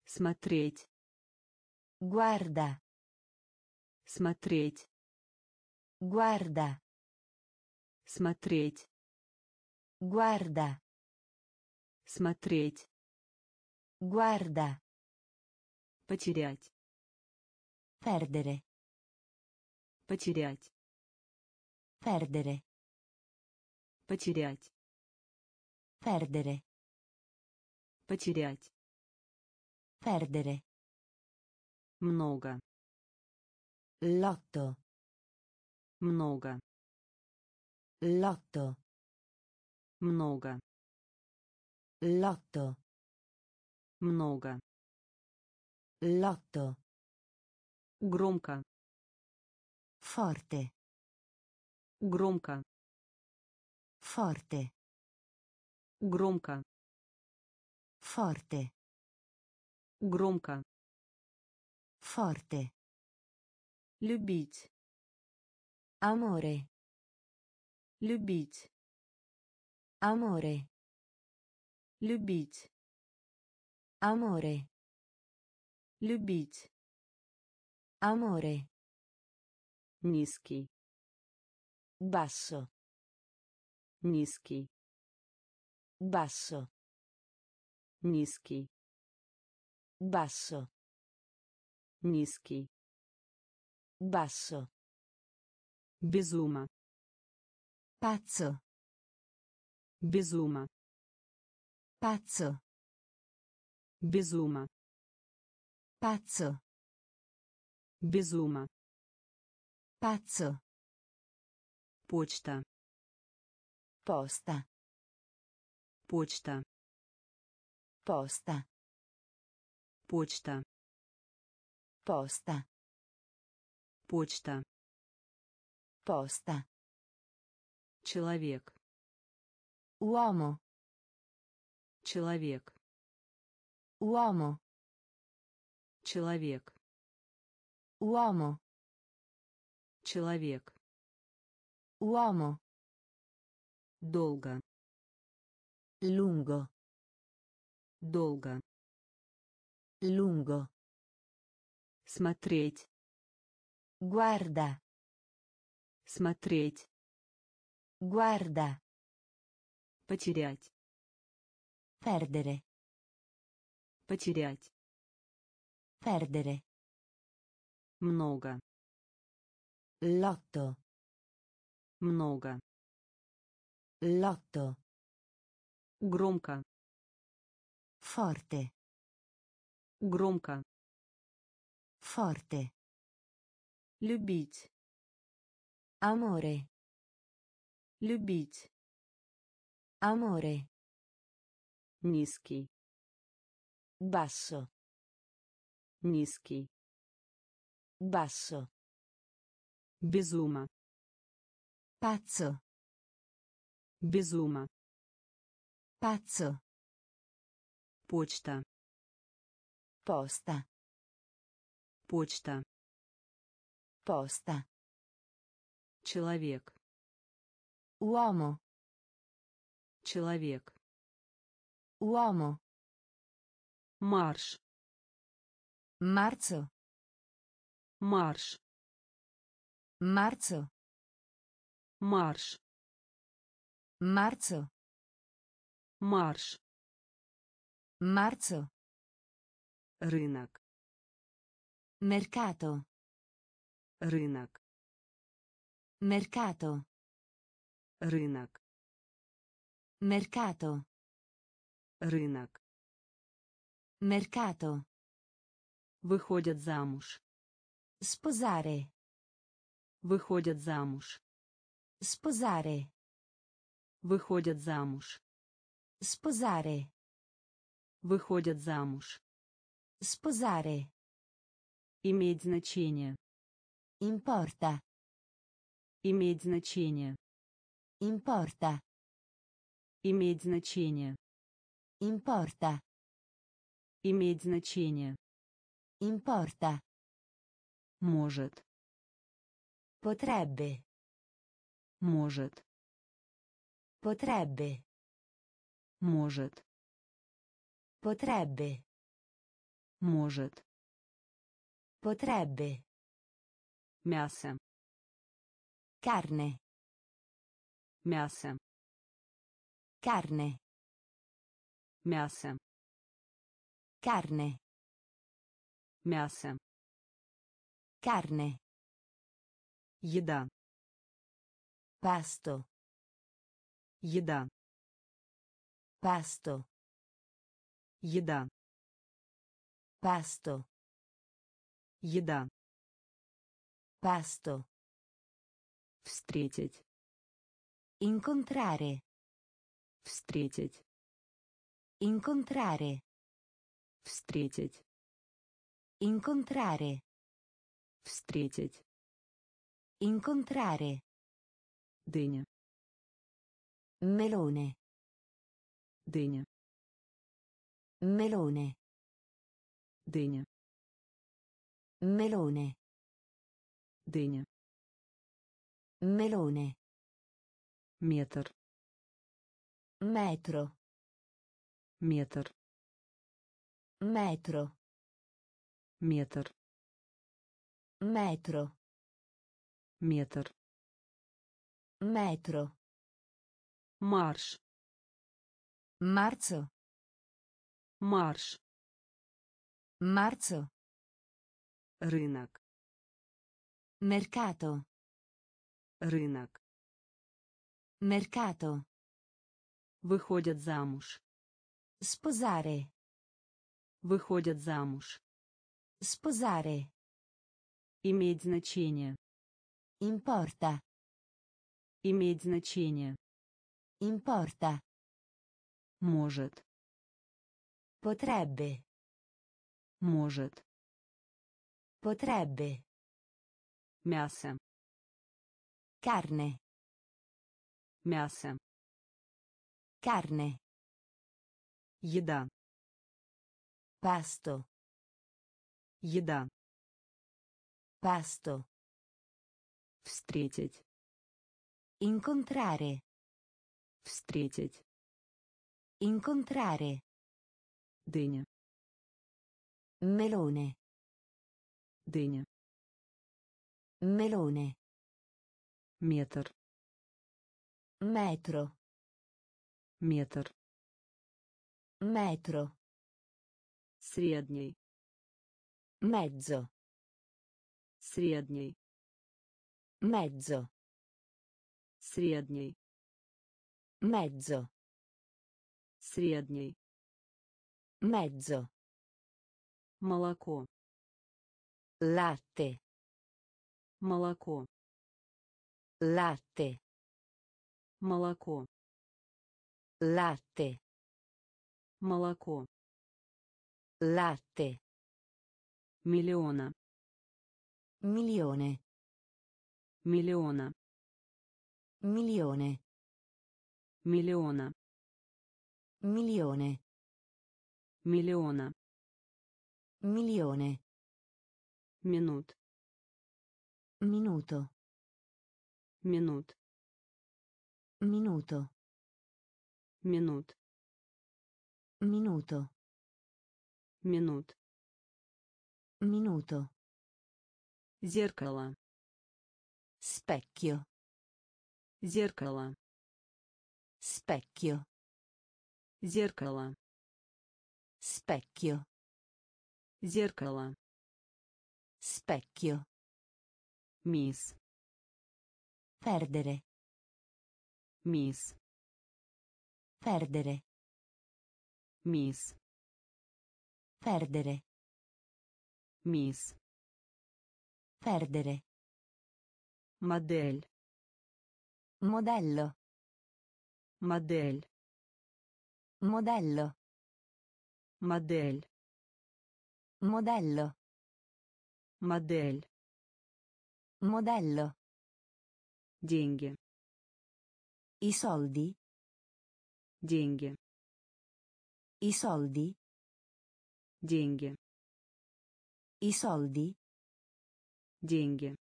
смотреть Guarda. смотреть Guarda. смотреть Guarda. смотреть Guarda. потерять Perdere. потерять Perdere. потерять Perdere. потерять Perdere. много Lotto. много Lotto. много Lotto. много Lotto. громко Forte. громко Forte. громко Forte. громко Forte. любить Amore. любить Amore. любить Amore. любить Amore. низкий Basso. низкий Basso. низкий Basso. низкий Basso. безума Pazzo. безума Pazzo. Безума. Pazzo. Безума. Pazzo. Почта. Posta. Почта. Posta. Почта. Posta. Почта. Posta. Человек. Uomo. Человек. Uomo. Человек. Uomo. Человек. Uomo. Долго. Lungo. Долго. Lungo. Смотреть. Guarda. Смотреть. Guarda. Потерять. Perdere. Потерять. Perdere. Много. Lotto. Много. Lotto. Громко. Forte. Громко. Forte. Любить. Amore. Любить. Amore. Низкий. Basso. Низкий. Basso. Безума. Pazzo. Безума. Pazzo. Почта. Posta. Почта. Posta. Человек. Uomo. Человек. Uomo. Marsz. Marzo. Marsz. Marzo. Marsz. Marzo. Marsz. Marzo. Rynek. Mercato. Rynek. Mercato. Rynek. Mercato. Rynek. Mercato. Выходят замуж. Sposare. Выходят замуж. Sposare. Выходят замуж. Sposare. Выходят замуж. Sposare. Иметь значение. Importa. Иметь значение. Importa. Иметь значение. Importa. Иметь значение. Importa. Может. Potrebbe. Может. Potrebbe. Может. Potrebbe. Может. Potrebbe. Мясо. Carne. Мясо. Carne. Мясо. Carne. Мясо. Carne. Еда. Pasto. Еда. Pasto. Еда. Pasto. Еда. Pasto. Встретить. Incontrare. Встретить. Incontrare. Встретить. Incontrare. Встретить. Incontrare. Дыня. Melone. Дыня. Melone. Дыня. Melone. Дыня. Melone. Метр. Metro. Метр. Metro. Метр. Metro. Метр. Metro. Марш. Marzo. Марш. Marzo. Рынок. Mercato. Рынок. Mercato. Выходят замуж. Sposare. Выходят замуж. Sposare. Иметь значение. Importa. Иметь значение. Importa. Может. Potrebbe. Может. Potrebbe. Мясо. Carne. Мясо. Carne. Еда. Pasto. Еда. Pasto. Встретить. Incontrare. Встретить. Incontrare. Дыня. Melone. Дыня. Melone. Метр. Metro. Метр. Metro. Средний. Mezzo. Средний. Mezzo. Средний. Mezzo. Средний. Mezzo. Молоко. Latte. Молоко. Latte. Молоко. Latte. Молоко. Latte. Milione. Milione. Miliona. Milione. Miliona. Milione. Miliona. Milione. Minut. Minuto. Minut. Minuto. Minut. Minuto Минут. Minuto. Зеркало. Specchio. Зеркало. Specchio. Зеркало. Specchio. Зеркало. Specchio. Мисс. Perdere. Мисс. Perdere. Мисс. Perdere. Мисс. Perdere. Модель. Modello. Модель. Modello. Модель. Modello. Модель. Modello. Деньги. I soldi. Деньги. I soldi. Деньги. I soldi. Деньги.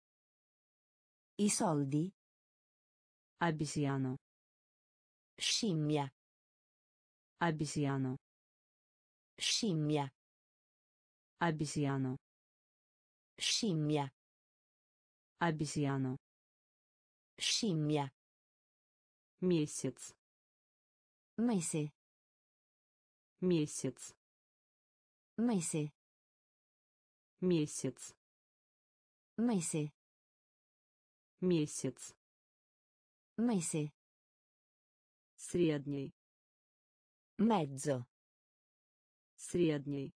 I soldi. Обезьяну. Scimmia. Обезьяну. Scimmia. Обезьяну. Scimmia. Обезьяну. Scimmia. Месяц. Mese. Месяц. Mese. Месяц. Mese. Месяц. Mese. Средний. Mezzo. Средний.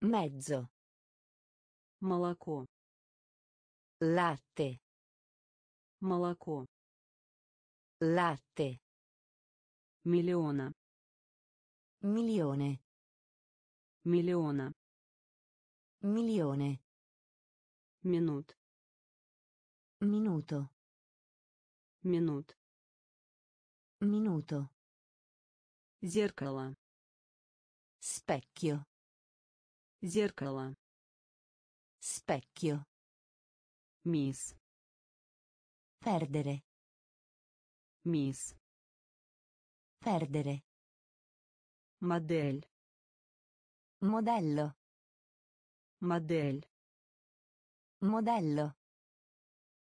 Mezzo. Молоко. Latte. Молоко. Latte. Миллиона. Milione. Миллиона. Milione. Минут. Minuto. Минут. Minuto. Зеркало. Specchio. Зеркало. Specchio. Мисс. Perdere. Мисс. Perdere. Модель. Modello. Модель. Modello.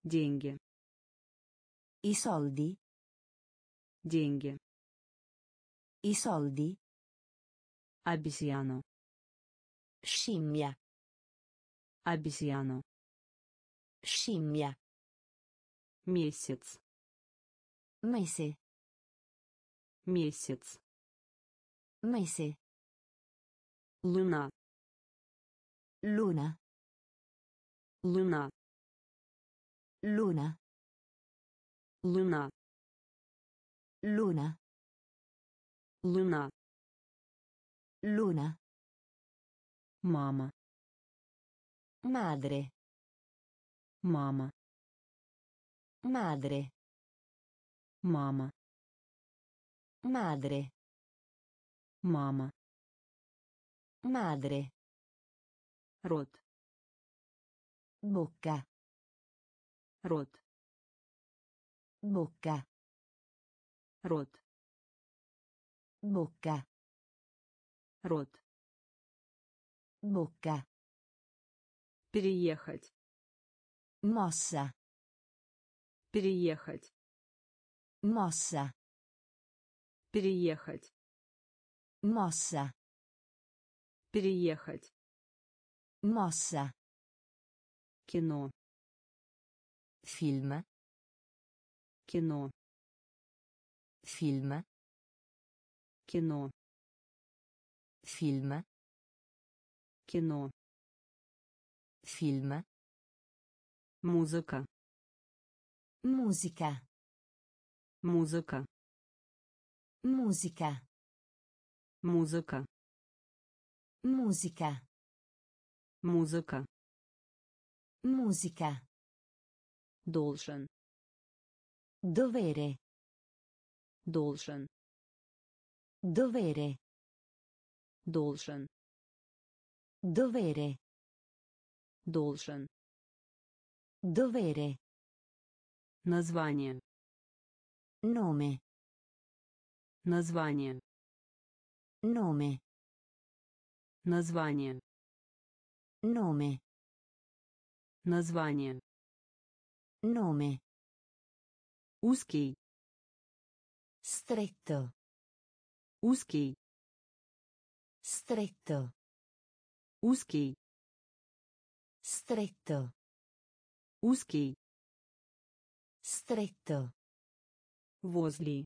Деньги. I soldi. Деньги. I soldi. Обезьяну. Scimmia. Обезьяну. Scimmia. Месяц. Mese. Месяц. Mese. Luna. Luna. Luna. Luna. Luna. Luna. Luna. Luna. Mama. Madre. Mama. Madre. Mama. Madre. Mama. Madre. Рот. Bocca. Рот. Bocca. Рот. Bocca. Рот. Bocca. Переехать. Mossa. Переехать. Mossa. Переехать. Mossa. Переехать. Mossa. Кино. Film. Кино. Film. Кино. Film. Кино. Film. Музыка. Musica. Музыка. Musica. Музыка. Musica. Музыка. Musica. Должен. Dovere. Должен. Dovere. Должен. Dovere. Должен. Dovere. Название. Nome. Название. Nome. Название. Nome. Название. Nome. Узкий. Stretto. Узкий. Stretto. Узкий. Stretto. Узкий. Stretto. Возле.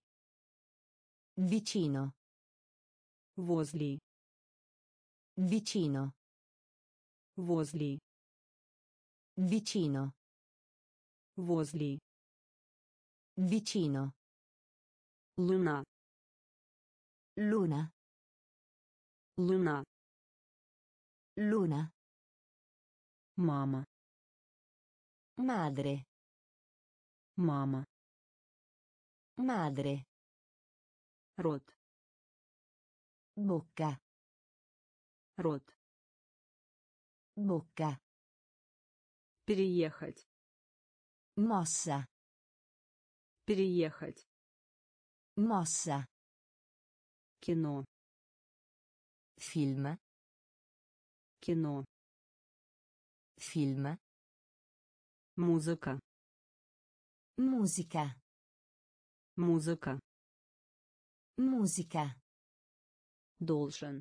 Vicino. Возле. Vicino. Возле. Vicino. Возле. Vicino. Луна. Luna. Луна. Luna. Мама. Madre. Мама. Madre. Рот. Bocca. Рот. Bocca. Переехать. Mossa. Переехать. Mossa. Кино. Film. Кино. Film. Музыка. Musica. Музыка. Musica. Должен.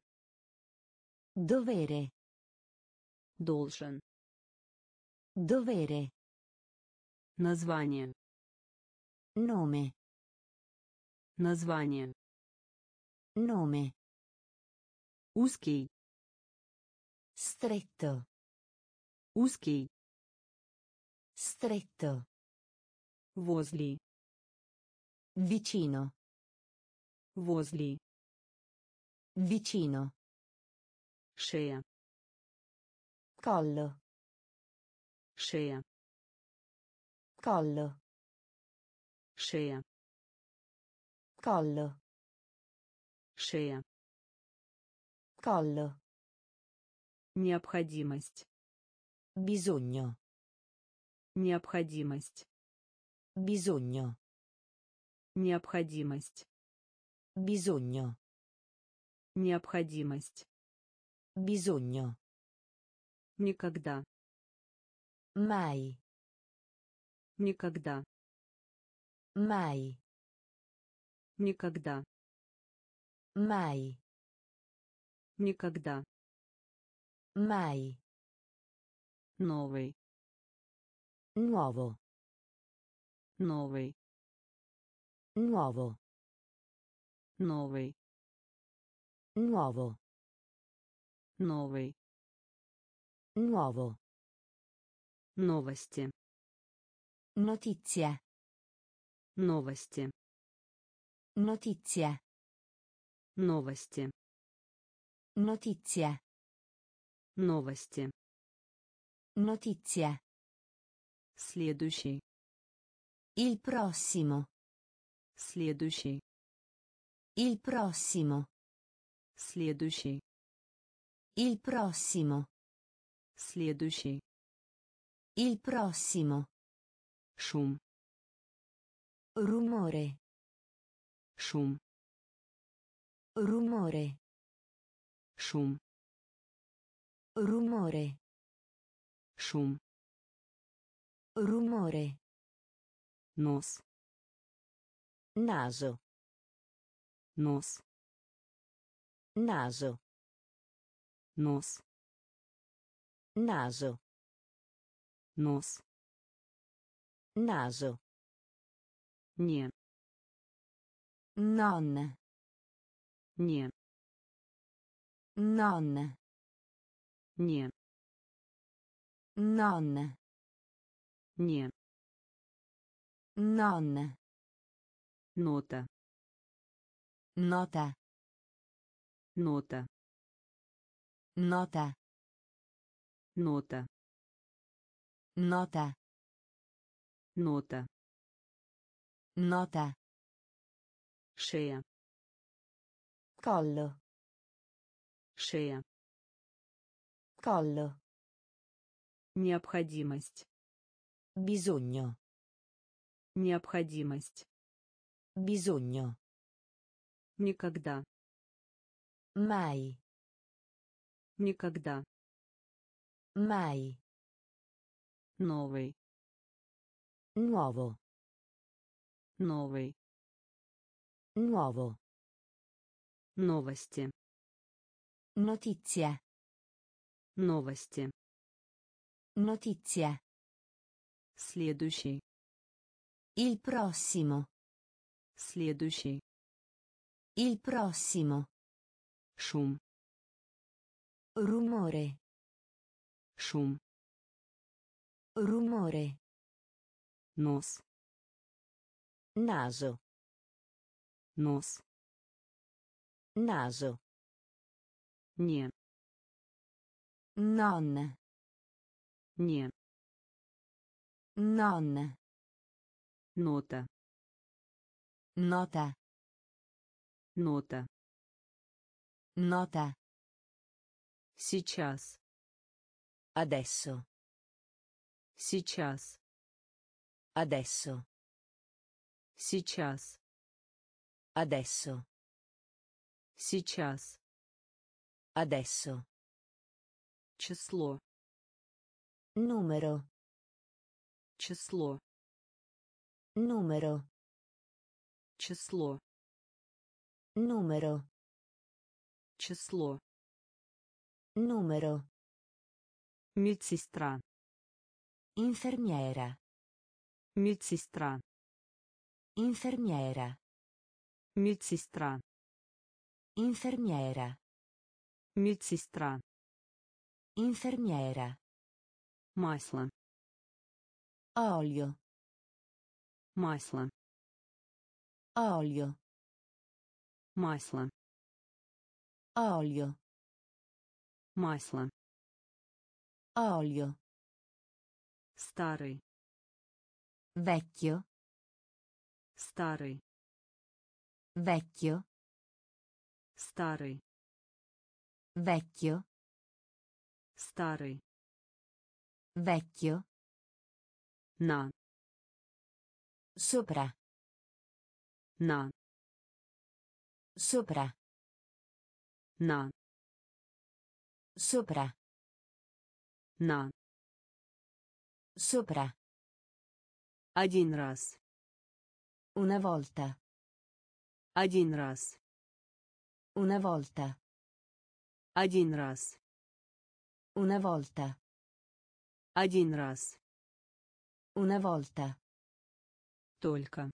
Dovere. Должен. Dovere. Название. Nome. Название. Nome. Узкий. Stretto. Узкий. Stretto. Возле. Vicino. Возле. Vicino. Шея. Collo. Шея. Collo. Шея. Collo. Шея. Collo. Необходимость. Bisogno. Необходимость. Bisogno. Необходимость. Bisogno. Необходимость. Bisogno. Никогда. Mai. Никогда. Mai. Никогда. Mai. Никогда. Mai. Новый. Nuovo. Новый. Nuovo. Новый. Nuovo. Новый. Nuovo. Новости. Notizia. Новости. Notizia. Новости. Notizia. Новости. Notizia. Следующий. Il prossimo. Следующий. Il prossimo. Следующий. Il prossimo. Следующий. Il prossimo. Шум. Rumore. Шум. Rumore. Шум. Rumore. Шум. Rumore. Нос. Naso. Нос. Naso. Нос. Naso. Нос. Naso. Не. Non. Не. Non. Не. Non. Не. Non. Нота. Nota. Нота. Nota. Нота. Nota. Нота. Nota. Шея. Collo. Шея. Collo. Необходимость. Bisogno. Необходимость. Bisogno. Никогда. Mai. Никогда. Mai. Новый. Nuovo. Новый. Nuovo. Новости. Notizia. Новости. Notizia. Следующий. Il prossimo. Следующий. Il prossimo. Шум. Rumore. Шум. Rumore. Нос. Naso. Нос. Naso. Не. Non. Не. Non. Нота. Nota. Нота. Nota. Сейчас. Adesso. Сейчас. Adesso. Сейчас. Adesso. Сейчас. Adesso. Число. Numero. Число. Numero. Число. Numero. Число. Numero. Медсестра. Infermiera. Медсестра. Infermiera. Медсестра. Infermiera. Медсестра. Infermiera. Масло. Olio. Масло. Olio. Масло. Olio. Масло. Olio. Старый. Vecchio. Старый. Vecchio. Старый. Vecchio. Старый. Vecchio. На. Sopra. На. Sopra. На. Sopra. На. Sopra. Один раз. Una volta. Один раз. Una volta. Один раз. Una volta. Один раз. Una volta. Только.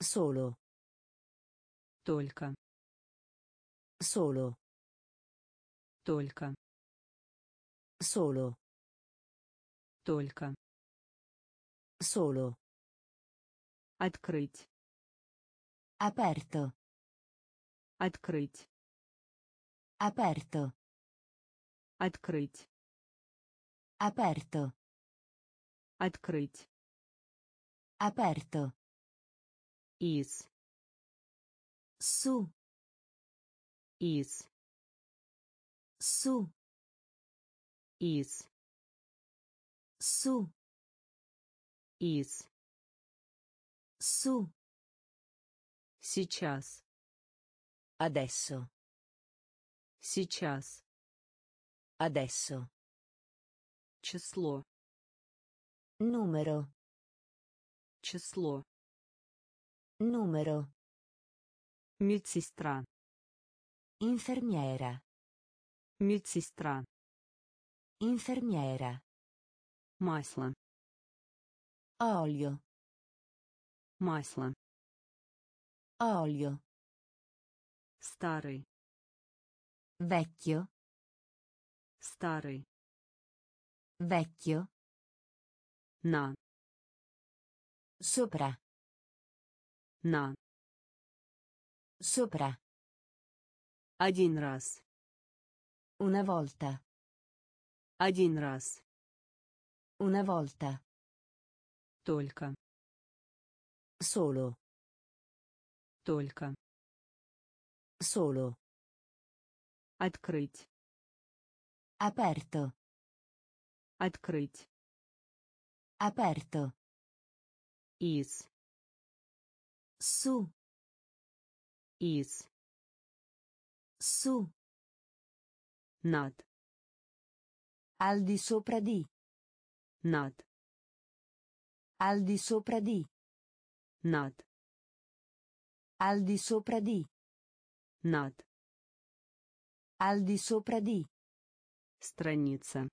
Solo. Только. Solo. Только. Solo. Только. Solo. Открыть. Aperto. Открыть. Aperto. Открыть. Aperto. Открыть. Aperto. Из. Su. Из. Su. Из. Su. Из. Su. Сейчас. Adesso. Сейчас. Adesso. Число. Numero. Число. Numero. Медсестра. Infermiera. Медсестра. Infermiera. Масло. Olio. Масло. Olio. Старый. Vecchio. Старый. Vecchio. На. Sopra. На. Sopra. Один раз. Una volta. Один раз. Una volta. Только. Solo. Только. Solo. Открыть. Aperto. Открыть. Aperto. Из. Su. Из. Su. Над. Al di sopra di. Над. Al di sopra di. Над. Al di sopra di. Над. Al di sopra di. Страница.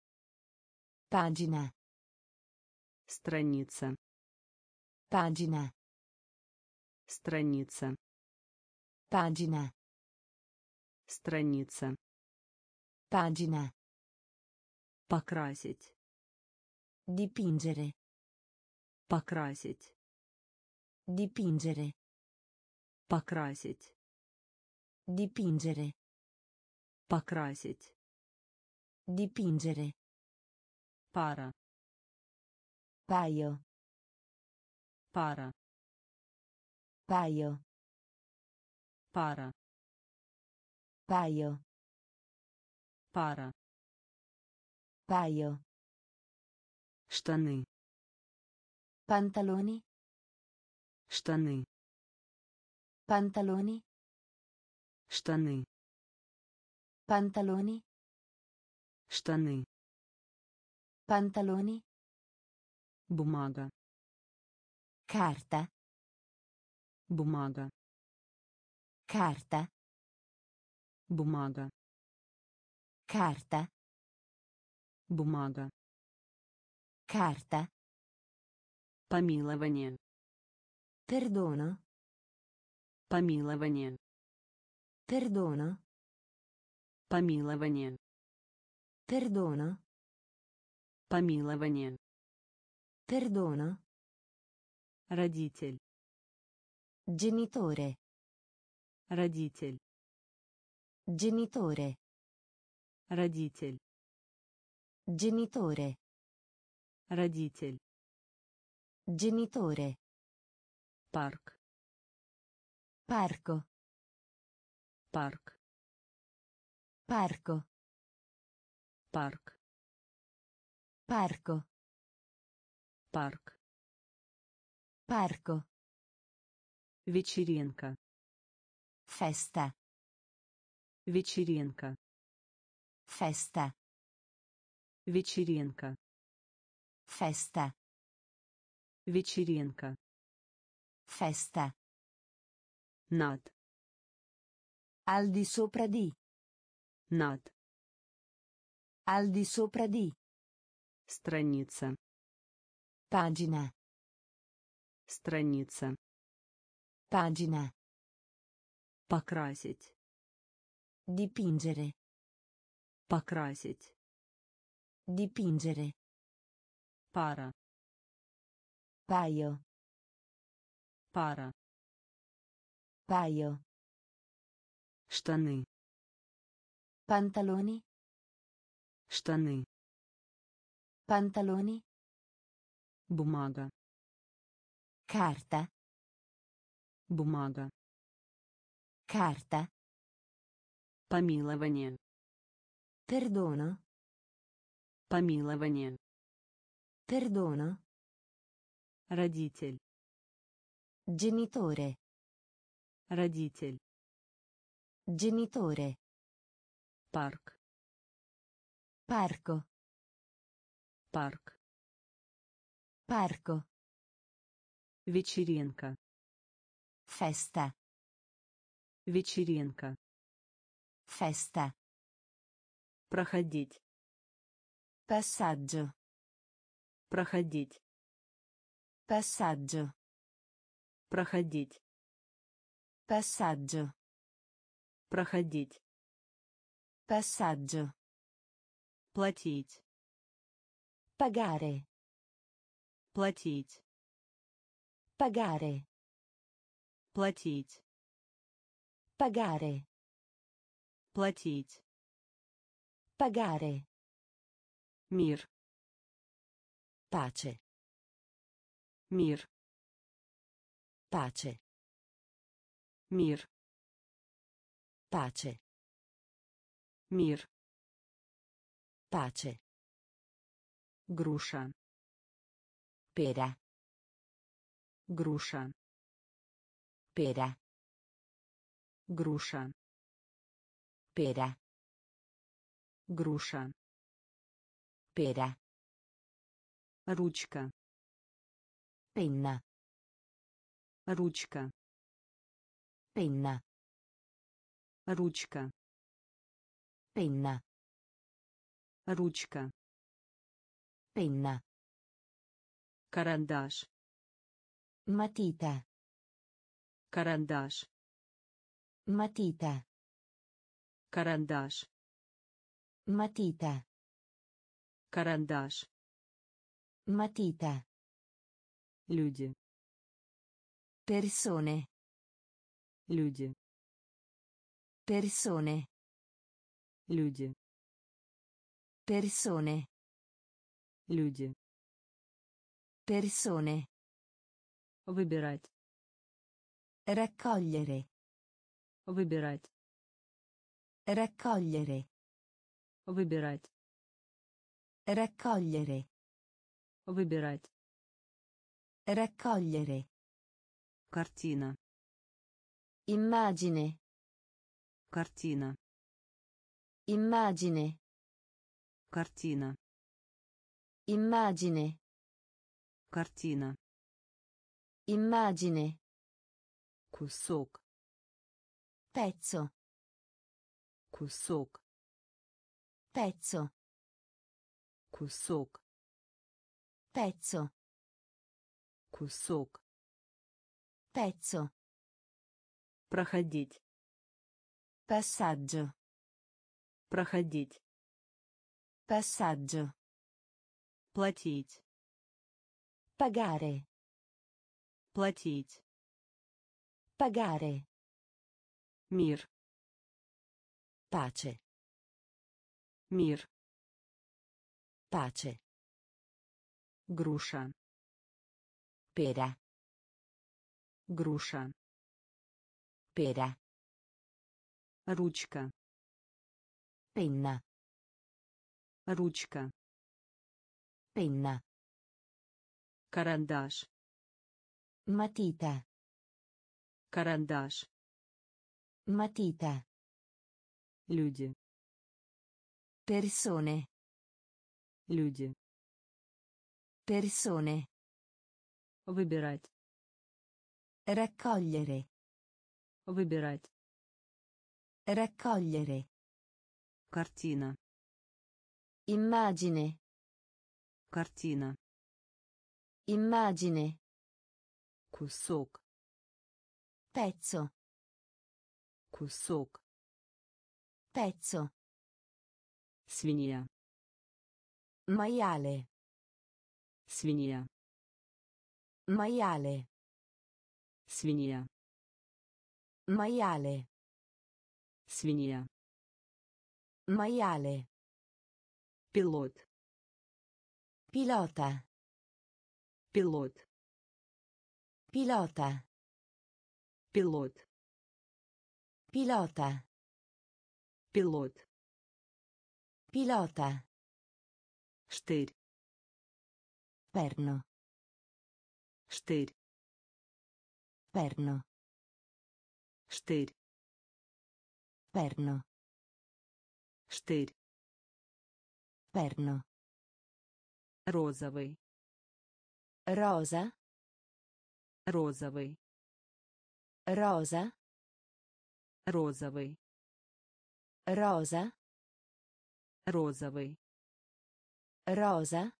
Pagina. Страница. Pagina. Страница. Pagina. Страница. Pagina. Покрасить. Dipingere. Покрасить. Dipingere. Покрасить. Dipingere. Покрасить. Dipingere. Пара. Paio. Пара. Paio. Пара. Paio. Пара. Paio. Штаны. Pantaloni. Штаны. Pantaloni. Штаны. Pantaloni. Штаны. Pantaloni. Бумага. Carta. Бумага. Carta. Бумага. Carta. Бумага. Carta. Помилование. Perdono. Помилование. Perdono. Помилование. Perdono. Помилование. Perdono. Родитель. Genitore. Родитель. Genitore. Родитель. Genitore. Родитель. Genitore. Парк. Parco. Парк. Parco. Парк. Parco. Парк. Parco. Вечеринка. Festa. Вечеринка. Festa. Вечеринка. Festa. Вечеринка. Festa. Над. Al di sopra di. Над. Al di sopra di. Страница. Pagina. Страница. Покрасить. Dipingere. Пара. Paio. Пара. Paio. Штаны. Pantaloni. Штаны. Pantaloni. Бумага. Carta. Бумага. Carta. Помилование. Perdono. Помилование. Perdono. Родитель. Genitore. Родитель. Genitore. Парк. Parco. Парк. Parco. Вечеринка. Festa. Вечеринка. Festa. Проходить. Passaggio. Проходить. Passaggio. Проходить. Passaggio. Проходить. Passaggio. Платить. Pagare. Платить. Pagare. Платить. Pagare. Платить. Pagare. Мир. Pace. Мир. Pace. Мир. Pace. Мир. Pace. Груша. Pera. Груша. Pera. Груша. Pera. Груша. Pera. Ручка. Penna. Ручка. Penna. Ручка. Penna. Ручка. Penna. Карандаш. Matita. Карандаш. Matita. Карандаш. Matita. Карандаш. Matita. Люди. Persone. Люди. Persone. Люди. Persone. Люди. Persone. Выбирать. Raccogliere. Выбирать. Raccogliere. Выбирать. Raccogliere. Выбирать. Raccogliere. Картина. Immagine. Картина. Immagine. Картина. Immagine. Картина. Immagine. Кусок. Pezzo. Кусок. Pezzo. Кусок. Pezzo. Кусок. Pezzo. Проходить. Passaggio. Проходить. Passaggio. Платить. Pagare. Платить. Pagare. Мир. Pace. Мир. Pace. Груша. Pera. Груша. Pera. Ручка. Penna. Ручка. Penna. Карандаш. Matita. Карандаш. Matita. Люди. Persone. Люди. Persone. Выбирать. Raccogliere. Выбирать. Raccogliere. Картина. Immagine. Картина. Immagine. Кусок. Pezzo. Кусок. Pezzo. Свинья Maiale. свинья Maiale. свинья Maiale. свинья Maiale. пилот Pilota. пилот Pilota. пилот Pilota. пилот Pilota. штырь Perno. штырь Perno. штырь Perno. штырь Perno. розовый Rosa. розовый Rosa. розовый Rosa. Розовый Rosa.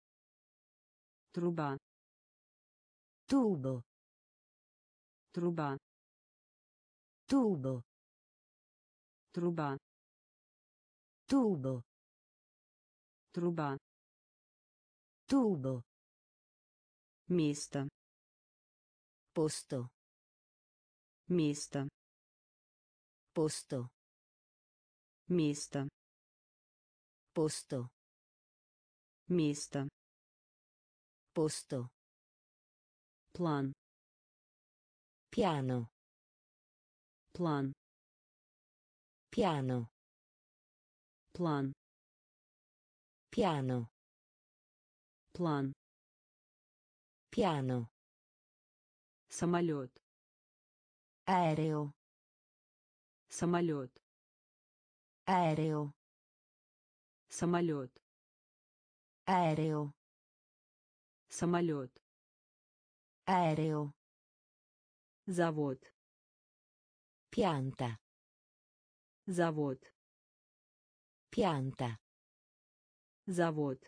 труба Tubo. труба Tubo. труба Tubo. труба Tubo. место Posto. место Posto. место Posto. место Posto. план Piano. план Piano. план Piano. план Piano. самолет Aereo. самолет Aereo. Самолет Aereo. самолет Aereo. завод Pianta. завод Pianta. завод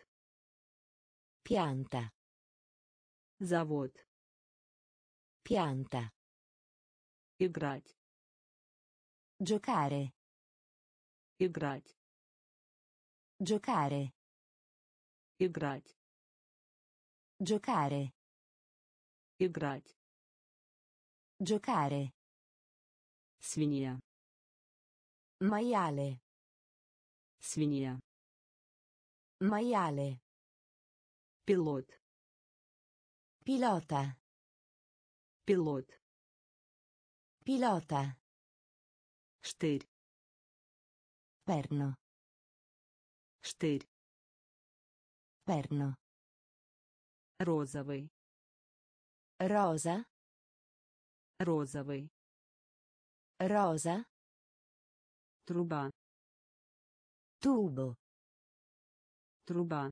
Pianta. завод Pianta. играть Giocare. играть Giocare. играть Giocare. играть Giocare. свинья Maiale. свинья Maiale. пилот Pilota. пилот Pilota. штырь Perno. Штырь Perno. розовый Rosa. розовый Rosa. труба Tubo. труба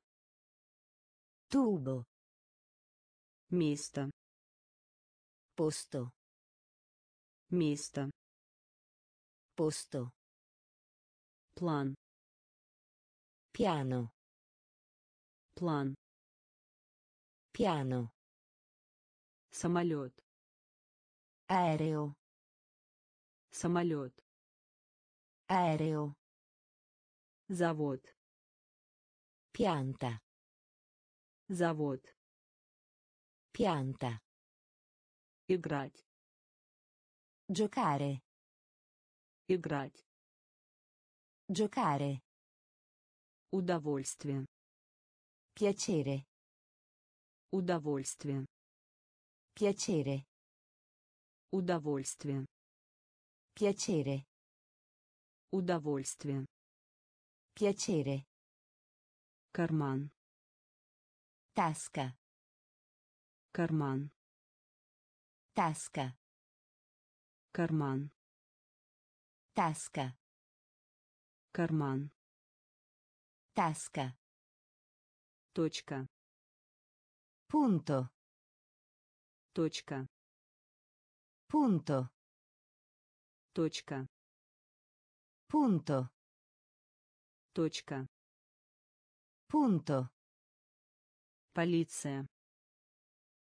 Tubo. место Posto. место Posto. план Piano. план Piano. самолет Aereo. самолет Aereo. завод Pianta. завод Pianta. играть Giocare. играть Giocare. Удовольствие Piacere. удовольствие Piacere. удовольствие Piacere. удовольствие Piacere. карман Tasca. карман Tasca. карман Tasca. карман Tasca. точка Punto. точка Punto. точка Punto. точка Punto. полиция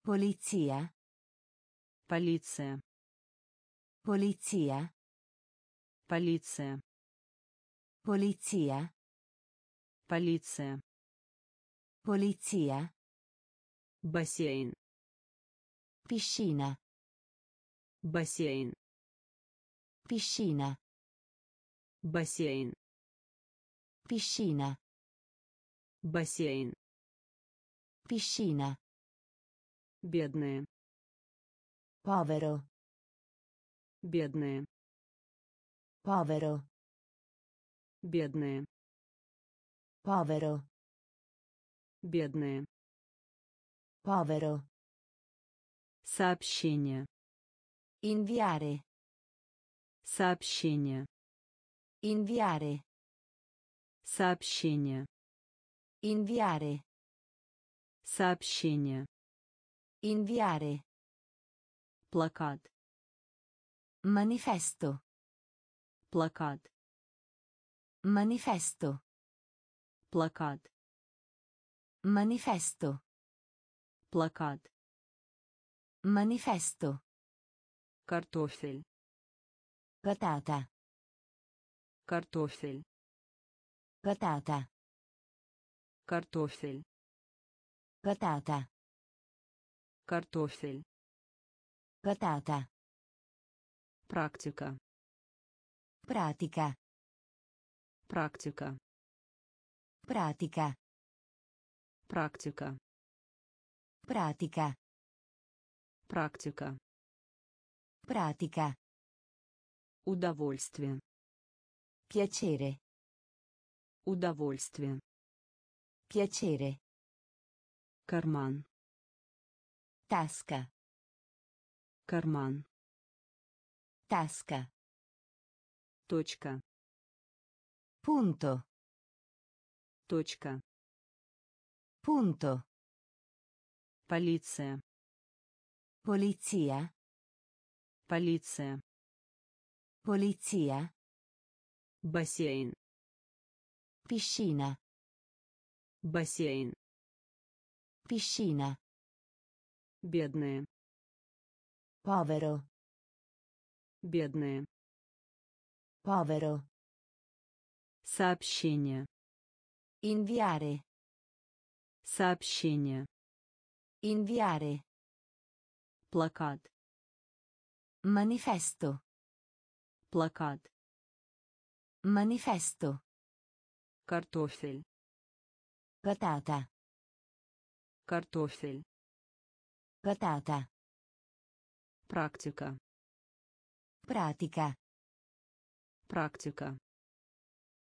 Polizia. полиция Polizia. полиция Polizia. Полиция. Polizia. Бассейн. Piscina. Бассейн. Piscina. Бассейн. Piscina. Бассейн. Piscina. Бедные. Povero. Бедные. Povero. Бедные. Povero. Бедные. Povero. Сообщение. Inviare. Сообщение. Inviare. Сообщение. Inviare. Сообщение. Inviare. Плакат. Manifesto. Плакат. Manifesto. Плакат. Manifesto. Плакат. Manifesto. Картофель. Patata. Картофель. Patata. Картофель. Patata. Картофель. Patata. Практика. Pratica. Практика. Pratica. Практика. Pratica. Практика. Pratica. Удовольствие. Piacere. Удовольствие. Piacere. Карман. Tasca. Карман. Tasca. Точка. Punto. Точка. Punto. Полиция. Polizia. Полиция. Polizia. Бассейн. Piscina. Бассейн. Piscina. Бедные. Povero. Бедные. Povero. Сообщение. Inviare. Сообщение. Inviare. Плакат. Manifesto. Плакат. Manifesto. Картофель. Patata. Картофель. Patata. Практика. Pratica. Практика.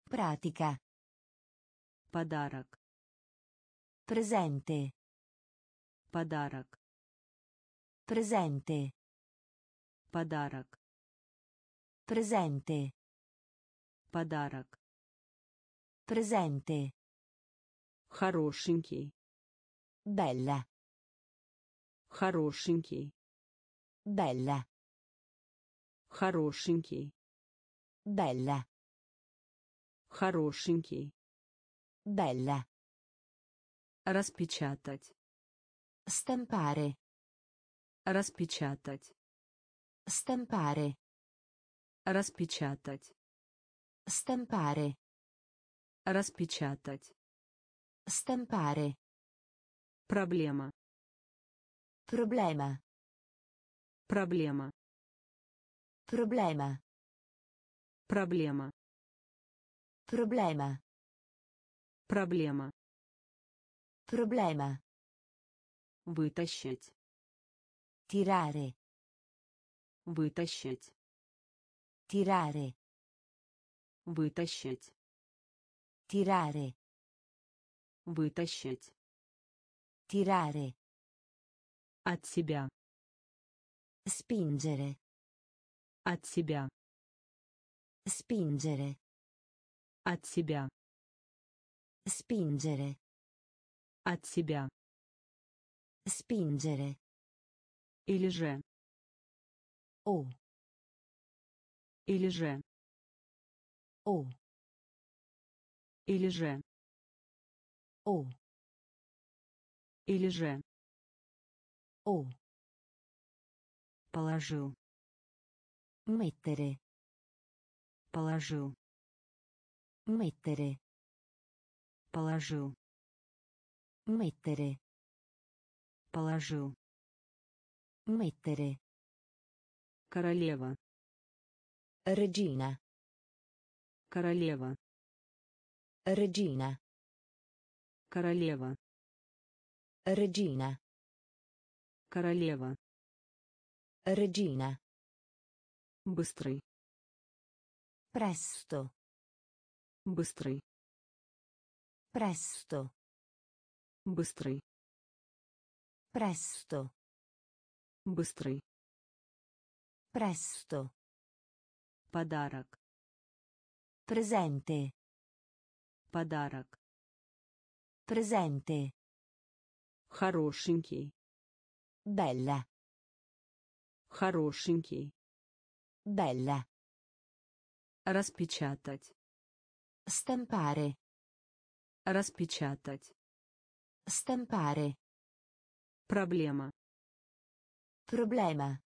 Pratica. Подарок. Presente. Подарок. Presente. Подарок. Presente. Подарок. Presente. Хорошенький. Bella. Хорошенький. Bella. Хорошенький. Bella. Хорошенький. Bella. Распечатать. Stampare. Распечатать. Stampare. Распечатать. Stampare. Распечатать. Stampare. Проблема. Problema. Проблема. Problema. Проблема. Problema. Проблема. Problema. Вытащить. Tirare. Вытащить. Tirare. Вытащить. Tirare. Вытащить. Tirare. От себя. Spingere. От себя. Spingere. От себя. Spingere. От себя. Spingere. Или же. O. Или же. O. Или же. O. Или же. O. Положил. Mettere. Положил. Mettere. Положил. Mettere. Положил. Mettere. Королева. Regina. Королева. Regina. Королева. Regina. Королева. Regina. Быстрый. Presto. Быстрый. Presto. Быстрый. Presto. Быстрый. Presto. Подарок. Presente. Подарок. Presente. Хорошенький. Bella. Хорошенький. Bella. Распечатать. Stampare. Распечатать. Stampare. Проблема. Problema.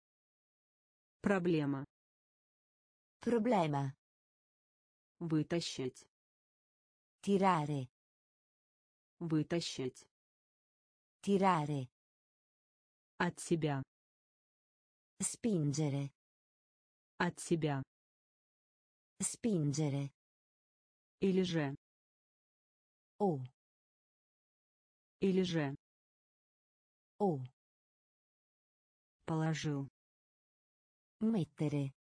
Проблема. Problema. Вытащить. Tirare. Вытащить. Tirare. От себя. Spingere. От себя. Spingere. Или же. O. Или же. O. Положил. Mettere.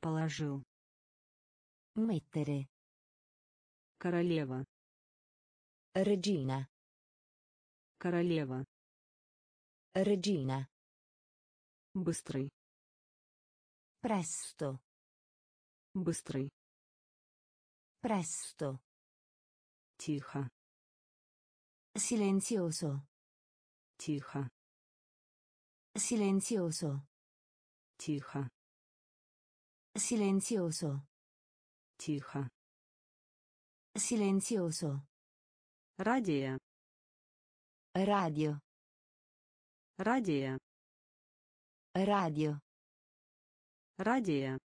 Положил. Mettere. Королева. Regina. Королева. Regina. Быстрый. Presto. Быстрый. Presto. Тихо. Silenzioso. Тихо. Silenzioso. Тихо. Silenzioso. Тихо. Silenzioso. Радия. Radio. Радия. Radio. Радия.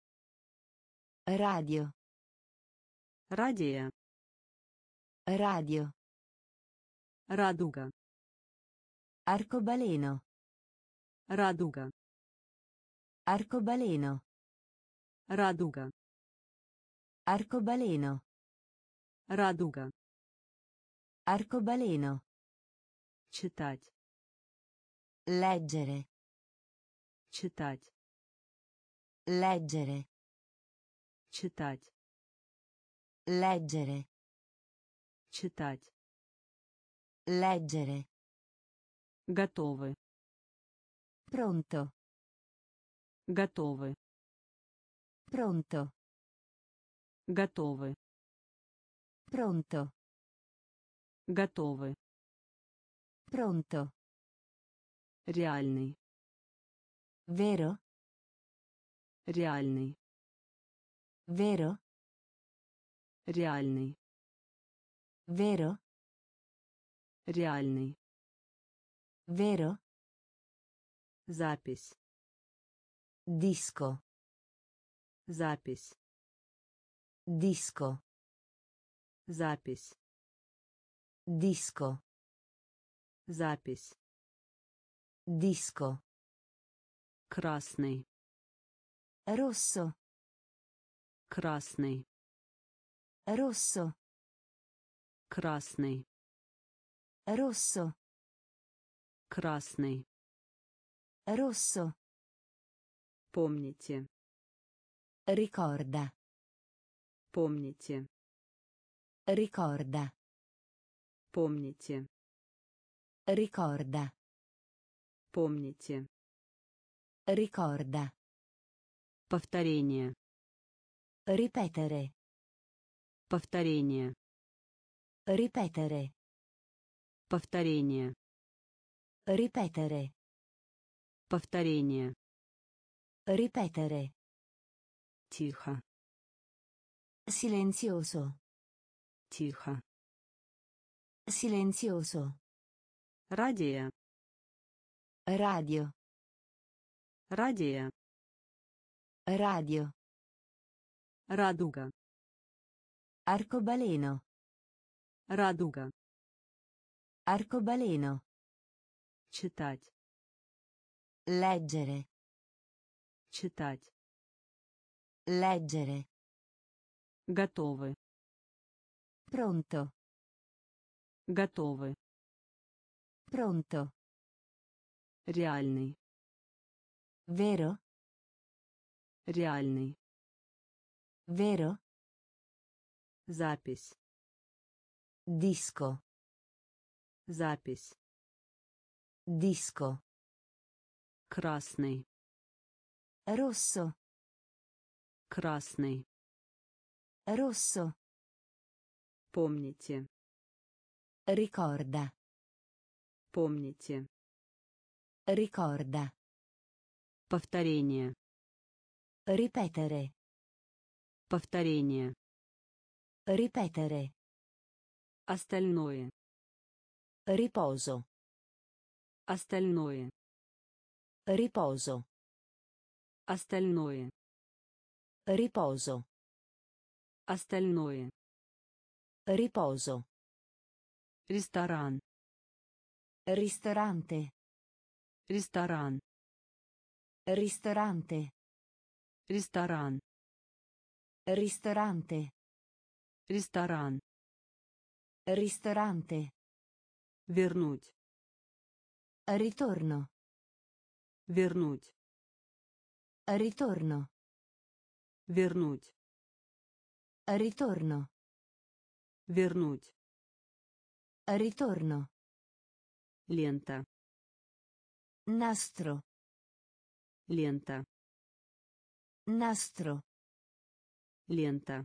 Radio. Радия. Radio. Радуга. Arcobaleno. Радуга. Arcobaleno. Радуга. Arcobaleno. Радуга. Arcobaleno. Читать. Leggere. Читать. Leggere. Читать. Leggere. Читать. Leggere. Готовы. Pronto. Готовы. Pronto. Готовы. Pronto. Готовы. Pronto. Реальный. Vero? Реальный. Vero? Реальный. Vero? Реальный. Vero? Запись. Disco. Запись. Disco. Запись. Disco. Запись. Disco. Красный. Rosso. Красный. Rosso. Красный. Rosso. Красный. Rosso. Помните. Ricorda. Помните. Ricorda. Помните. Ricorda. Помните. Ricorda. Повторение. Ripetere. Повторение. Ripetere. Повторение. Ripetere. Повторение. Ripetere. Тихо. Silenzioso. Тихо. Silenzioso. Радия. Radio. Радия. Radio. Радуга. Arcobaleno. Радуга. Arcobaleno. Читать. Leggere. Читать. Leggere. Готовы. Pronto. Готовы. Pronto. Реальный. Vero? Реальный. Vero? Запись. Disco. Запись. Disco. Красный. Rosso. Красный. Rosso. Помните. Ricorda. Помните. Ricorda. Повторение. Ripetere. Повторение. Ripetere. Остальное. Riposo. Остальное. Riposo. Остальное. Riposo. Остальное. Riposo. Ресторан. Ristorante. Ресторан. Ristorante. Ресторан. Ristorante. Ресторан. Ristorante. Вернуть. Ritorno. Вернуть. Ritorno. Вернуть. Ritorno. Вернуть. Ritorno. Лента. Nastro. Лента. Nastro. Лента.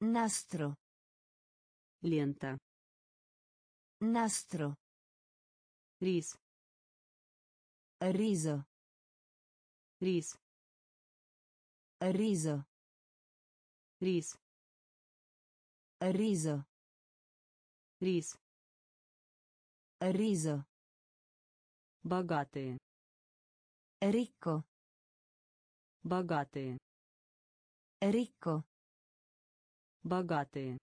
Nastro. Лента. Nastro. Рис. Riso. Рис. Riso. Рис. Riso. Рис. Riso. Богатые. Ricco. Богатые. Ricco. Богатые.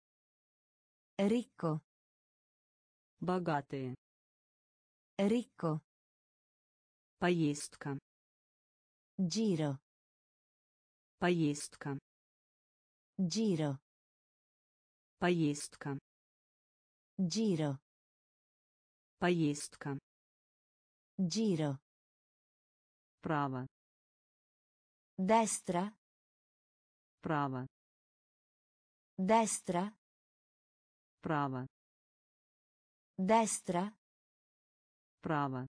Ricco. Богатые. Ricco. Поездка. Giro. Поездка. Giro. Поездка. Giro. Поездка. Giro. Право. Destra. Право. Destra. Право. Destra. Право.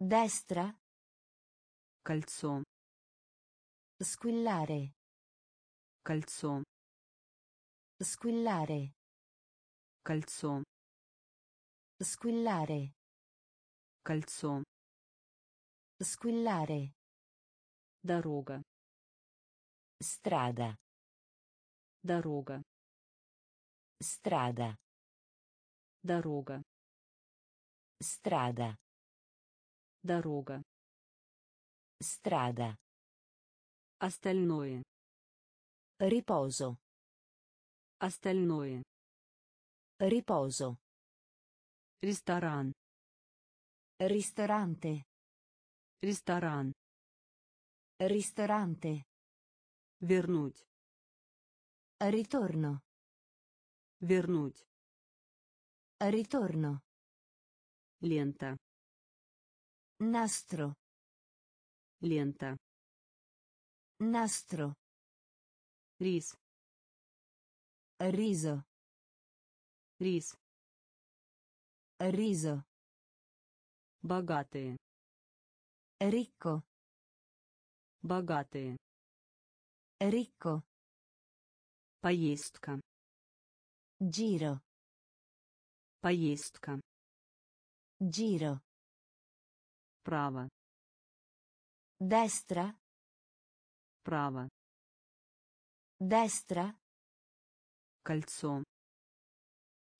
Destra. Кольцо. Squillare. Кольцо. Squillare. Кольцо. Squillare. Кольцо. Squillare. Дорога. Strada. Дорога. Strada. Дорога. Strada. Дорога. Strada. Остальное. Riposo. Остальное. Riposo. Ресторан. Ristorante. Ресторан. Ristorante. Вернуть. Ritorno. Вернуть. Ritorno. Лента. Nastro. Лента. Nastro. Рис. Riso. Рис. Riso. Богатые. Ricco. Богатые. Ricco. Поездка. Giro. Поездка. Giro. Право. Destra. Право. Destra. Кольцо.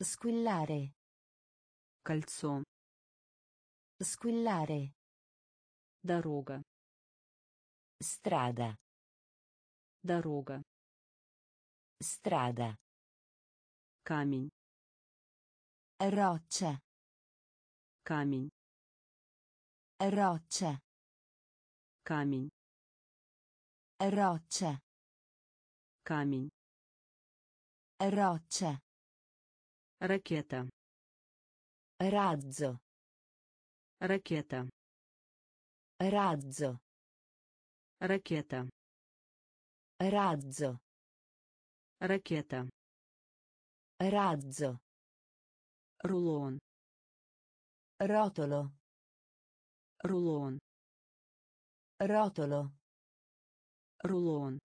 Squillare. Кольцо. Squillare. Дорога. Strada. Дорога. Strada. камень Roccia. камень Roccia. камень Roccia. камень Roccia. ракета Razzo. ракета Razzo. ракета Razzo. ракета Razzo. рулон Rotolo. рулон Rotolo. рулон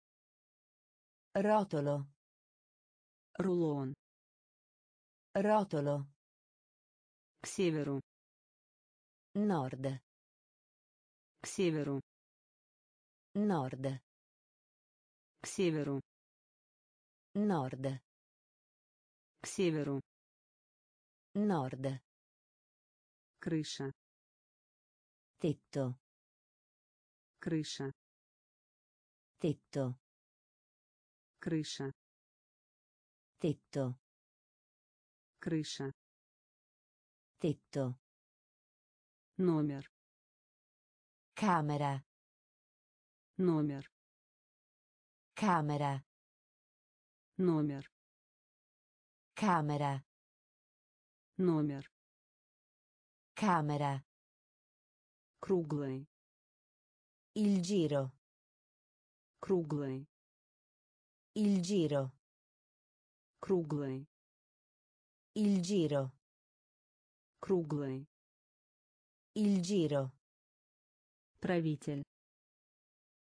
Rotolo. рулон Rotolo. к северу Nord. к северу Nord. к северу Nord. К северу Nord. крыша Tetto. крыша Tetto. крыша Tetto. крыша Tetto. номер Camera. номер Camera. номер Camera. номер Camera. круглый Il giro. круглый Il giro. круглый Il giro. круглый Il giro. правитель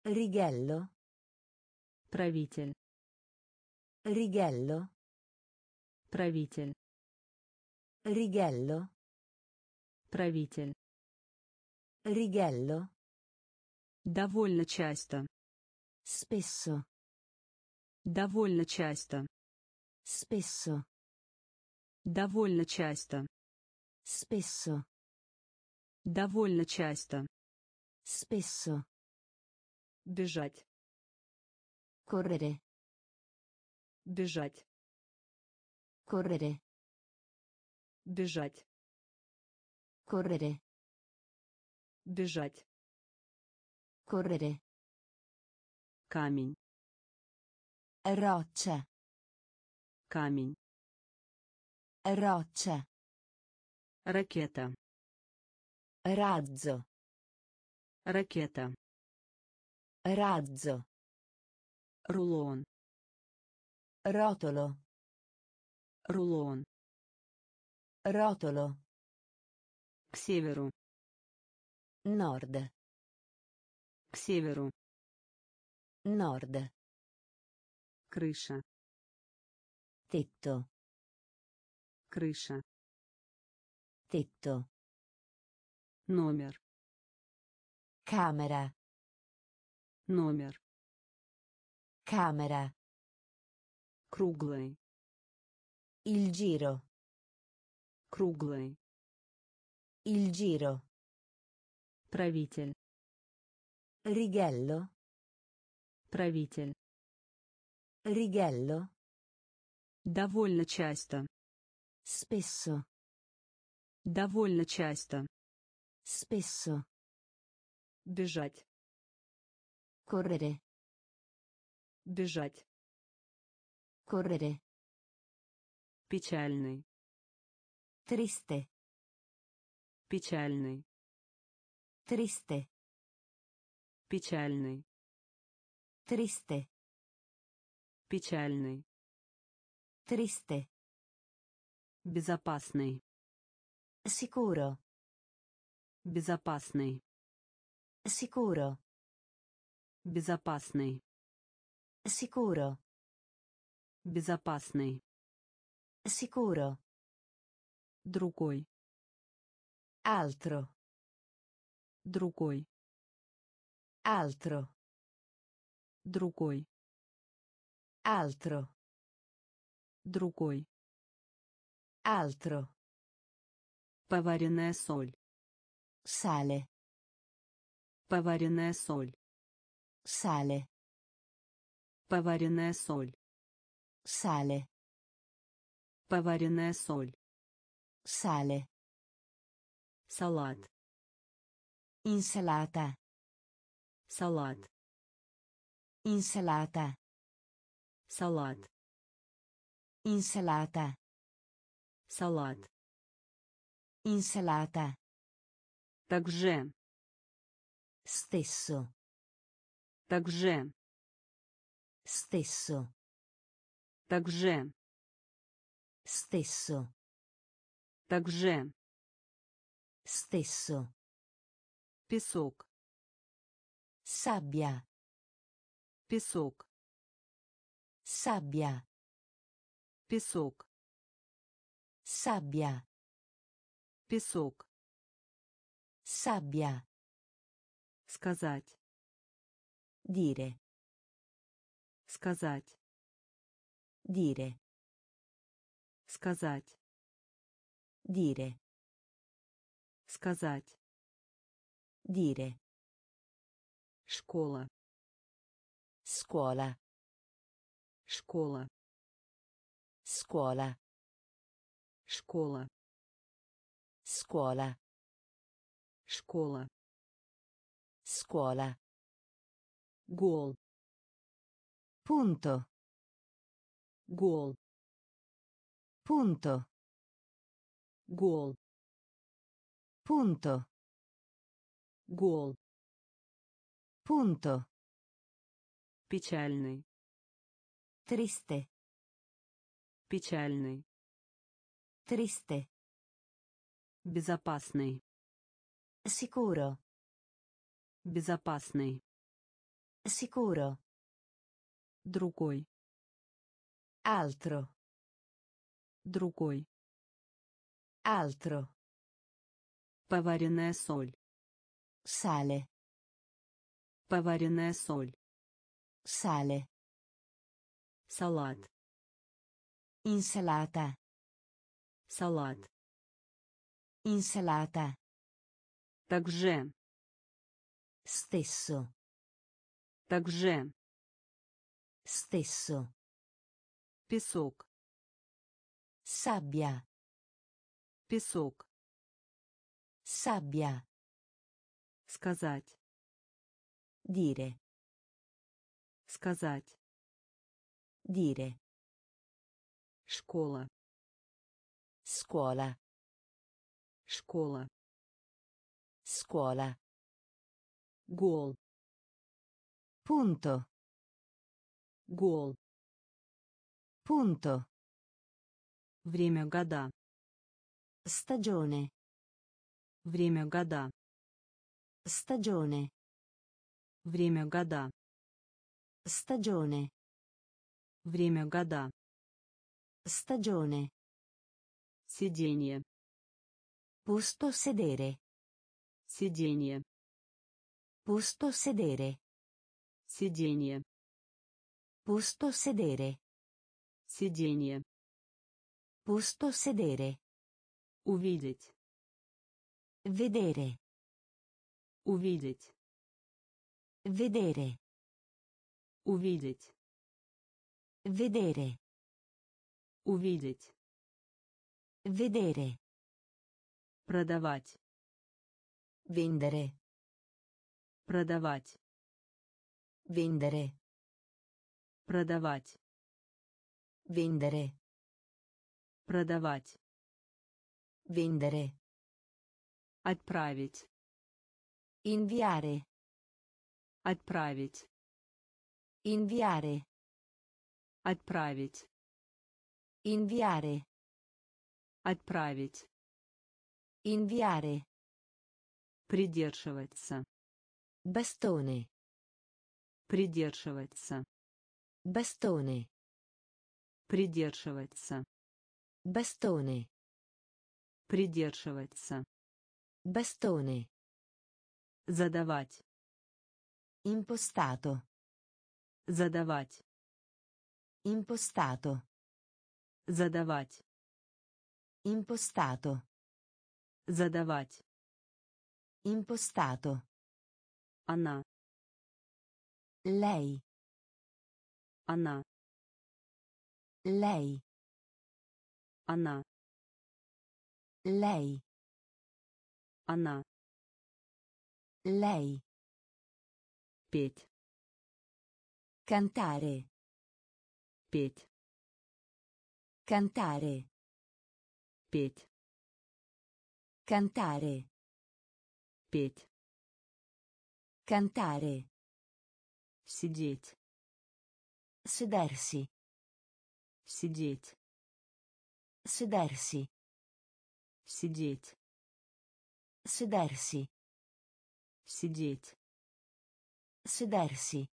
Righello. правитель Righello. Правитель Righello. правитель Righello. довольно часто Spesso. довольно часто Spesso. довольно часто Spesso. довольно часто Spesso. бежать Correre. бежать Correre. бежать Correre. бежать Correre. камень Roccia. камень Roccia. ракета Razzo. ракета Razzo. рулон Rotolo. Рулон Rotolo. к северу Nord. к северу Nord. крыша Tetto. крыша Tetto. номер Camera. номер Camera. круглый Il giro. круглый Il giro. правитель Righello. правитель Righello. довольно часто Spesso. довольно часто Spesso. бежать Correre. бежать Correre. Печальный Triste. печальный Triste. печальный Triste. печальный Triste. безопасный Sicuro. безопасный Sicuro. безопасный Sicuro. безопасный Sicuro. другой Altro. другой Altro. другой Altro. другой Altro. поваренная соль Sale. поваренная соль Sale. поваренная соль Sale. Поваренная соль. Sale. Салат. Insalata. Салат. Insalata. Салат. Insalata. Салат. Insalata. Также. Stesso. Также. Stesso. Также. Stesso. Также. Stesso. Песок. Sabbia. Песок. Sabbia. Песок. Sabbia. Песок. Sabbia. Сказать. Dire. Сказать. Dire. Сказать. Dire. Сказать. Dire. Школа. Scuola. Школа. Scuola. Школа. Scuola. Школа. Scuola. Гол. Punto. Гол. Punto. Гол. Punto. Гол. Punto. Печальный. Triste. Печальный. Triste. Безопасный. Sicuro. Безопасный. Sicuro. Другой. Altro. Другой. Altro. Поваренная соль. Sale. Поваренная соль. Sale. Салат. Insalata. Салат. Insalata. Также. Stesso. Также. Stesso. Песок. Sabbia. Песок. Sabbia. Сказать. Dire. Сказать. Dire. Школа. Scuola. Школа. Scuola. Гол. Punto. Гол. Punto. Время года. Stagione. Время года. Stagione. Время года. Stagione. Время года. Stagione. Сиденье. Posto sedere. Сиденье. Posto sedere. Сиденье. Posto sedere. Сиденье. Posto sedere. Увидеть. Vedere. Увидеть. Vedere. Увидеть. Vedere. Увидеть. Vedere. Продавать. Vendere. Продавать. Vendere. Продавать. Vendere. Продавать. Vendere. Отправить. Inviare. Отправить. Inviare. Отправить. Inviare. Отправить. Inviare. Придерживаться. Bastone. Придерживаться. Bastone. Придерживаться. Bastone. Придерживаться. Bastone. Задавать. Impostato. Задавать. Impostato. Задавать. Impostato. Задавать. Impostato. Она. Lei. Она. Lei. Она. Lei. Она. Lei. Петь. Cantare. Петь. Cantare. Петь. Cantare. Петь. Cantare. Сидеть. Sedersi. Сидеть. Sedersi. Сидеть. Sedersi. Сидеть. Sedersi.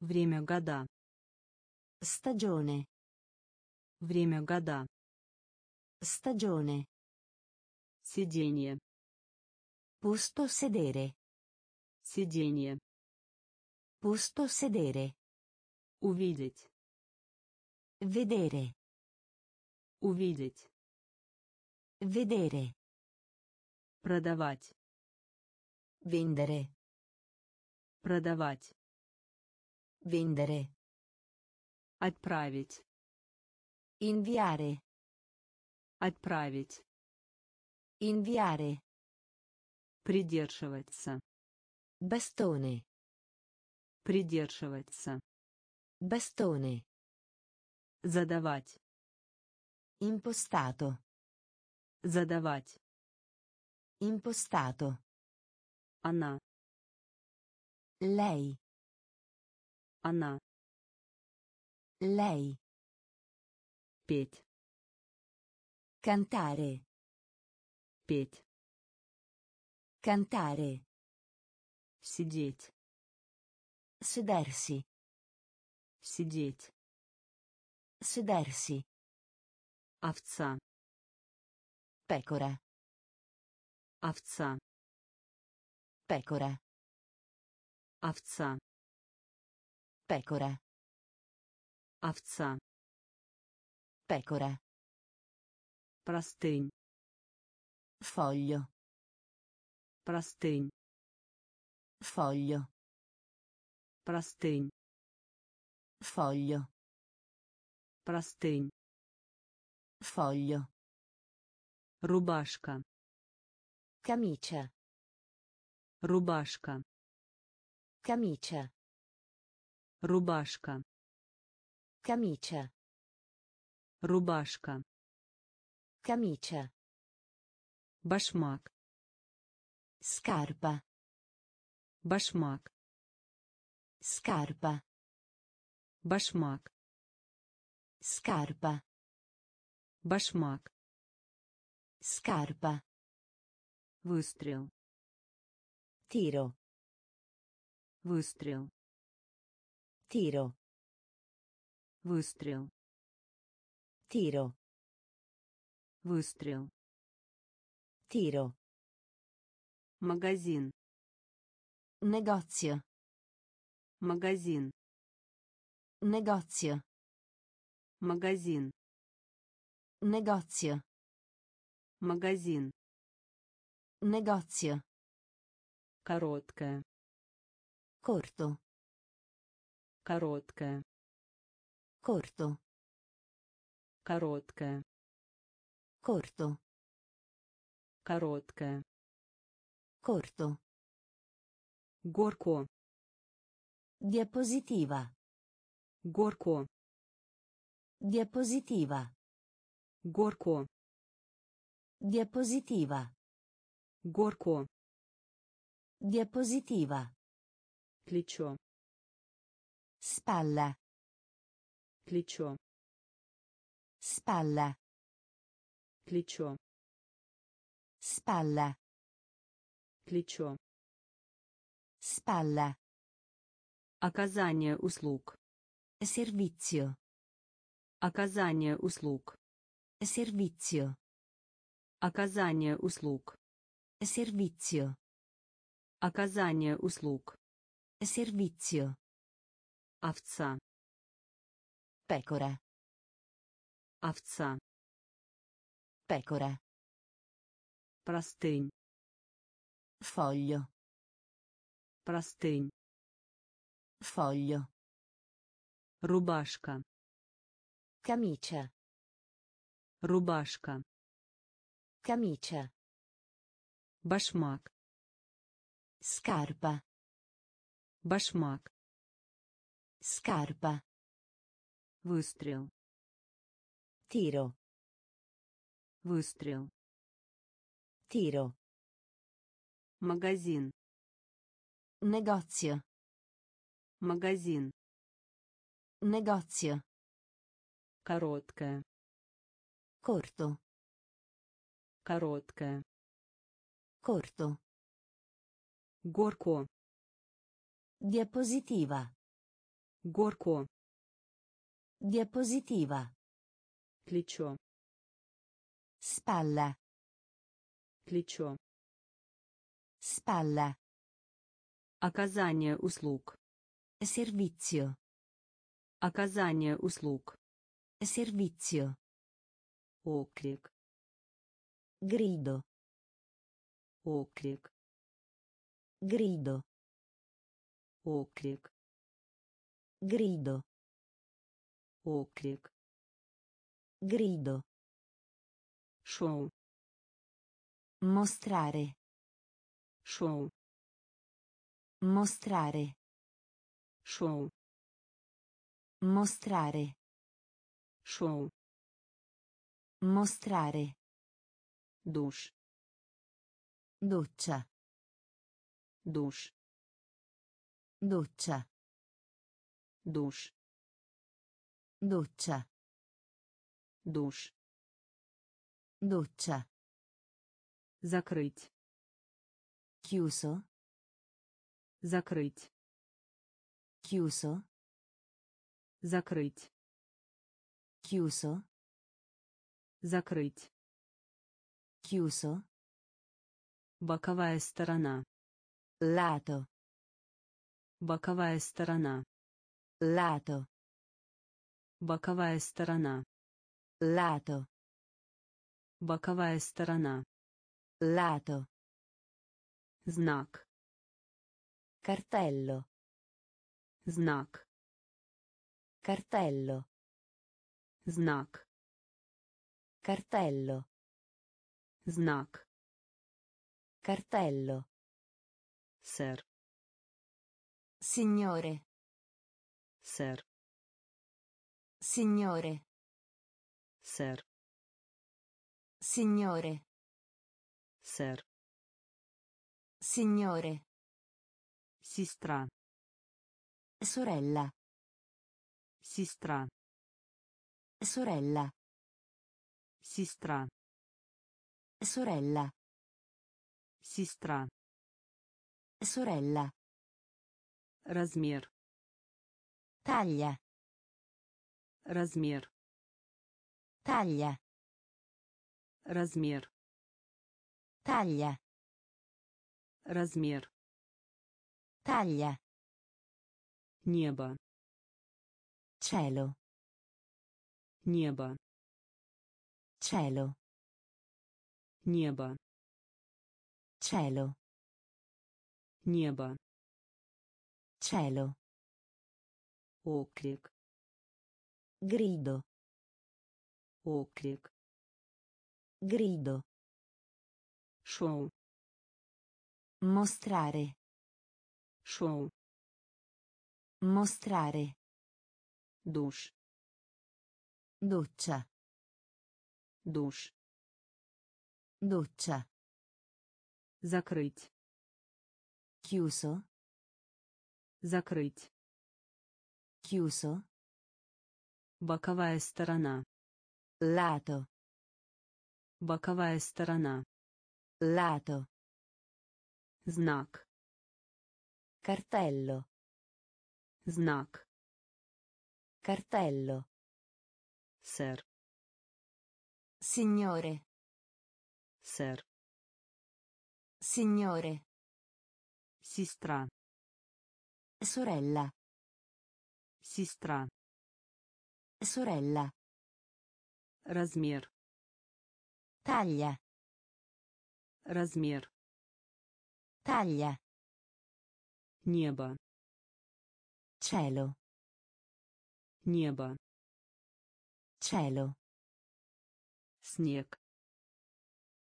Время года. Stagione. Время года. Stagione. Сиденье. Posto sedere. Сиденье. Posto sedere. Увидеть. Vedere. Увидеть. Vedere. Продавать. Vendere. Продавать. Vendere. Отправить. Inviare. Отправить. Inviare. Придерживаться. Bastone. Придерживаться. Bastone. Задавать. Impostato. Задавать. Impostato. Она. Lei. Она. Lei. Петь. Cantare. Петь. Cantare. Сидеть. Sedersi. Сидеть. Sedersi. Овца. Pecora. Овца. Pecora. Овца. Pecora. Овца. Pecora. Простынь. Foglio. Простынь. Foglio. Простынь. Foglio. Простынь. Foglio. Рубашка. Camicia. Рубашка. Camicia. Рубашка. Camicia. Рубашка. Camicia. Башмак. Scarpa. Башмак. Scarpa. Башмак. Scarpa. Башмак. Scarpa. Выстрел. Tiro. Выстрел. Tiro. Выстрел. Tiro. Выстрел. Tiro. Магазин. Negozio. Магазин. Negozio. Магазин. Negozio. Магазин. Negozio. Короткая. Corto. Короткая. Corto. Короткая. Corto. Короткая. Corto. Горко. Diapositiva. Горко. Diapositiva. Горко. Diapositiva. Горко. Diapositiva. Плечо. Spalla. Плечо. Spalla. Плечо. Spalla. Плечо. Spalla. Оказание услуг. Servizio. Оказание услуг. Servizio. Оказание услуг. Servizio. Оказание услуг. Servizio. Овца. Pecora. Овца. Pecora. Простынь. Foglio. Простынь. Foglio. Рубашка. Camicia. Рубашка. Camicia. Башмак. Scarpa. Башмак. Scarpa. Выстрел. Tiro. Выстрел. Tiro. Магазин. Negozio. Магазин. Negozio. Короткая. Corto. Короткая. Corto. Горко. Diapositiva. Горко. Diapositiva. Плечо. Spalla. Плечо. Spalla. Оказание услуг. Servizio. Оказание услуг. Servizio. Оклик. Grido. Оклик. Grido. Оклик. Grido. Оклик. Grido. Шоу. Mostrare. Шоу. Mostrare. Шоу. Mostrare. Шоу. Mostrare. Душ. Doccia. Душ. Doccia. Душ. Doccia. Душ. Doccia. Закрыть. Chiuso. Закрыть. Chiuso. Закрыть. Chiuso. Закрыть. Chiuso. Боковая сторона. Lato. Боковая сторона. Lato. Боковая сторона. Lato. Боковая сторона. Lato. Знак. Cartello. Знак. Cartello. Знак. Cartello. Znak. Cartello. Sir. Signore. Sir. Signore. Sir. Signore. Sir. Signore. Sistra. Sorella. Sistra. Sorella. Сестра. Sorella. Сестра. Sorella. Размер. Taglia. Размер. Taglia. Размер. Taglia. Размер. Taglia. Небо. Cielo. Небо. Cielo. Небо. Cielo. Небо. Cielo. Оклик. Grido. Оклик. Grido. Шоу. Mostrare. Шоу. Mostrare. Душ. Doccia. Душ. Doccia. Закрыть. Chiuso. Закрыть. Chiuso. Боковая сторона. Lato. Боковая сторона. Lato. Знак. Cartello. Знак. Cartello. Сэр. Signore. Сэр. Signore. Сестра. Sorella. Сестра. Sorella. Размер. Taglia. Размер. Taglia. Небо. Cielo. Небо. Cielo. Снег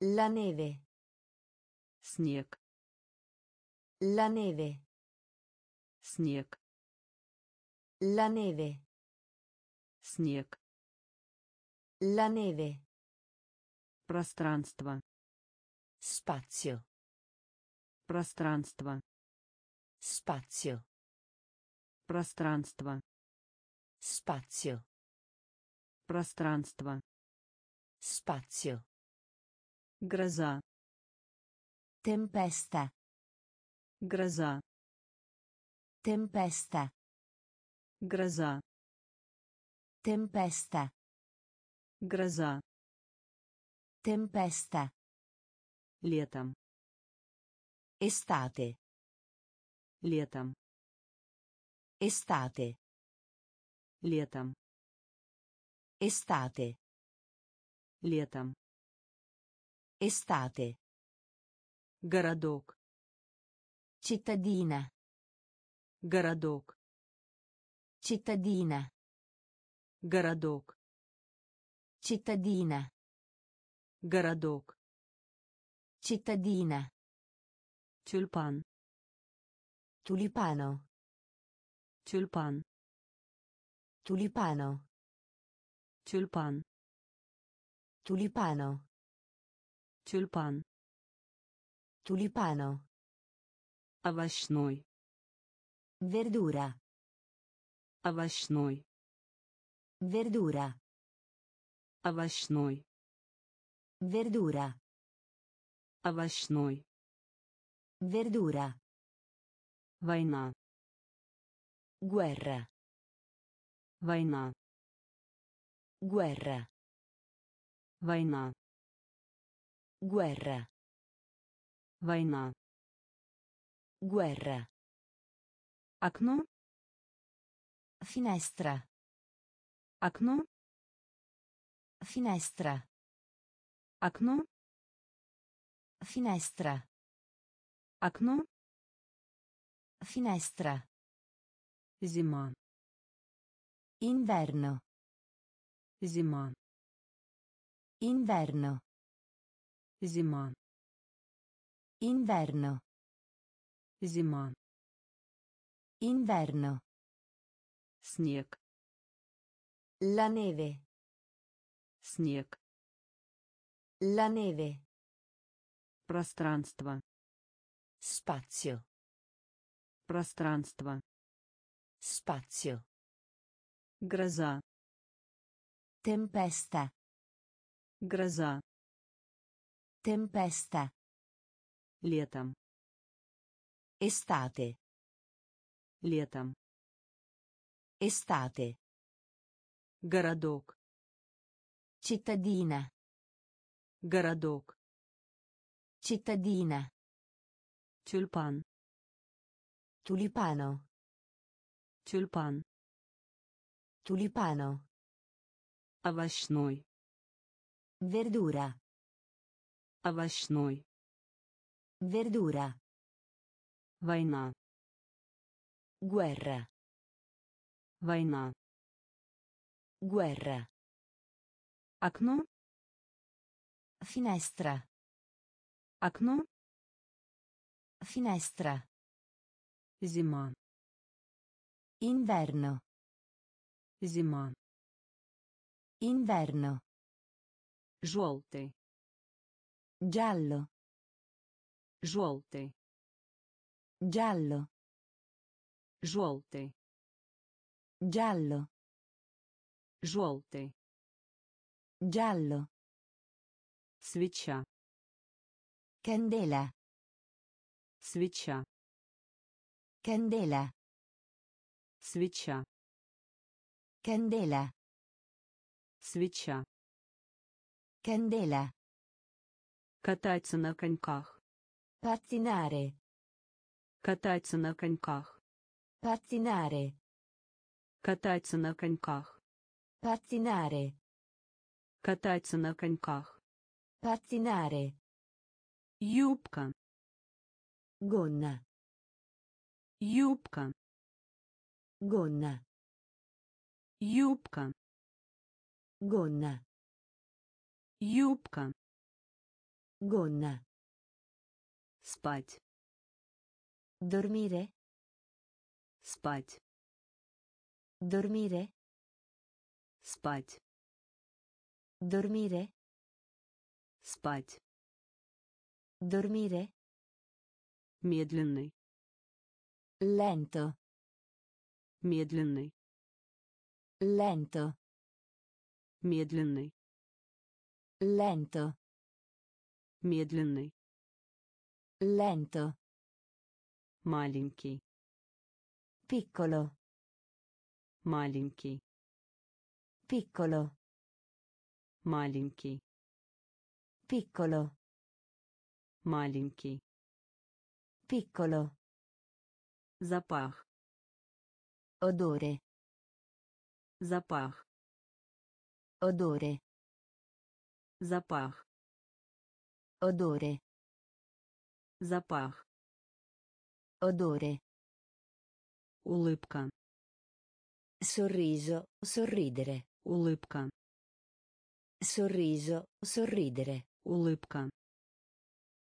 La neve. снег La neve. снег La neve. снег La neve. пространство Spazio. пространство Spazio. пространство Spazio. пространство Spazio. гроза Tempesta. гроза Tempesta. гроза Tempesta. гроза Tempesta. летом Estate. летом Estate. летом Estate. Летом Estate. городок Cittadina. городок Cittadina. городок Cittadina. городок Cittadina. тюльпан Tulipano. тюльпан Tulipano. тюльпан Tulipano. тюльпан Tulipano. овощной Verdura. овощной Verdura. овощной Verdura. овощной Verdura. война Guerra. война Guerra. война Guerra. война Guerra. окно Finestra. окно Finestra. окно Finestra. окно Finestra. зима Inverno. зима Inverno. зима Inverno. зима Inverno. снег La neve. снег La neve. пространство Spazio. пространство Spazio. гроза Tempesta. Гроза Tempesta. летом Estate. летом Estate. городок Cittadina. городок Cittadina. тюльпан Tulipano. тюльпан Tulipano. овощной Verdura. овощной Verdura. война Guerra. война Guerra. окно Finestra. окно Finestra. зима Inverno. зима Inverno. желтый Giallo. желтый Giallo. желтый Giallo. желтый Giallo. свеча Candela. свеча Candela. свеча Candela. свеча Candela. кататься на коньках Pattinare. кататься на коньках Pattinare. кататься на коньках Pattinare. кататься на коньках Pattinare. юбка Gonna. юбка Gonna. юбка Gonna. Юбка. Gonna. Спать. Dormire. Спать. Dormire. Спать. Dormire. Спать. Dormire. Медленный. Lento. Медленный. Lento. Медленный. Lento. Медленный. Lento. Маленький. Piccolo. Маленький. Piccolo. Маленький. Piccolo. Маленький. Piccolo. Запах. Odore. Запах. Odore. Запах. Odore. Запах. Odore. Улыбка. Sorriso. Sorridere. Улыбка. Sorriso. Sorridere. Улыбка.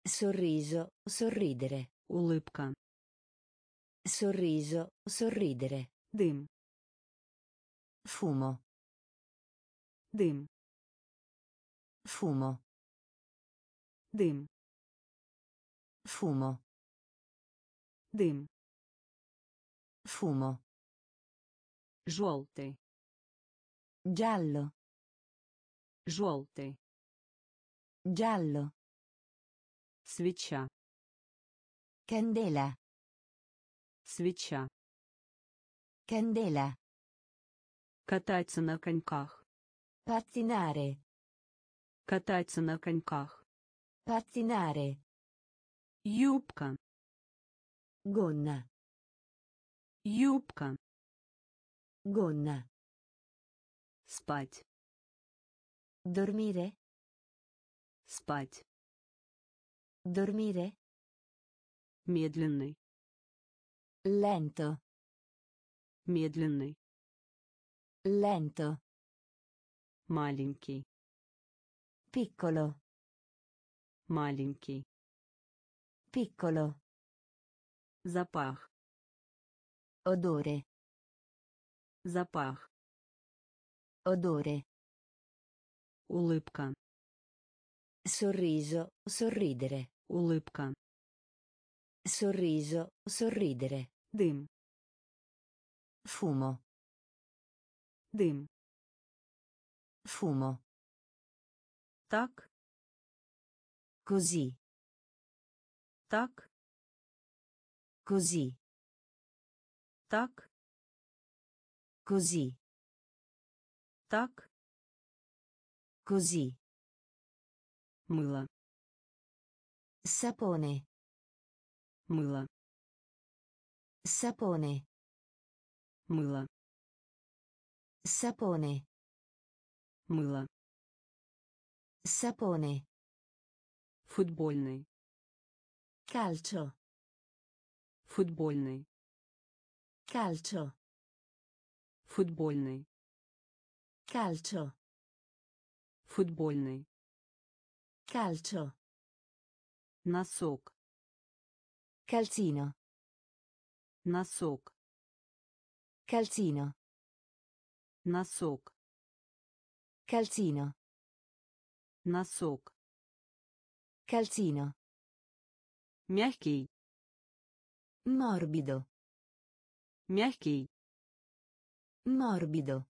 Sorriso. Sorridere. Улыбка. Sorriso. Sorridere. Дым. Fumo. Дым. Fumo. Дым. Fumo. Дым. Fumo. Желтый. Giallo. Желтый. Giallo. Свеча. Candela. Свеча. Candela. Кататься на коньках. Pattinare. Кататься на коньках. Pattinare. Юбка. Gonna. Юбка. Gonna. Спать. Dormire. Спать. Dormire. Медленный. Lento. Медленный. Lento. Маленький. Piccolo. Маленький. Piccolo. Запах. Odore. Запах. Odore. Улыбка. Sorriso. Sorridere. Улыбка. Sorriso. Sorridere. Дым. Fumo. Дым. Fumo. Так. Così. Так. Così. Так. Così. Так. Così. Мыло. Sapone. Мыло. Sapone. Мыло. Sapone. Мыло. Sapone. Футбольный. Calcio. Футбольный. Calcio. Футбольный. Calcio. Футбольный. Calcio. Носок. Calzino. Носок. Calzino. Носок. Calzino. Носок. Calzino. Мягкий. Morbido. Мягкий. Morbido.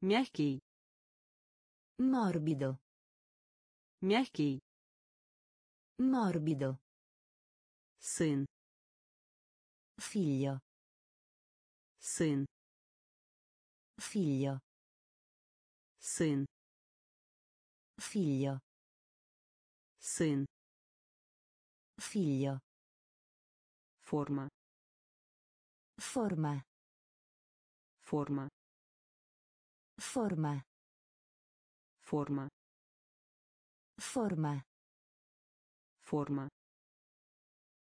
Мягкий. Morbido. Мягкий. Morbido. Сын. Figlio. Сын. Figlio. Сын. Figlio. Сын. Figlio. Форма. Forma. Форма. Forma. Форма. Forma. Форма.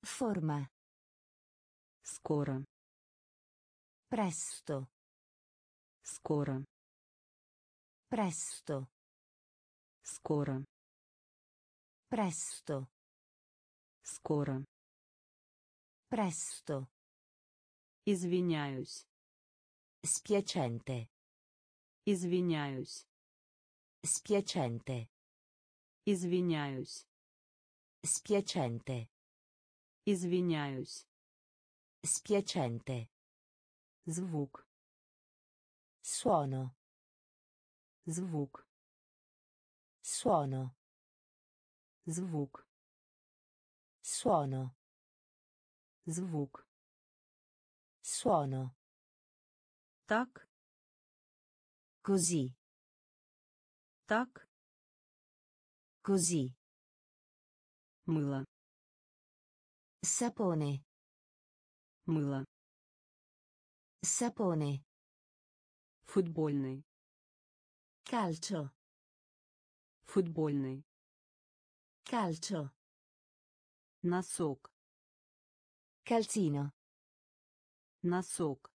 Forma. Скоро. Presto. Скоро. Presto. Скоро Presto. скоро Presto. извиняюсь Spiacente. извиняюсь Spiacente. извиняюсь Spiacente. извиняюсь Spiacente. звук Suono. звук Suono. звук Suono. звук Suono. так Così. так Così. мыло Sapone. мыло Sapone. футбольный Calcio. Футбольный Calcio. носок Calzino. носок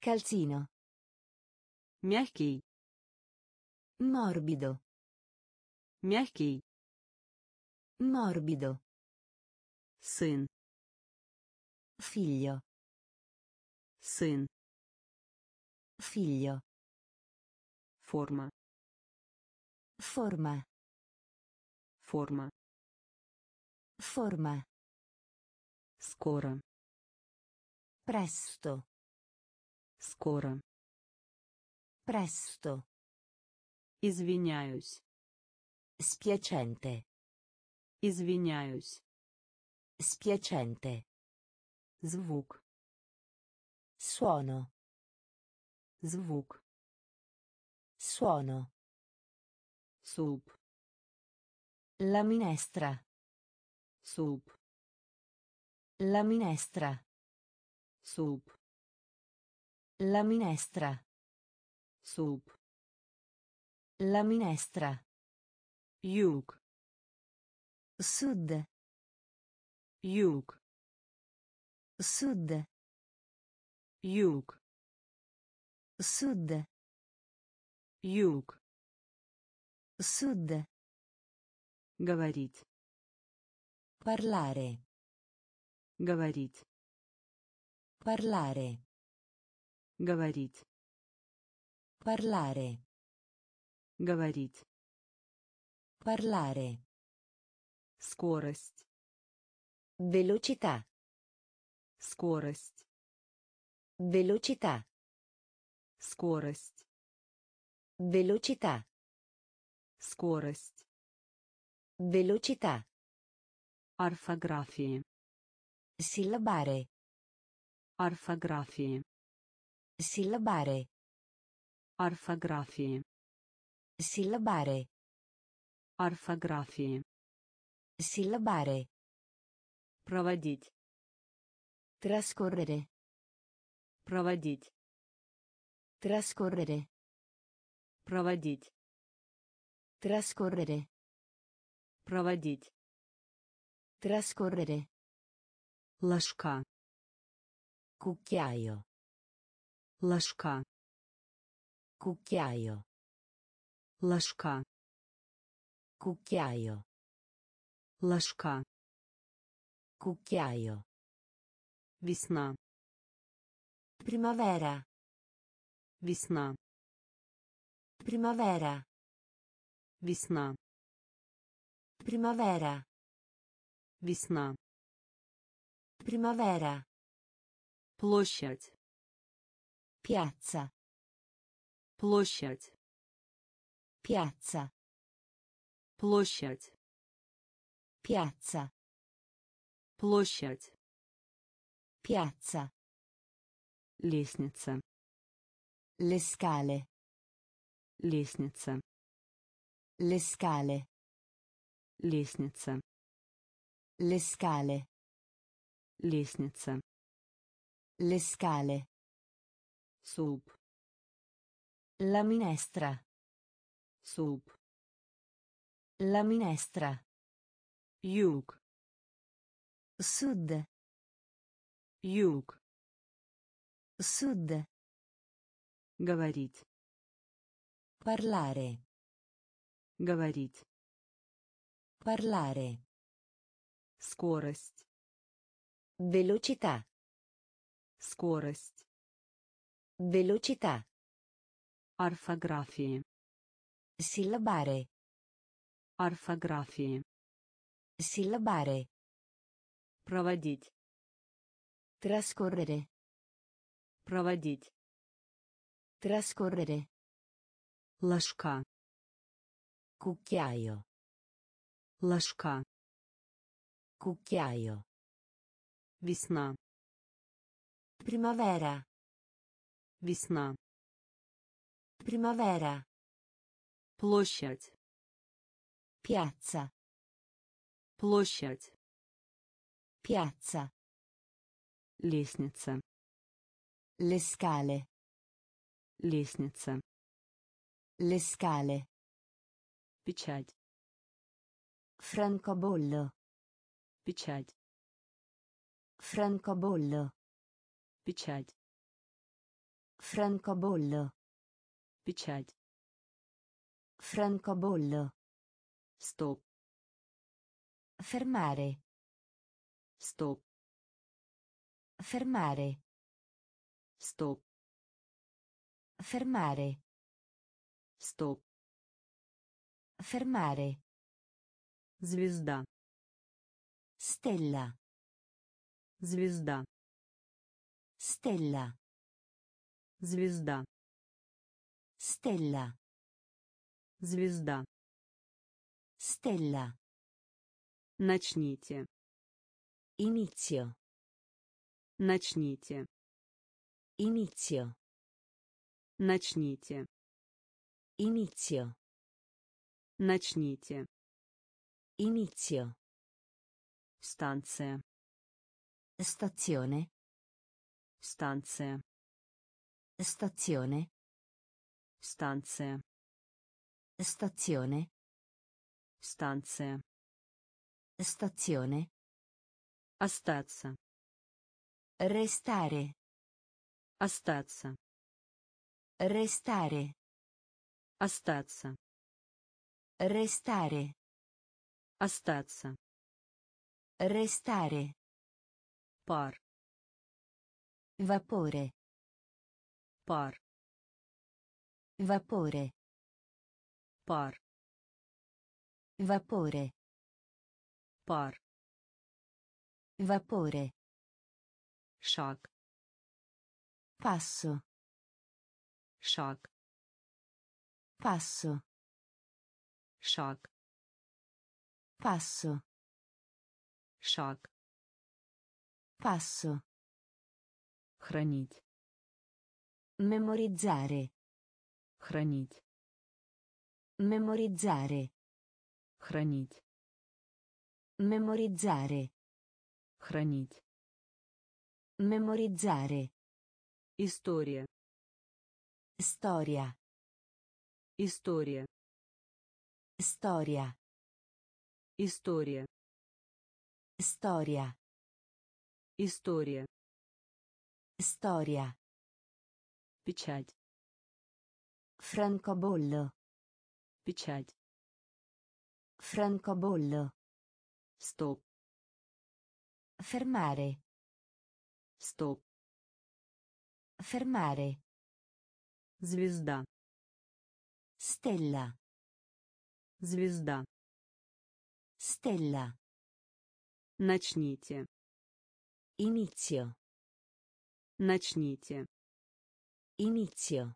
Calzino. мягкий Morbido. мягкий Morbido. сын Figlio. сын Figlio. форма Forma. форма Forma. скоро Presto. скоро Presto. извиняюсь Spiacente. извиняюсь Spiacente. звук Suono. звук Suono. Soup. La minestra. Soup. La minestra. Soup. La minestra. Soup. La minestra. Yuk. Sud. Yuk. Sud. Yuk. Sud. Yuk. Sud. говорить Parlare. говорить Parlare. говорить Parlare. говорить Parlare. скорость Velocità. скорость Velocità. скорость Velocità. скорость Velocità. орфографии Sillabare. орфографии Sillabare. орфографии Sillabare. орфографии Sillabare. проводить Trascorrere. проводить Trascorrere. проводить Trascorrere. проводить Trascorrere. ложка Cucchiaio. ложка Cucchiaio. ложка Cucchiaio. ложка Cucchiaio. весна Primavera. весна Primavera. Весна Primavera. весна Primavera. площадь Piazza. площадь Piazza. площадь Piazza. площадь Piazza. лестница Le scale. лестница Le scale. лестница Le scale. лестница Le scale. суп La minestra. суп La minestra. юг Sud. юг Sud. говорить Parlare. Говорить. Parlare. Скорость. Velocità. Скорость. Velocità. Орфографии. Sillabare. Орфографии. Sillabare. Проводить. Trascorrere. Проводить. Trascorrere. Ложка. Cucchiaio. Ложка. Cucchiaio. Весна. Primavera. Весна. Primavera. Площадь. Piazza. Площадь. Piazza. Лестница. Le scale. Лестница. Le scale. Печать. Francobollo. Печать. Francobollo. Печать. Francobollo. Печать. Francobollo. Стоп. Fermare. Стоп. Fermare. Стоп. Fermare. Стоп. Fermare. Звезда. Stella. Звезда. Stella. Звезда. Stella. Звезда. Stella. Начните. Inizio. Начните. Inizio. Начните. Inizio. Начните. Inizio. Станция. Stazione. Станция. Stazione. Станция. Stazione. Станция. Stazione. Остаться. Restare. Остаться. Restare. Остаться. Restare. Остаться. Restare. Пар. Vapore. Пар. Vapore. Пар. Vapore. Пар. Vapore. Шаг. Passo. Шаг. Passo. Шаг. Passo. Шаг. Passo. Хранить. Memorizzare. Хранить. Memorizzare. Хранить. Memorizzare. Хранить. Memorizzare. История. Storia. История. Storia. История. Storia. История. Storia. Печать. Francobollo. Печать. Francobollo. Стоп. Fermare. Стоп. Fermare. Звезда. Stella. Звезда. Stella. Начните. Inizio. Начните. Inizio.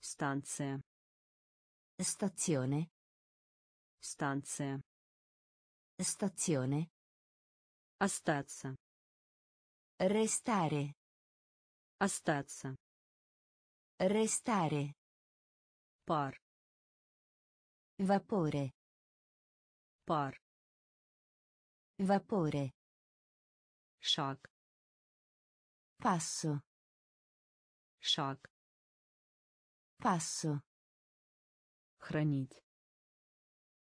Станция. Stazione. Станция. Stazione. Остаться. Restare. Остаться. Restare. Пар. Vapore. Пар. Vapore. Шаг. Passo. Шаг. Passo. Хранить.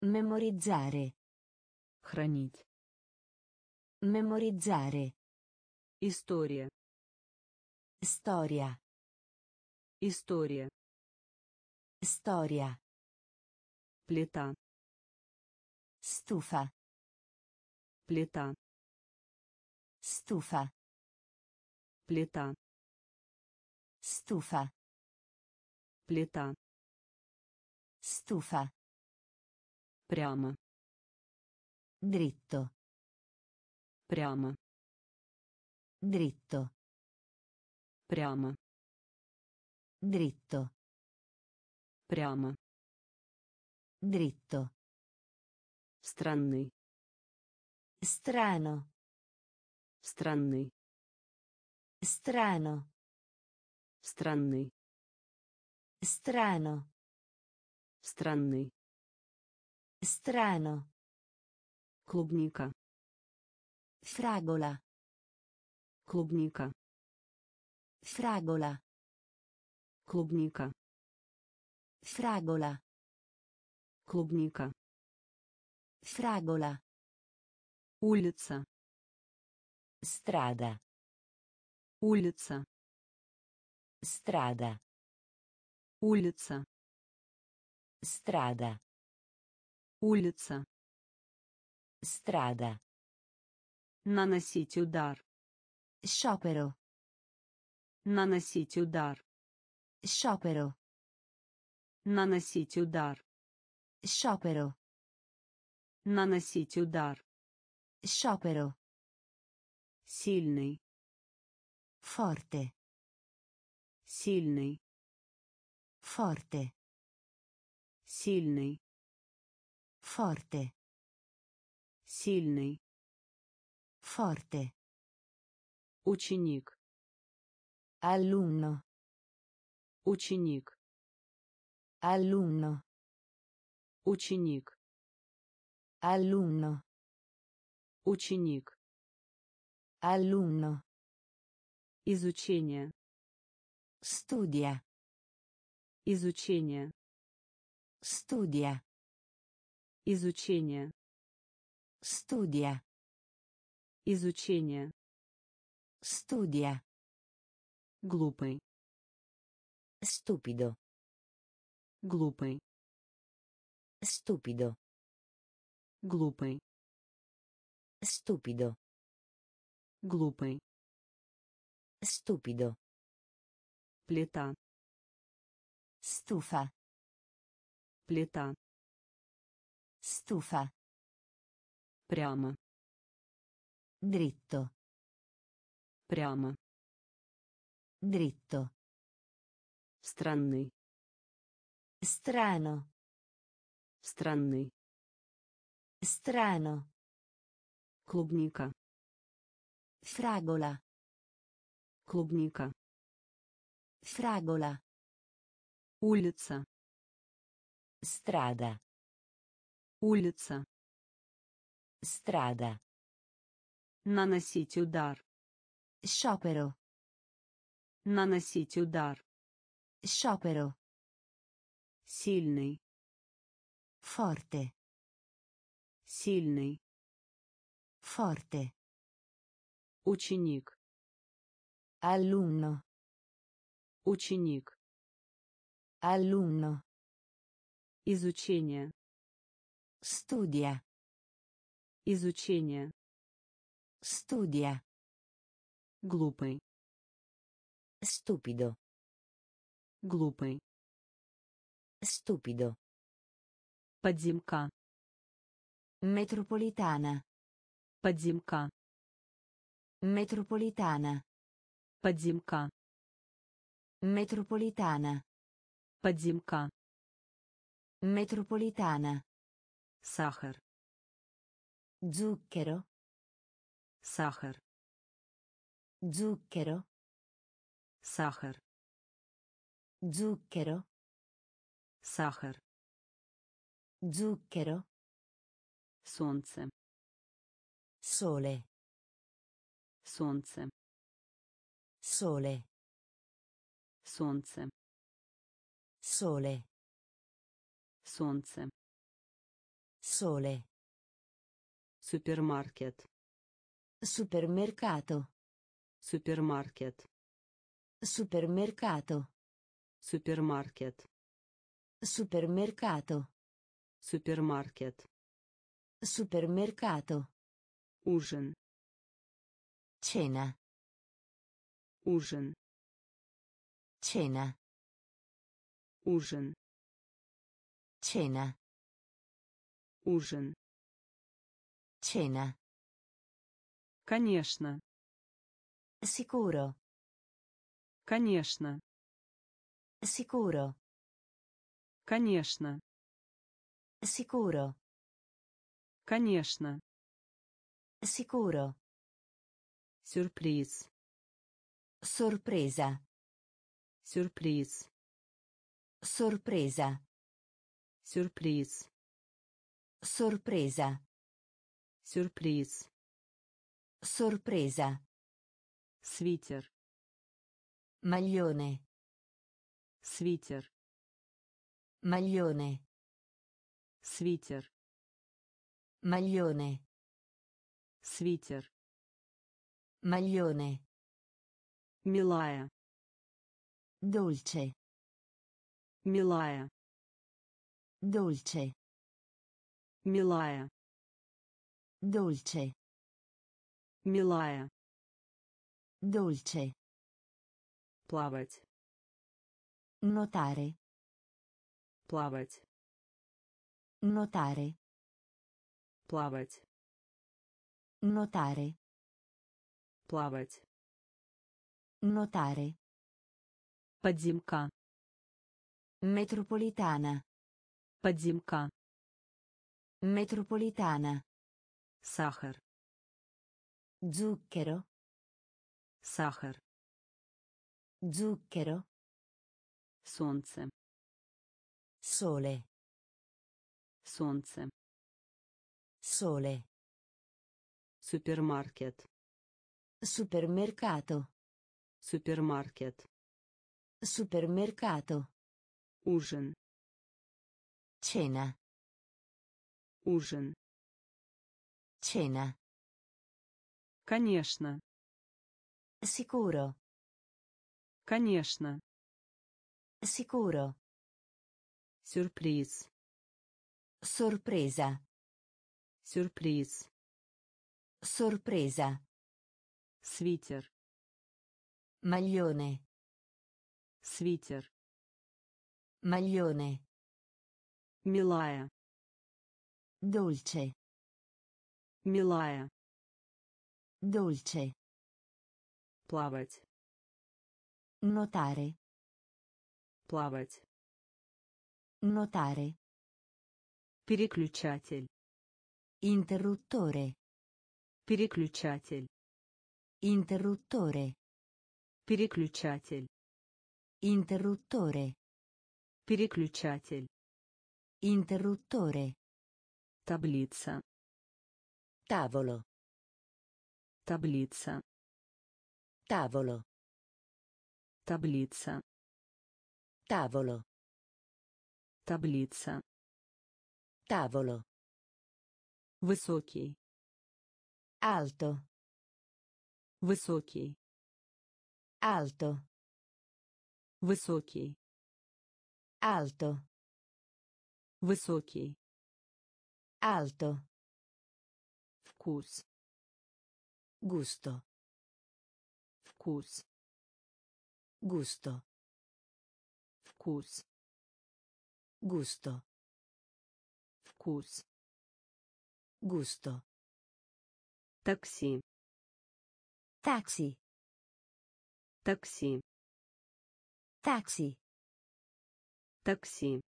Memorizzare. Хранить. Memorizzare. История. Storia. История. Storia. Плита. Stufa. Плита. Stufa. Плита. Stufa. Плита. Stufa. Прямо. Dritto. Прямо. Dritto. Прямо. Dritto. Прямо. Dritto. Странный. Strano. Странный. Strano. Странный. Strano. Странный. Strano. Клубника. Fragola. Клубника. Fragola. Клубника. Fragola. Клубника. Fragola. Улица. Strada. Улица. Strada. Улица. Strada. Улица. Strada. Наносить удар. Sciopero. Наносить удар. Sciopero. Наносить удар. Sciopero. Наносить удар. Sciopero. Сильный. Forte. Сильный. Forte. Сильный. Forte. Сильный. Forte. Ученик. Alunno. Ученик. Alunno. Ученик. Alunno. Ученик. Alunno. Изучение. Studia. Изучение. Studia. Изучение. Studia. Изучение. Studia. Глупый. Stupido. Глупый. Stupido. Глупый. Stupido. Глупый. Stupido. Плита. Stufa. Плита. Stufa. Прямо. Dritto. Прямо. Dritto. Странный. Strano. Странный. Strano. Клубника. Fragola. Клубника. Fragola. Улица. Strada. Улица. Strada. Наносить удар. Sciopero. Наносить удар. Sciopero. Сильный. Forte. Сильный. Forte. Ученик. Alunno. Ученик. Alunno. Изучение. Studia. Изучение. Studia. Глупый. Stupido. Глупый. Stupido. Подземка. Metropolitana. Подземка. Metropolitana. Подземка. Metropolitana. Подземка. Metropolitana. Сахар. Zucchero. Сахар. Zucchero. Сахар. Zucchero. Сахар. Zucchero. Sonce. Sole. Sonce. Sole. Sonce. Sole. Sonce. Sole. Supermarket. Supermercato. Supermarket. Supermercato. Supermarket. Supermercato. Супермаркет. Supermercato. Ужин. Cena. Ужин. Cena. Ужин. Cena. Ужин. Cena. Конечно. Sicuro. Конечно. Sicuro. Конечно. Sicuro. Конечно. Sicuro. Сюрприз. Sorpresa. Сюрприз. Sorpresa. Сюрприз. Sorpresa. Сюрприз. Sorpresa. Свитер. Maglione. Свитер. Maglione. Свитер. Maglione. Свитер. Maglione. Милая. Dolce. Милая. Dolce. Милая. Dolce. Милая. Dolce. Плавать. Notare. Плавать. Notare. Плавать. Notare. Плавать. Notare. Подземка. Metropolitana. Подземка. Metropolitana. Сахар. Zucchero. Сахар. Zucchero. Солнце. Sole. Солнце. Sole. Супермаркет. Supermercato. Супермаркет. Supermercato. Ужин. Cena. Ужин. Cena. Конечно. Sicuro. Конечно. Sicuro. Сюрприз. Sorpresa. Сюрприз. Sorpresa. Свитер. Maglione. Свитер. Maglione. Милая. Dolce. Милая. Dolce. Плавать. Notare. Плавать. Notare. Переключатель. Interruttore. Переключатель. Interruttore. Переключатель. Interruttore. Переключатель. Interruttore. Таблица. Tavolo. Таблица. Tavolo. Таблица. Tavolo. Таблица. Tavolo. Высокий. Alto. Высокий. Alto. Высокий. Alto. Высокий. Alto. Вкус. Gusto. Вкус. Gusto. Вкус. Gusto. Вкус. Gusto. Такси. Taxi. Такси. Taxi. Такси.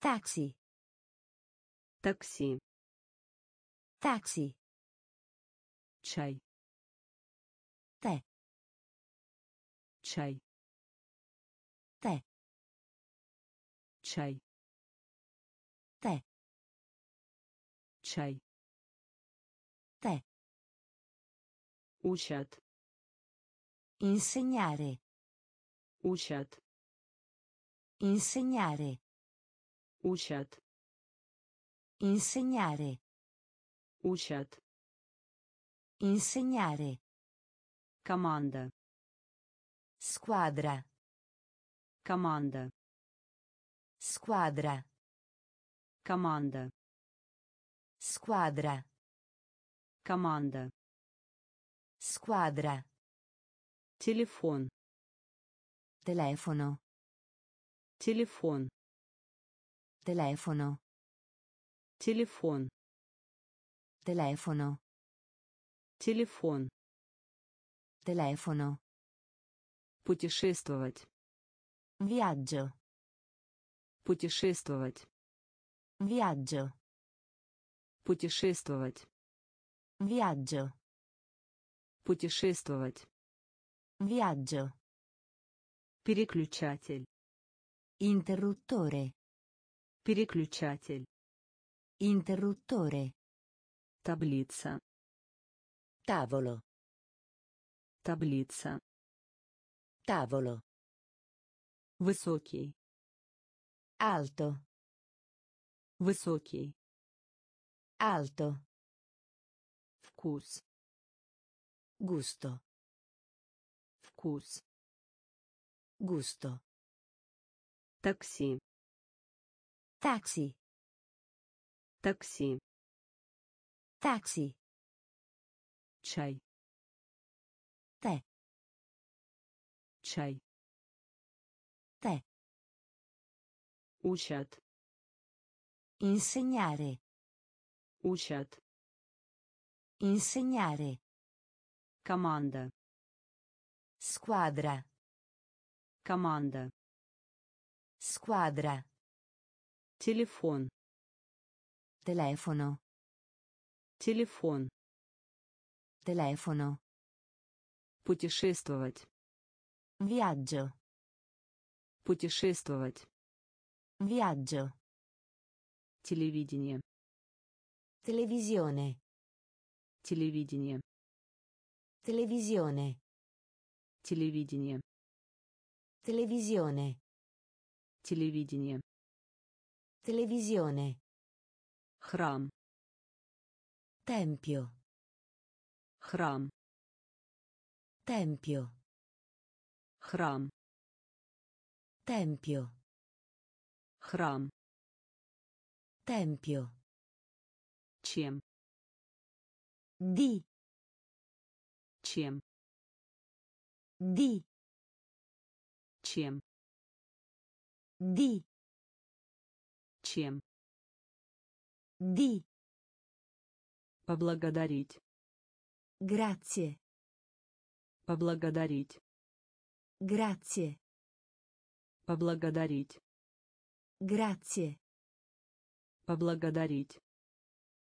Taxi. Такси. Taxi. Чай. Тè. Чай. Тè. Чай. Тè. Чай. Тè. Учат. Insegnare. Учат. Insegnare. Учат. Insegnare. Учат. Insegnare. Команда. Squadra. Команда. Squadra. Команда. Squadra. Команда. Squadra. Телефон. Telefono. Телефон. Telefono. Телефон. Telefono. Телефон. Telefono. Путешествовать. Viaggio. Путешествовать. Viaggio. Путешествовать. Viaggio. Путешествовать. Viaggio. Переключатель. Interruttore. Переключатель. Interruttore. Таблица. Tavolo. Таблица. Tavolo. Высокий. Alto. Высокий. Alto. Вкус. Gusto. Вкус. Gusto. Такси. Taxi. Такси. Taxi. Чай. Tè. Чай. Tè. Учат. Insegnare. Учат. Insegnare. Команда. Squadra. Команда. Squadra. Телефон. Telefono. Телефон. Telefono. Путешествовать. Viaggio. Путешествовать. Viaggio. Телевидение. Televisione. Телевидение. Televisione. Телевидение. Televisione. Телевидение. Televisione. Храм. Tempio. Храм. Tempio. Храм. Tempio. Храм. Tempio. Чем. Di. Чем. Di. Чем. Di. Чем. Di. Поблагодарить. Grazie. Поблагодарить. Grazie. Поблагодарить. Grazie. Поблагодарить.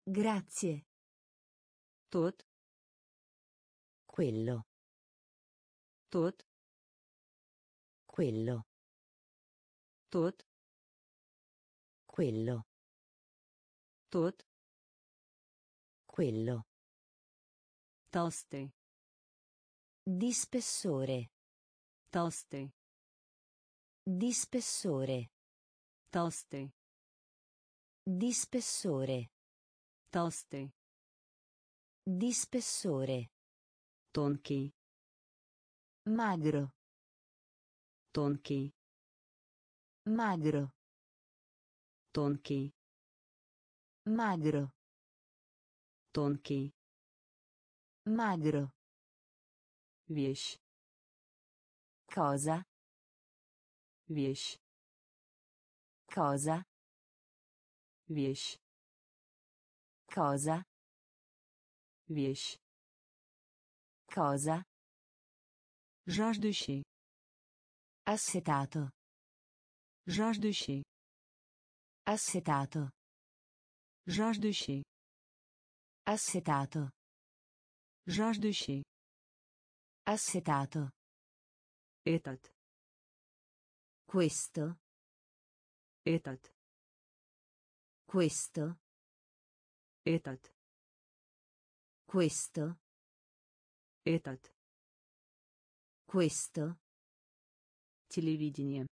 Grazie. Тот. Quello. Тот. Quello. Тот. Quello. Тот. Quello. Толстый. Di spessore. Толстый. Di spessore. Толстый. Di spessore. Toste. Di spessore. Tonchi. Magro. Tonchi. Magro. Tonchi. Magro. Tonchi. Magro. Wieś. Cosa? Wieś. Cosa? Вещь. Cosa. Вещь. Cosa. Жаждущий. Assetato. Жаждущий. Assetato. Жаждущий. Assetato. Жаждущий. Assetato. Этот. Questo. Этот. Questo. Этот. Questo. Этот. Questo. Телевидение.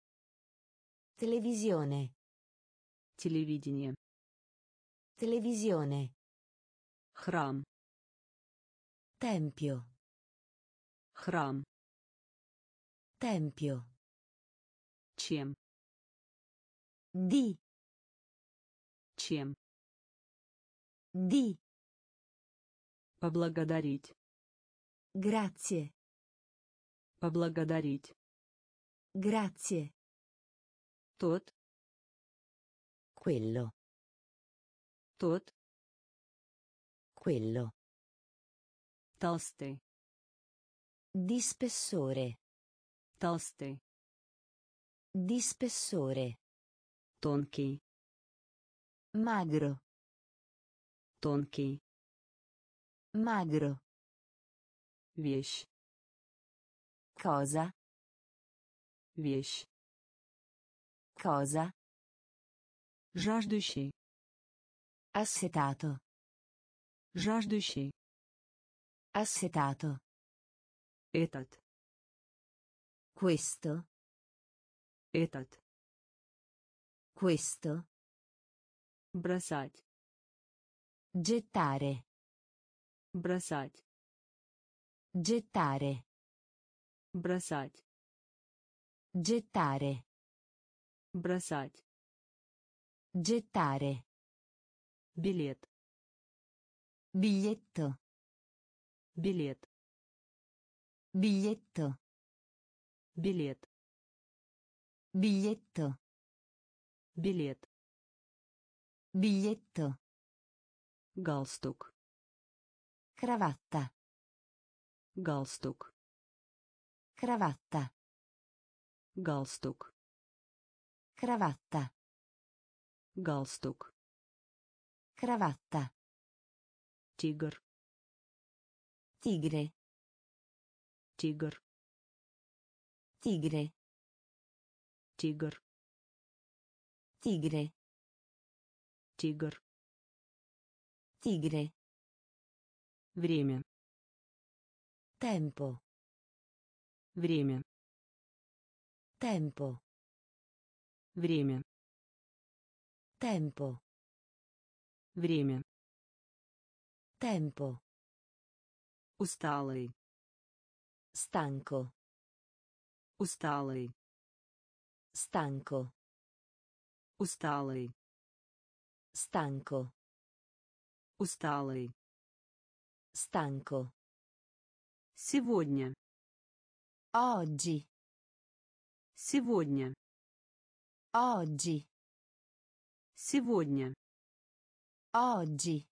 Televisione. Телевидение. Televisione. Храм. Tempio. Храм. Tempio. Чем. Di. Чем. Di. Поблагодарить. Grazie. Поблагодарить. Grazie. Тот. Quello. Тот. Quello. Толстый. Di spessore. Толстый. Di spessore. Тонкий. Magro. Тонкий. Magro. Вещь. Cosa? Вещь. Cosa? Жаждущий. Assetato. Жаждущий. Assetato. Этот. Questo. Этот. Questo. Бросать. Gettare. Бросать. Gettare. Бросать. Gettare. Бросать. Gettare. Билет. Biglietto. Билет. Biglietto. Билет. Biglietto. Билет. Biglietto. Galstuk. Cravatta. Galstuk. Cravatta. Galstuk. Cravatta. Galstuk. Cravatta. Tigr. Tigre. Tigr. Tigre. Tigr. Tigre. Тигр. Tigre. Время. Tempo. Время. Tempo. Время. Tempo. Время. Tempo. Усталый. Stanco. Усталый. Stanco. Усталый. Stanco. Усталый. Stanco. Сегодня. Oggi. Сегодня. Oggi. Сегодня. Oggi.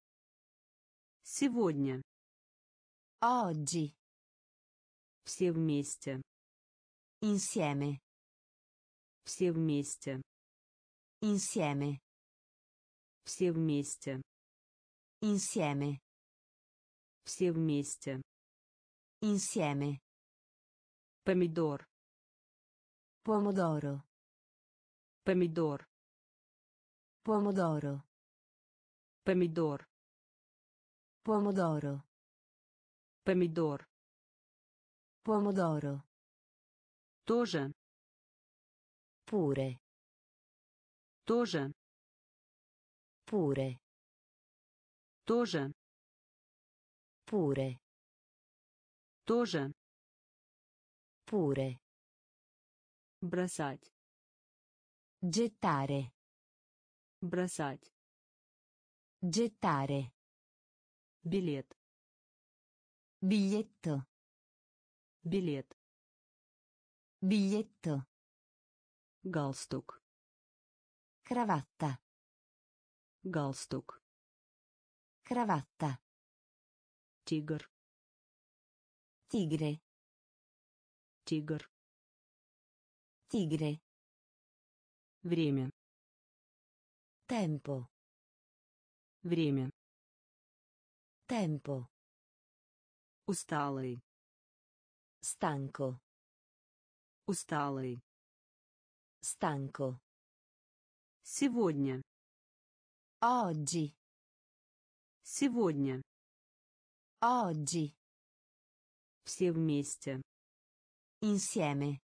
Сегодня. Oggi. Все вместе. Insieme. Все вместе. Insieme. Все вместе. Insieme. Все вместе. Insieme. Помидор. Pomodoro. Помидор. Pomodoro. Помидор. Pomodoro. Помидор. Pomodoro. Тоже. Pure. Тоже. Pure. Тоже. Pure. Тоже. Pure. Бросать. Gettare. Бросать. Gettare. Билет. Biglietto. Билет. Biglietto. Галстук. Cravatta. Галстук. Cravatta. Тигр. Tigre. Тигр. Tigre. Время. Tempo. Время. Tempo. Усталый. Stanco. Усталый. Stanco. Сегодня. Oggi. Сегодня. Oggi. Все вместе. Insieme.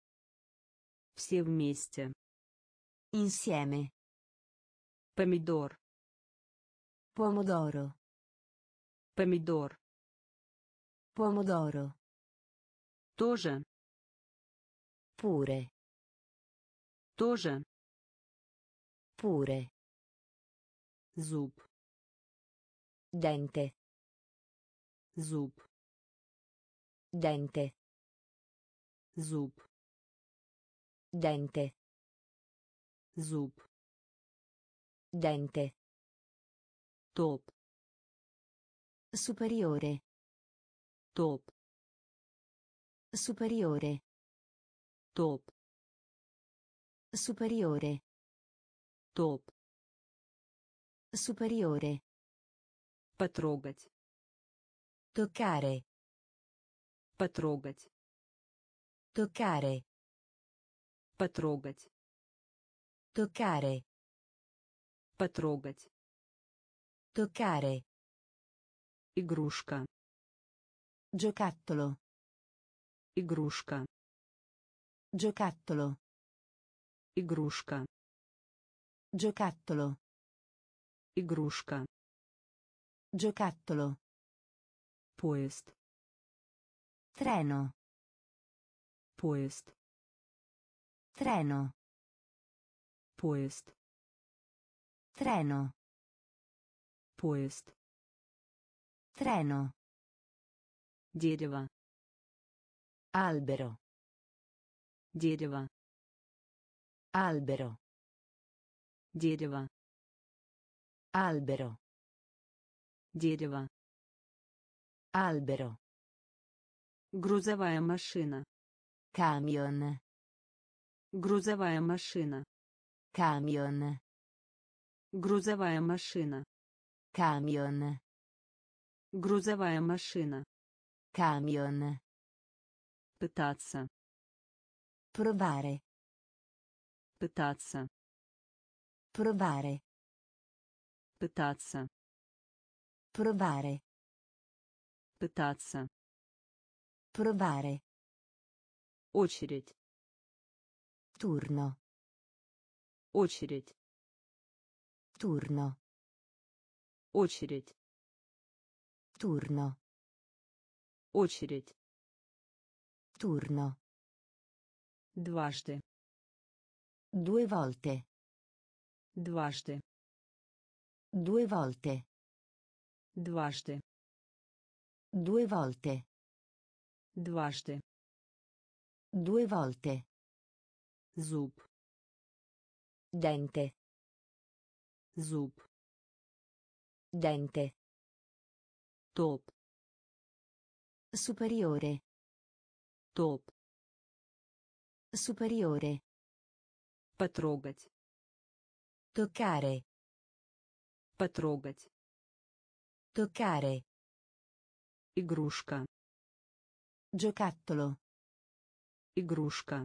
Все вместе. Insieme. Помидор. Pomodoro. Помидор. Pomodoro. Тоже. Pure. Тоже. Pure. Zub. Dente. Zup. Dente. Zup. Dente. Zup. Dente. Top. Superiore. Top. Superiore. Top. Superiore. Top. Superiore. потрогать Toccare. потрогать Toccare. потрогать Toccare. потрогать Toccare. игрушка Giocattolo. игрушка Giocattolo. игрушка Giocattolo. игрушка Giocattolo. поезд Treno. поезд Treno. поезд Treno. поезд Treno. дерево Albero. дерево Albero. дерево Albero. дерево Albero. грузовая машина Camion. грузовая машина Camion. грузовая машина Camion. грузовая машина Camion. пытаться Provare. пытаться Provare. Пытаться Provare. пытаться Provare. очередь Turno. очередь Turno. очередь Turno. очередь Turno. дважды Due volte. дважды Due volte. дважды Due volte. дважды Due volte. зуб Dente. зуб Dente. топ Superiore. топ Superiore. потрогать Toccare. Потрогать Toccare. игрушка Giocattolo. игрушка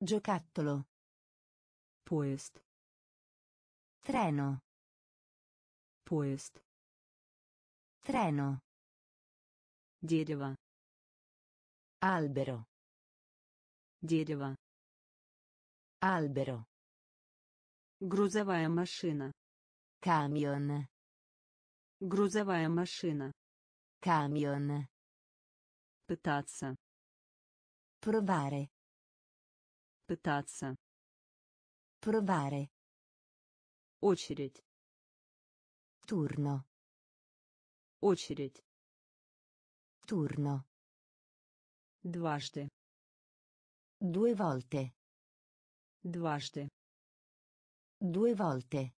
Giocattolo. поезд Treno. поезд Treno. дерево Albero. дерево Albero. грузовая машина Camion. грузовая машина Camion. пытаться Provare. пытаться Provare. очередь Turno. очередь Turno. дважды Due volte. дважды Due volte.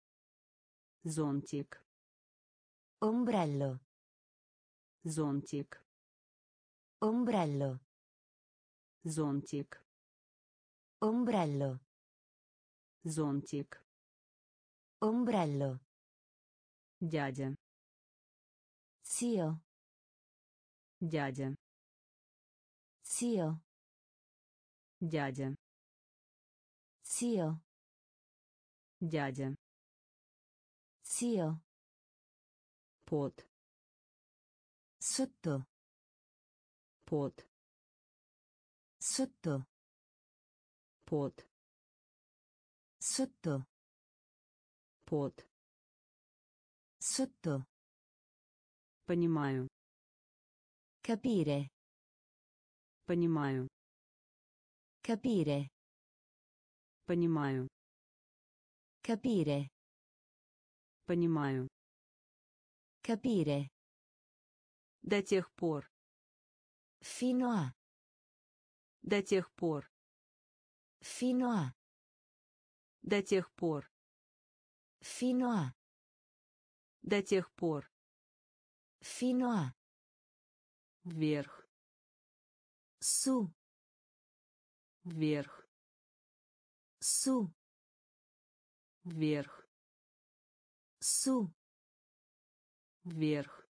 зонтик Ombrello. зонтик Ombrello. зонтик Ombrello. зонтик Ombrello. дядя Zio. дядя Zio. дядя Zio. дядя Zio. под Sotto. под Sotto. под Sotto. под Sotto. понимаю Capire. понимаю Capire. понимаю Capire. Понимаю. Capire. До тех пор. Fino a. До тех пор. Fino a. До тех пор. Fino a. До тех пор. Fino a. Вверх. Su. Вверх. Su. Вверх. Su. Вверх.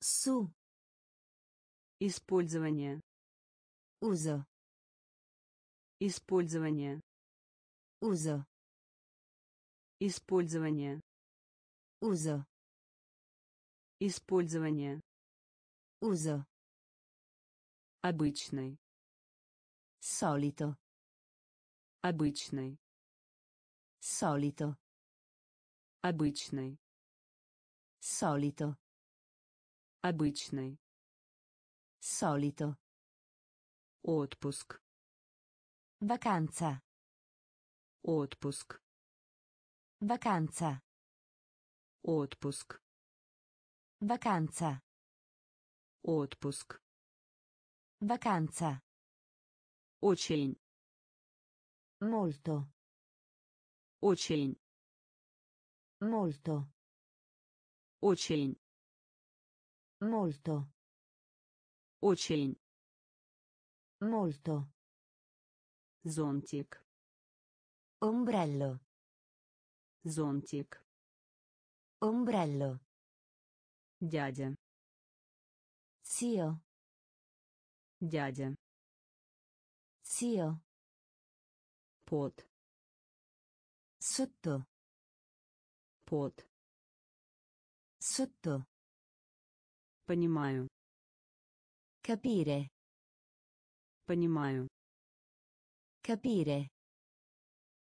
Su. Использование. Uso. Использование. Uso. Использование. Uso. Использование. Uso. Обычный. Solito. Обычный. Solito. Обычный. Solito. Обычный. Solito. Отпуск. Vacanza. Отпуск. Vacanza. Отпуск. Vacanza. Отпуск. Vacanza. Очень. Molto. Очень. Molto. Очень. Molto. Очень. Molto. Зонтик. Ombrello. Зонтик. Ombrello. Дядя. Zio. Дядя. Zio. Пот. Sotto. Пот. Sotto. Понимаю. Capire. Понимаю. Capire.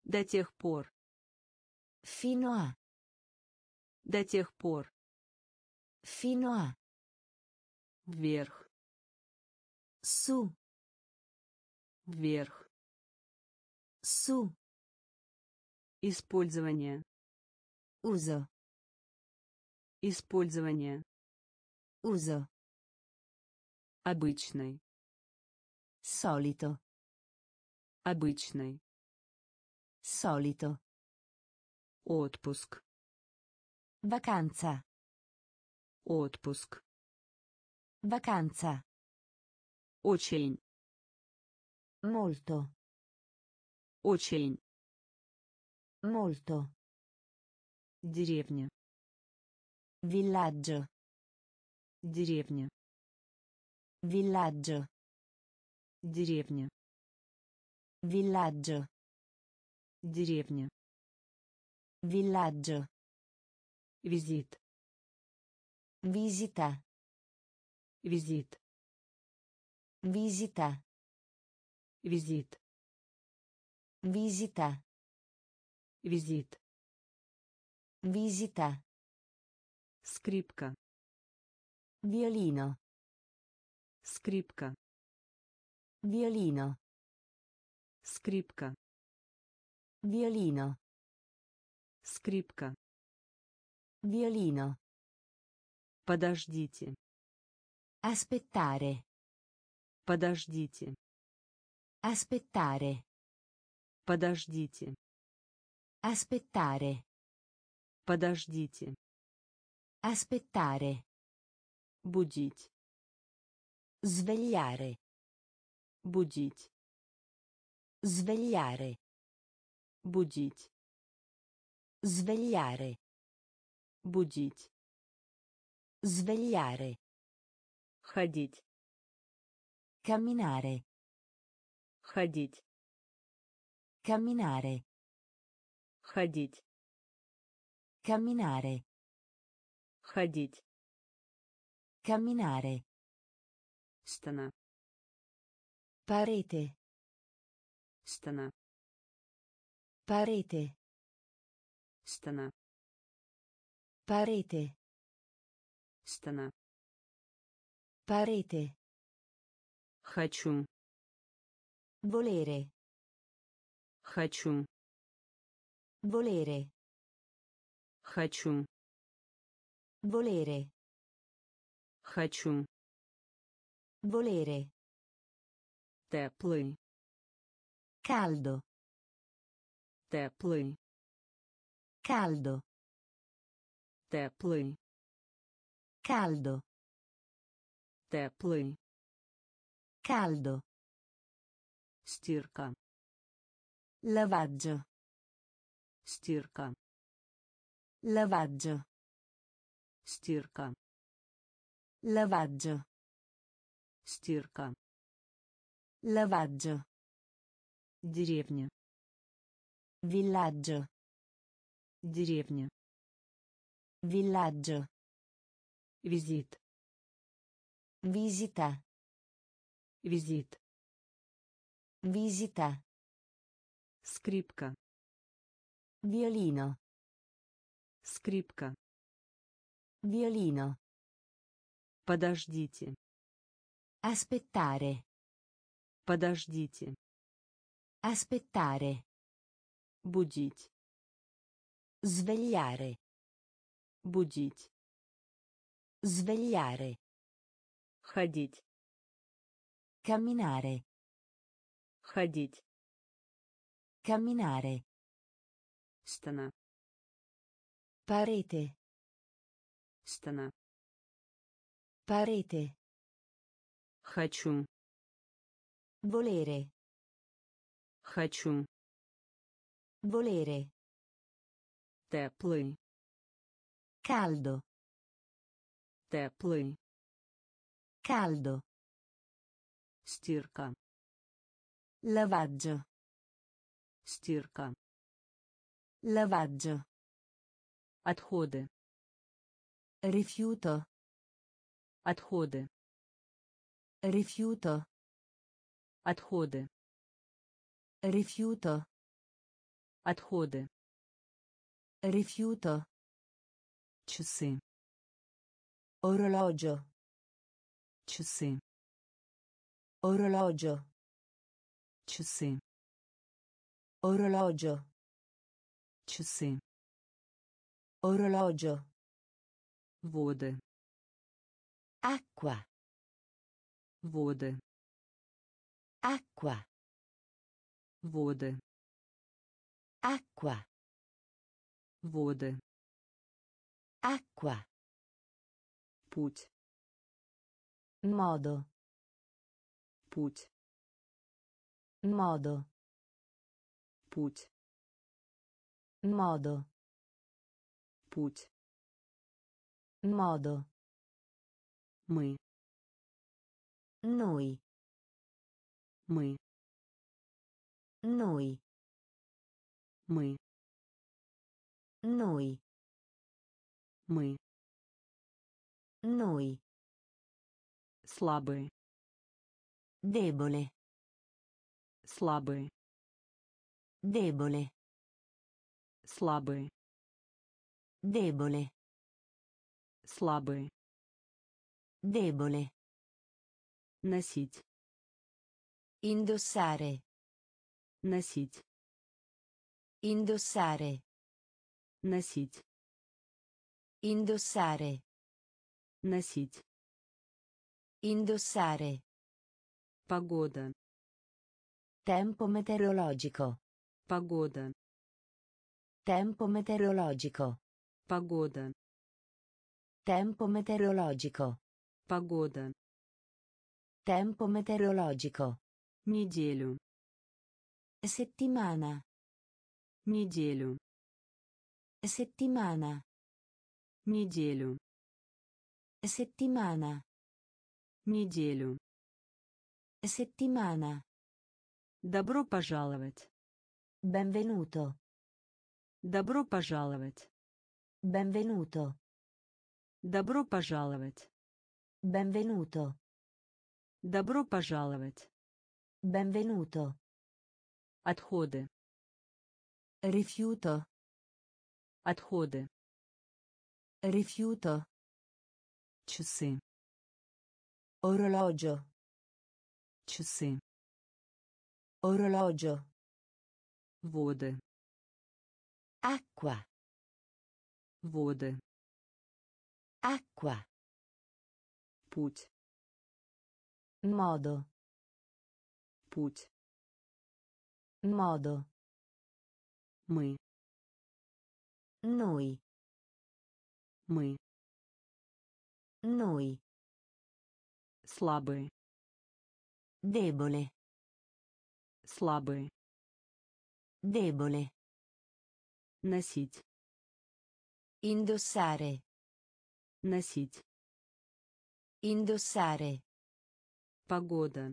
До тех пор. Fino a. До тех пор. Fino a. Вверх. Su. Вверх. Su. Использование. Uso. Использование. Uso. Обычный. Solito. Обычный. Solito. Отпуск. Vacanza. Отпуск. Vacanza. Очень. Molto. Очень. Molto. Деревня. Villaggio. Деревня. Villaggio. Деревня. Villaggio. Деревня. Villaggio. Визит. Visita. Визит. Visita. Визит. Visita. Визит. Visita. Скрипка. Violino. Скрипка. Violino. Скрипка. Violino. Скрипка. Violino. Подождите. Aspettare. Подождите. Aspettare. Подождите. Aspettare. Подождите. Aspettare. Будить. Svegliare. Будить. Svegliare. Будить. Svegliare. Будить. Svegliare. Ходить. Camminare. Ходить. Camminare. Ходить. Camminare. Ходить. Camminare. Стена. Parete. Стена. Parete. Стена. Parete. Стена. Parete. Хочу. Volere. Хочу. Volere. Хочу. Volere. Хочу. Volere. Теплый. Caldo. Теплый. Caldo. Теплый. Caldo. Теплый. Caldo. Стирка. Lavaggio. Стирка. Lavaggio. Стирка. Lavaggio. Стирка. Lavaggio. Деревня. Villaggio. Деревня. Villaggio. Визит. Visita. Визит. Visita. Скрипка. Violino. Скрипка. Violino. Подождите. Aspettare. Подождите. Aspettare. Будить. Svegliare. Будить. Svegliare. Ходить. Camminare. Ходить. Camminare. Стена. Parete. Стена. Parete. Хочу. Volere. Хочу. Volere. Теплый. Caldo. Теплый. Caldo. Стирка. Lavaggio. Стирка. Lavaggio. Отходы. Rifiuto. Отходы. Rifiuto. Отходы. Rifiuto. Отходы. Rifiuto. Часы. Orologio. Часы. Orologio. Часы. Orologio. Часы. Orologio. Vode. Acqua. Vode. Acqua. Vode. Acqua. Vode. Acqua. Put. Modo. Put. Modo. Put. Modo. Путь. Modo. Мы. Noi. Мы. Noi. Мы. Noi. Мы. Noi. Слабые. Debole. Слабые. Debole. Слабые. Debole. Слабые. Debole. Носить. Indossare. Носить. Indossare. Носить. Indossare. Носить. Indossare. Погода. Tempo meteorologico. Погода. Tempo meteorologico. Погода. Tempo meteorologico. Погода. Tempo meteorologico. Неделю. Settimana. Неделю. Settimana. Неделю. Settimana. Неделю. Settimana. Добро пожаловать. Benvenuto. Добро пожаловать. Benvenuto. Добро пожаловать. Benvenuto. Добро пожаловать. Benvenuto. Отходы. Rifiuto. Отходы. Rifiuto. Часы. Orologio. Часы. Orologio. Воды. Acqua. Воды. Acqua. Путь. Modo. Путь. Modo. Мы. Noi. Мы. Noi. Слабые. Debole. Слабые. Debole. Носить. Indossare. Носить. Indossare. Погода.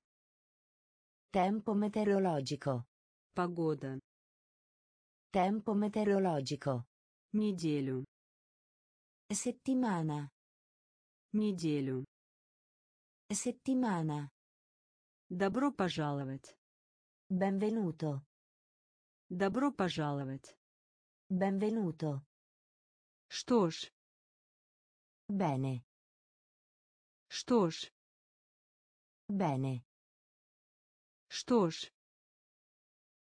Tempo meteorologico. Погода. Tempo meteorologico. Неделю. Settimana. Неделю. Settimana. Добро пожаловать. Benvenuto. Добро пожаловать. Benvenuto. Что ж, Bene. что ж, Bene. что ж,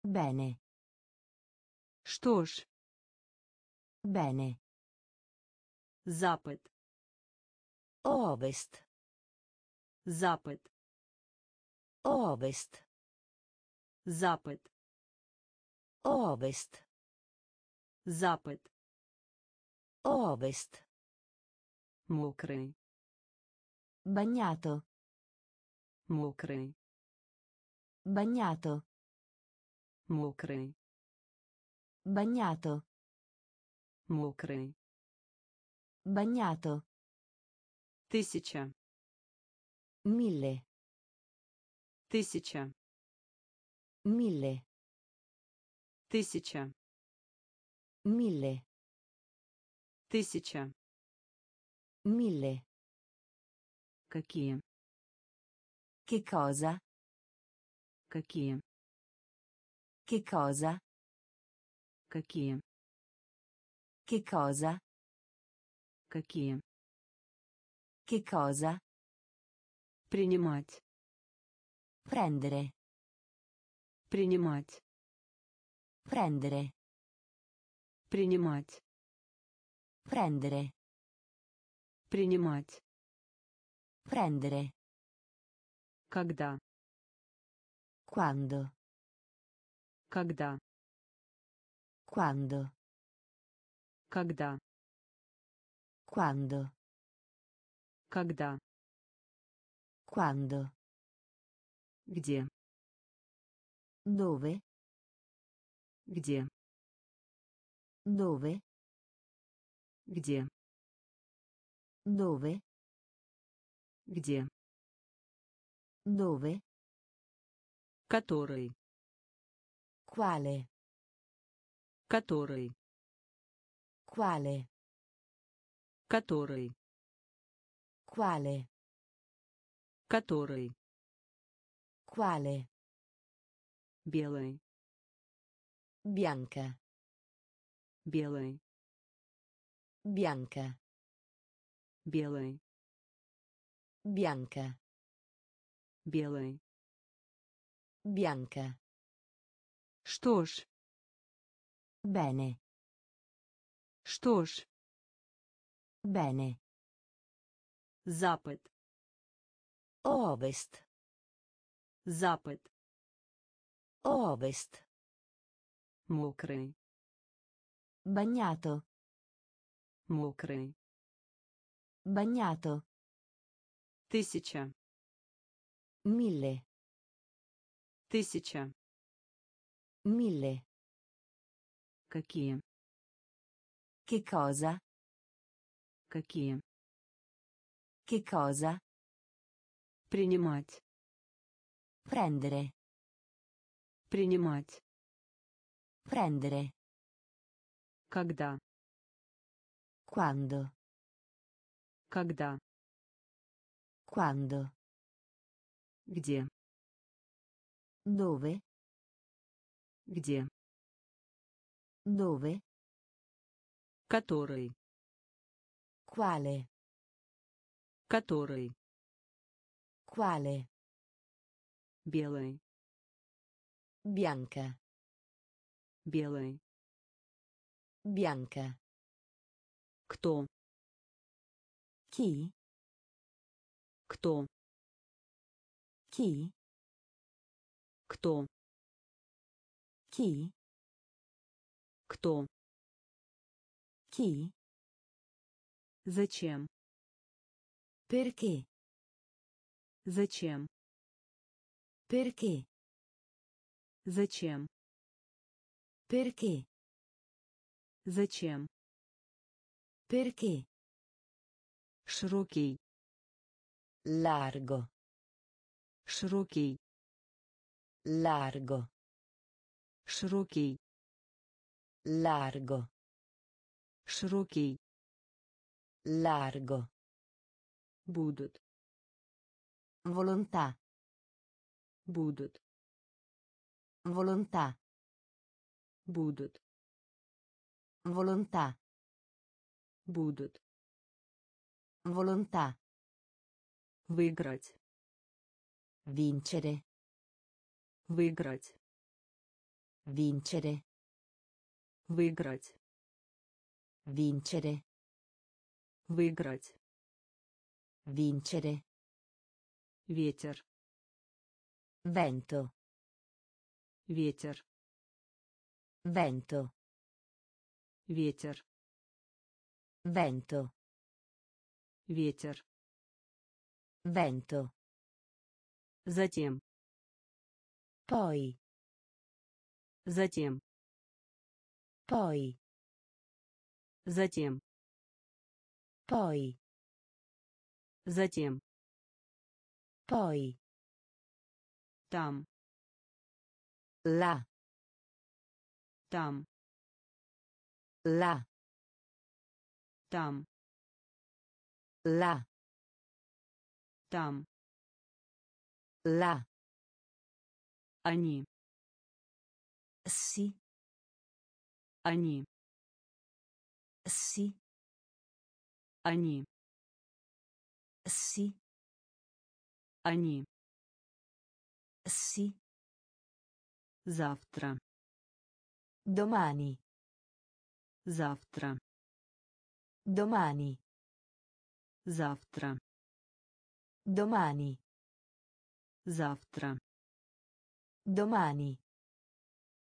Bene. что ж, Bene. Запад, Ovest. Запад, Ovest. Запад, Ovest. Запад, Ovest. мокрый, Bagnato. мокрый, Bagnato. мокрый, Bagnato. мокрый. Bagnato. Тысяча, Mille. тысяча, Mille. тысяча, Mille. тысяча. Mille. Какие, Che cosa? какие, Che cosa? какие, Che cosa? какие. Che cosa? Принимать, Prendere. принимать, Prendere. принимать, Prendere. принимать. Prendere. Когда, Quando. когда, Quando. когда, Quando. когда, Quando. где, Dove? где, Dove? Где, Dove? где, Dove? который, Quale? который, Quale? который, Quale? который, Quale? белый, Bianca. белый, Bianca. белый, Bianca. белый. Bianca. Что ж, Bene. что ж, Bene. запад, Ovest. запад, Ovest. мокрый, Bagnato. Мокрый. Bagnato. Тысяча, Mille. тысяча. Mille. Какие, Che cosa? какие. Che cosa? Принимать, Prendere. принимать. Prendere. Когда, Quando. когда, Quando. где, Dove? где, Dove? который, Quale? который, Quale? белый, Bianca. белый. Bianca. Кто? Chi? Кто? Chi? Кто? Chi? Кто? Chi? Зачем? Perché? Зачем? Perché? Зачем? Perché? Зачем? Perché? Широкий. Largo. Широкий. Largo. Широкий. Largo. Широкий. Largo. Будут. Volontà. Будут. Volontà. Будут. Volontà. Будут. Volontà. Выиграть. Vincere. Выиграть. Vincere. Выиграть. Vincere. Выиграть. Vincere. Ветер. Vento. Ветер. Vento. Ветер. Vento. Ветер. Vento. Затем. Poi. Затем. Poi. Затем. Poi. Затем. Poi. Там. Là. Там. Là. Там. Là. Там. Là. Они. Sì. Они. Sì. Они. Sì. Они. Sì. Завтра. Domani. Завтра. Domani. Завтра. Domani. Завтра. Domani.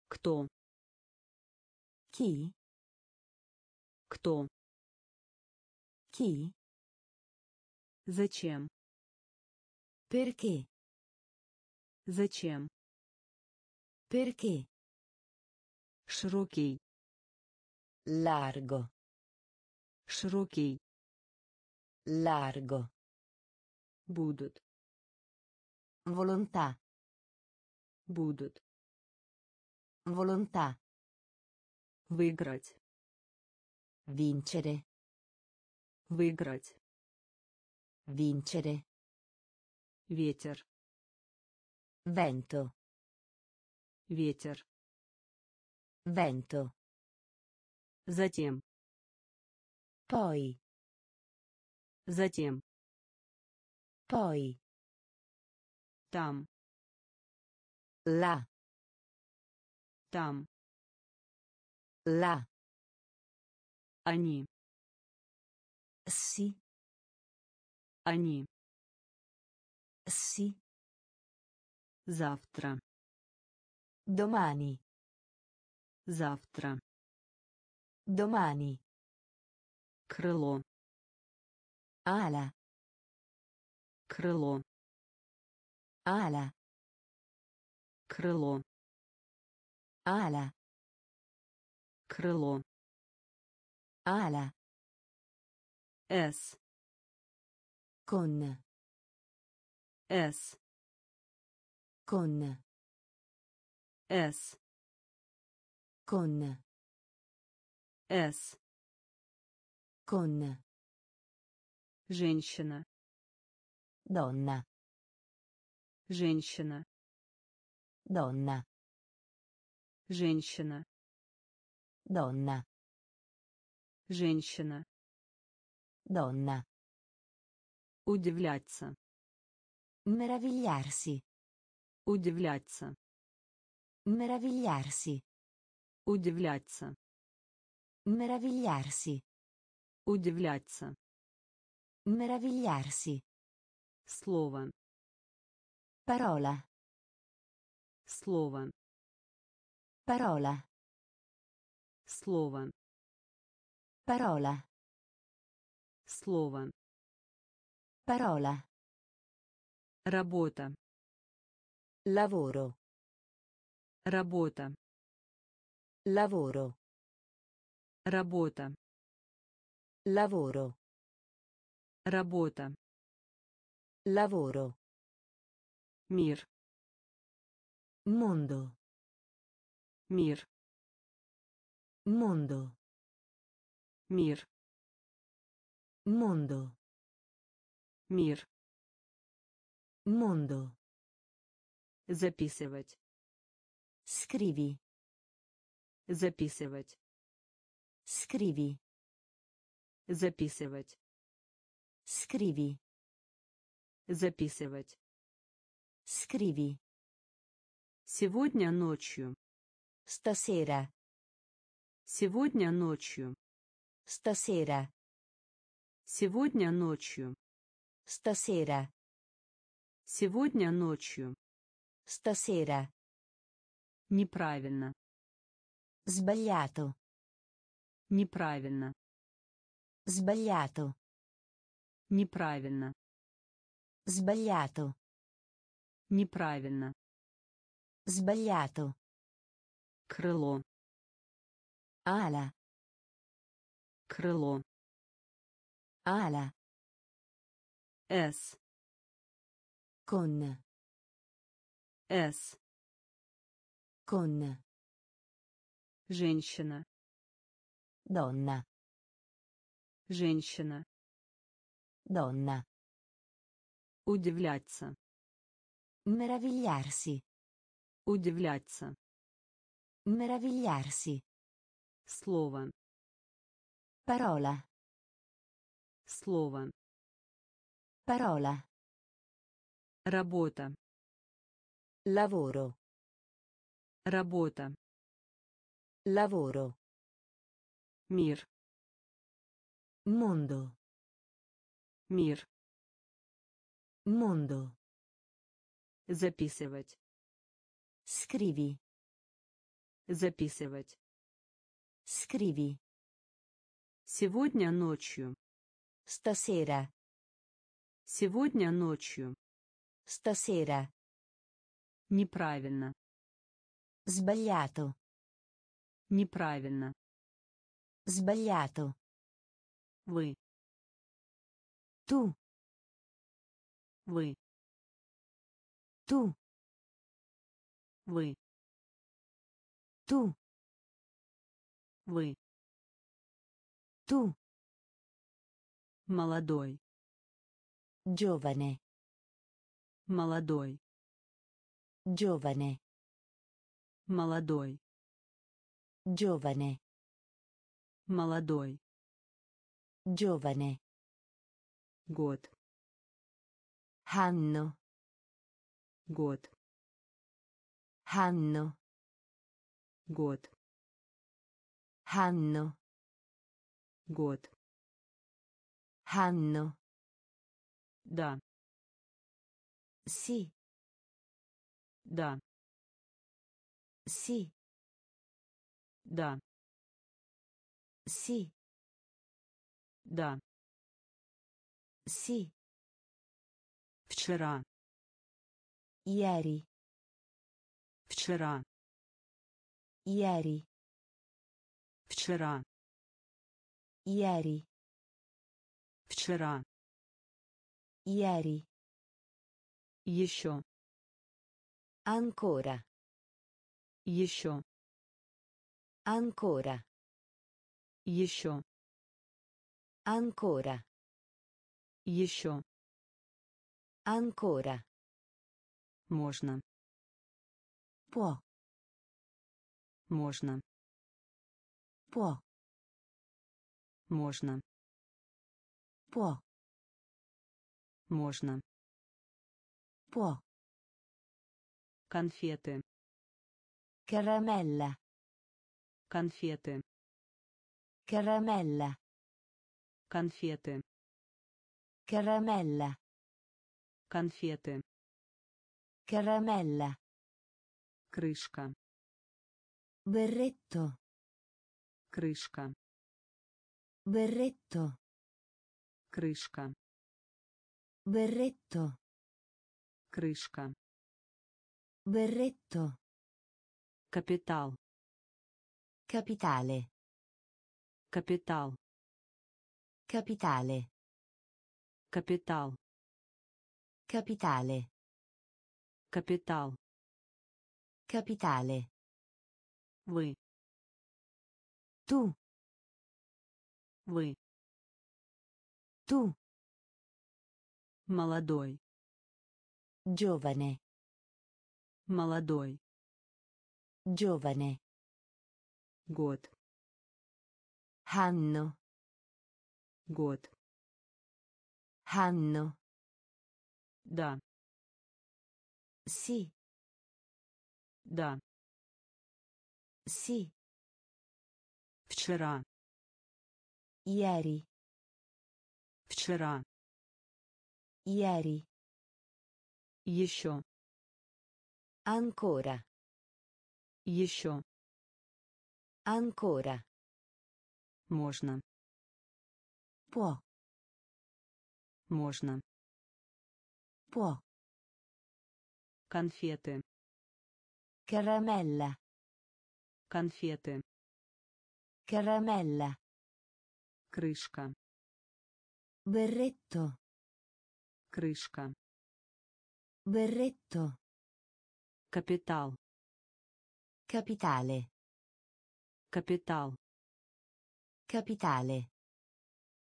Кто? Chi? Кто? Chi? Зачем? Perché? Зачем? Perché? Широкий. Largo. Широкий. Largo. Будут. Volontà. Будут. Volontà. Выиграть. Vincere. Выиграть. Vincere. Ветер. Vento. Ветер. Vento. Затем. Poi. Затем. Poi. Там. Là. Там. Là. Они. Sì. Они. Sì. Завтра. Domani. Завтра. Domani. Крыло. Ala. Крыло. Ala. Крыло. Ala. Крыло. Ala. С. Con. С. Con. С. Con. С. Con. Женщина. Donna. Женщина. Donna. Женщина. Donna. Женщина. Donna. Удивляться. Meravigliarsi. Удивляться. Meravigliarsi. Удивляться. Meravigliarsi. Удивляться. Meravigliarsi. Слово. Parola. Слово. Parola. Слово. Parola. Слово. Parola. Работа. Lavoro. Работа. Lavoro. Работа. Lavoro. Работа. Lavoro. Мир. Mondo. Мир. Mondo. Мир. Mondo. Мир. Mondo. Записывать. Scrivi. Записывать. Scrivi. Записывать. Scrivi. Записывать. Scrivi. Сегодня ночью. Stasera. Сегодня ночью. Stasera. Сегодня ночью. Stasera. Сегодня ночью. Stasera. Неправильно. Sbagliato. Неправильно. Sbagliato. Неправильно. Sbagliato. Неправильно. Sbagliato. Крыло. Ala. Крыло. Ala. С. Con. С. Con. Женщина. Donna. Женщина. Donna. Удивляться. Meravigliarsi. Удивляться. Meravigliarsi. Слово. Parola. Слово. Parola. Работа. Lavoro. Работа. Lavoro. Мир. Mondo. Мир. Mondo. Записывать. Scrivi. Записывать. Scrivi. Сегодня ночью. Stasera. Сегодня ночью. Stasera. Неправильно. Sbagliato. Неправильно. Sbagliato. Вы. Tu. Вы. Tu. Вы. Tu. Вы. Tu. Молодой. Giovane. Молодой. Giovane. Молодой. Giovane. Молодой. Giovane. Год. Anno. Год. Anno. Год. Anno. Год. Anno. Да. Sì. Да. Sì. Да. Sì. Да. Sì. Вчера. Ieri. Вчера. Ieri. Вчера. Ieri. Вчера. Ieri. Еще. Ancora. Еще. Ancora. Еще. Ancora. Еще. Ancora. Можно. Può. Можно. Può. Можно. Può. Можно. Può. Конфеты. Caramella. Конфеты. Caramella. конфеты Caramella. конфеты Caramella. крышка Berretto. крышка Berretto. крышка Berretto. крышка Berretto. капитал Capitale. капитал Capitale. капитал Capitale. капитал Capitale. вы Tu. вы Tu. молодой Giovane. молодой Giovane. год Anno. Год Anno. да Sì. да Sì. вчера Ieri. вчера Ieri. еще Ancora. еще Ancora. можно Può. можно Può. конфеты Caramella. конфеты Caramella. крышка Berretto. крышка Berretto. капитал Capitale. капитал Capitale.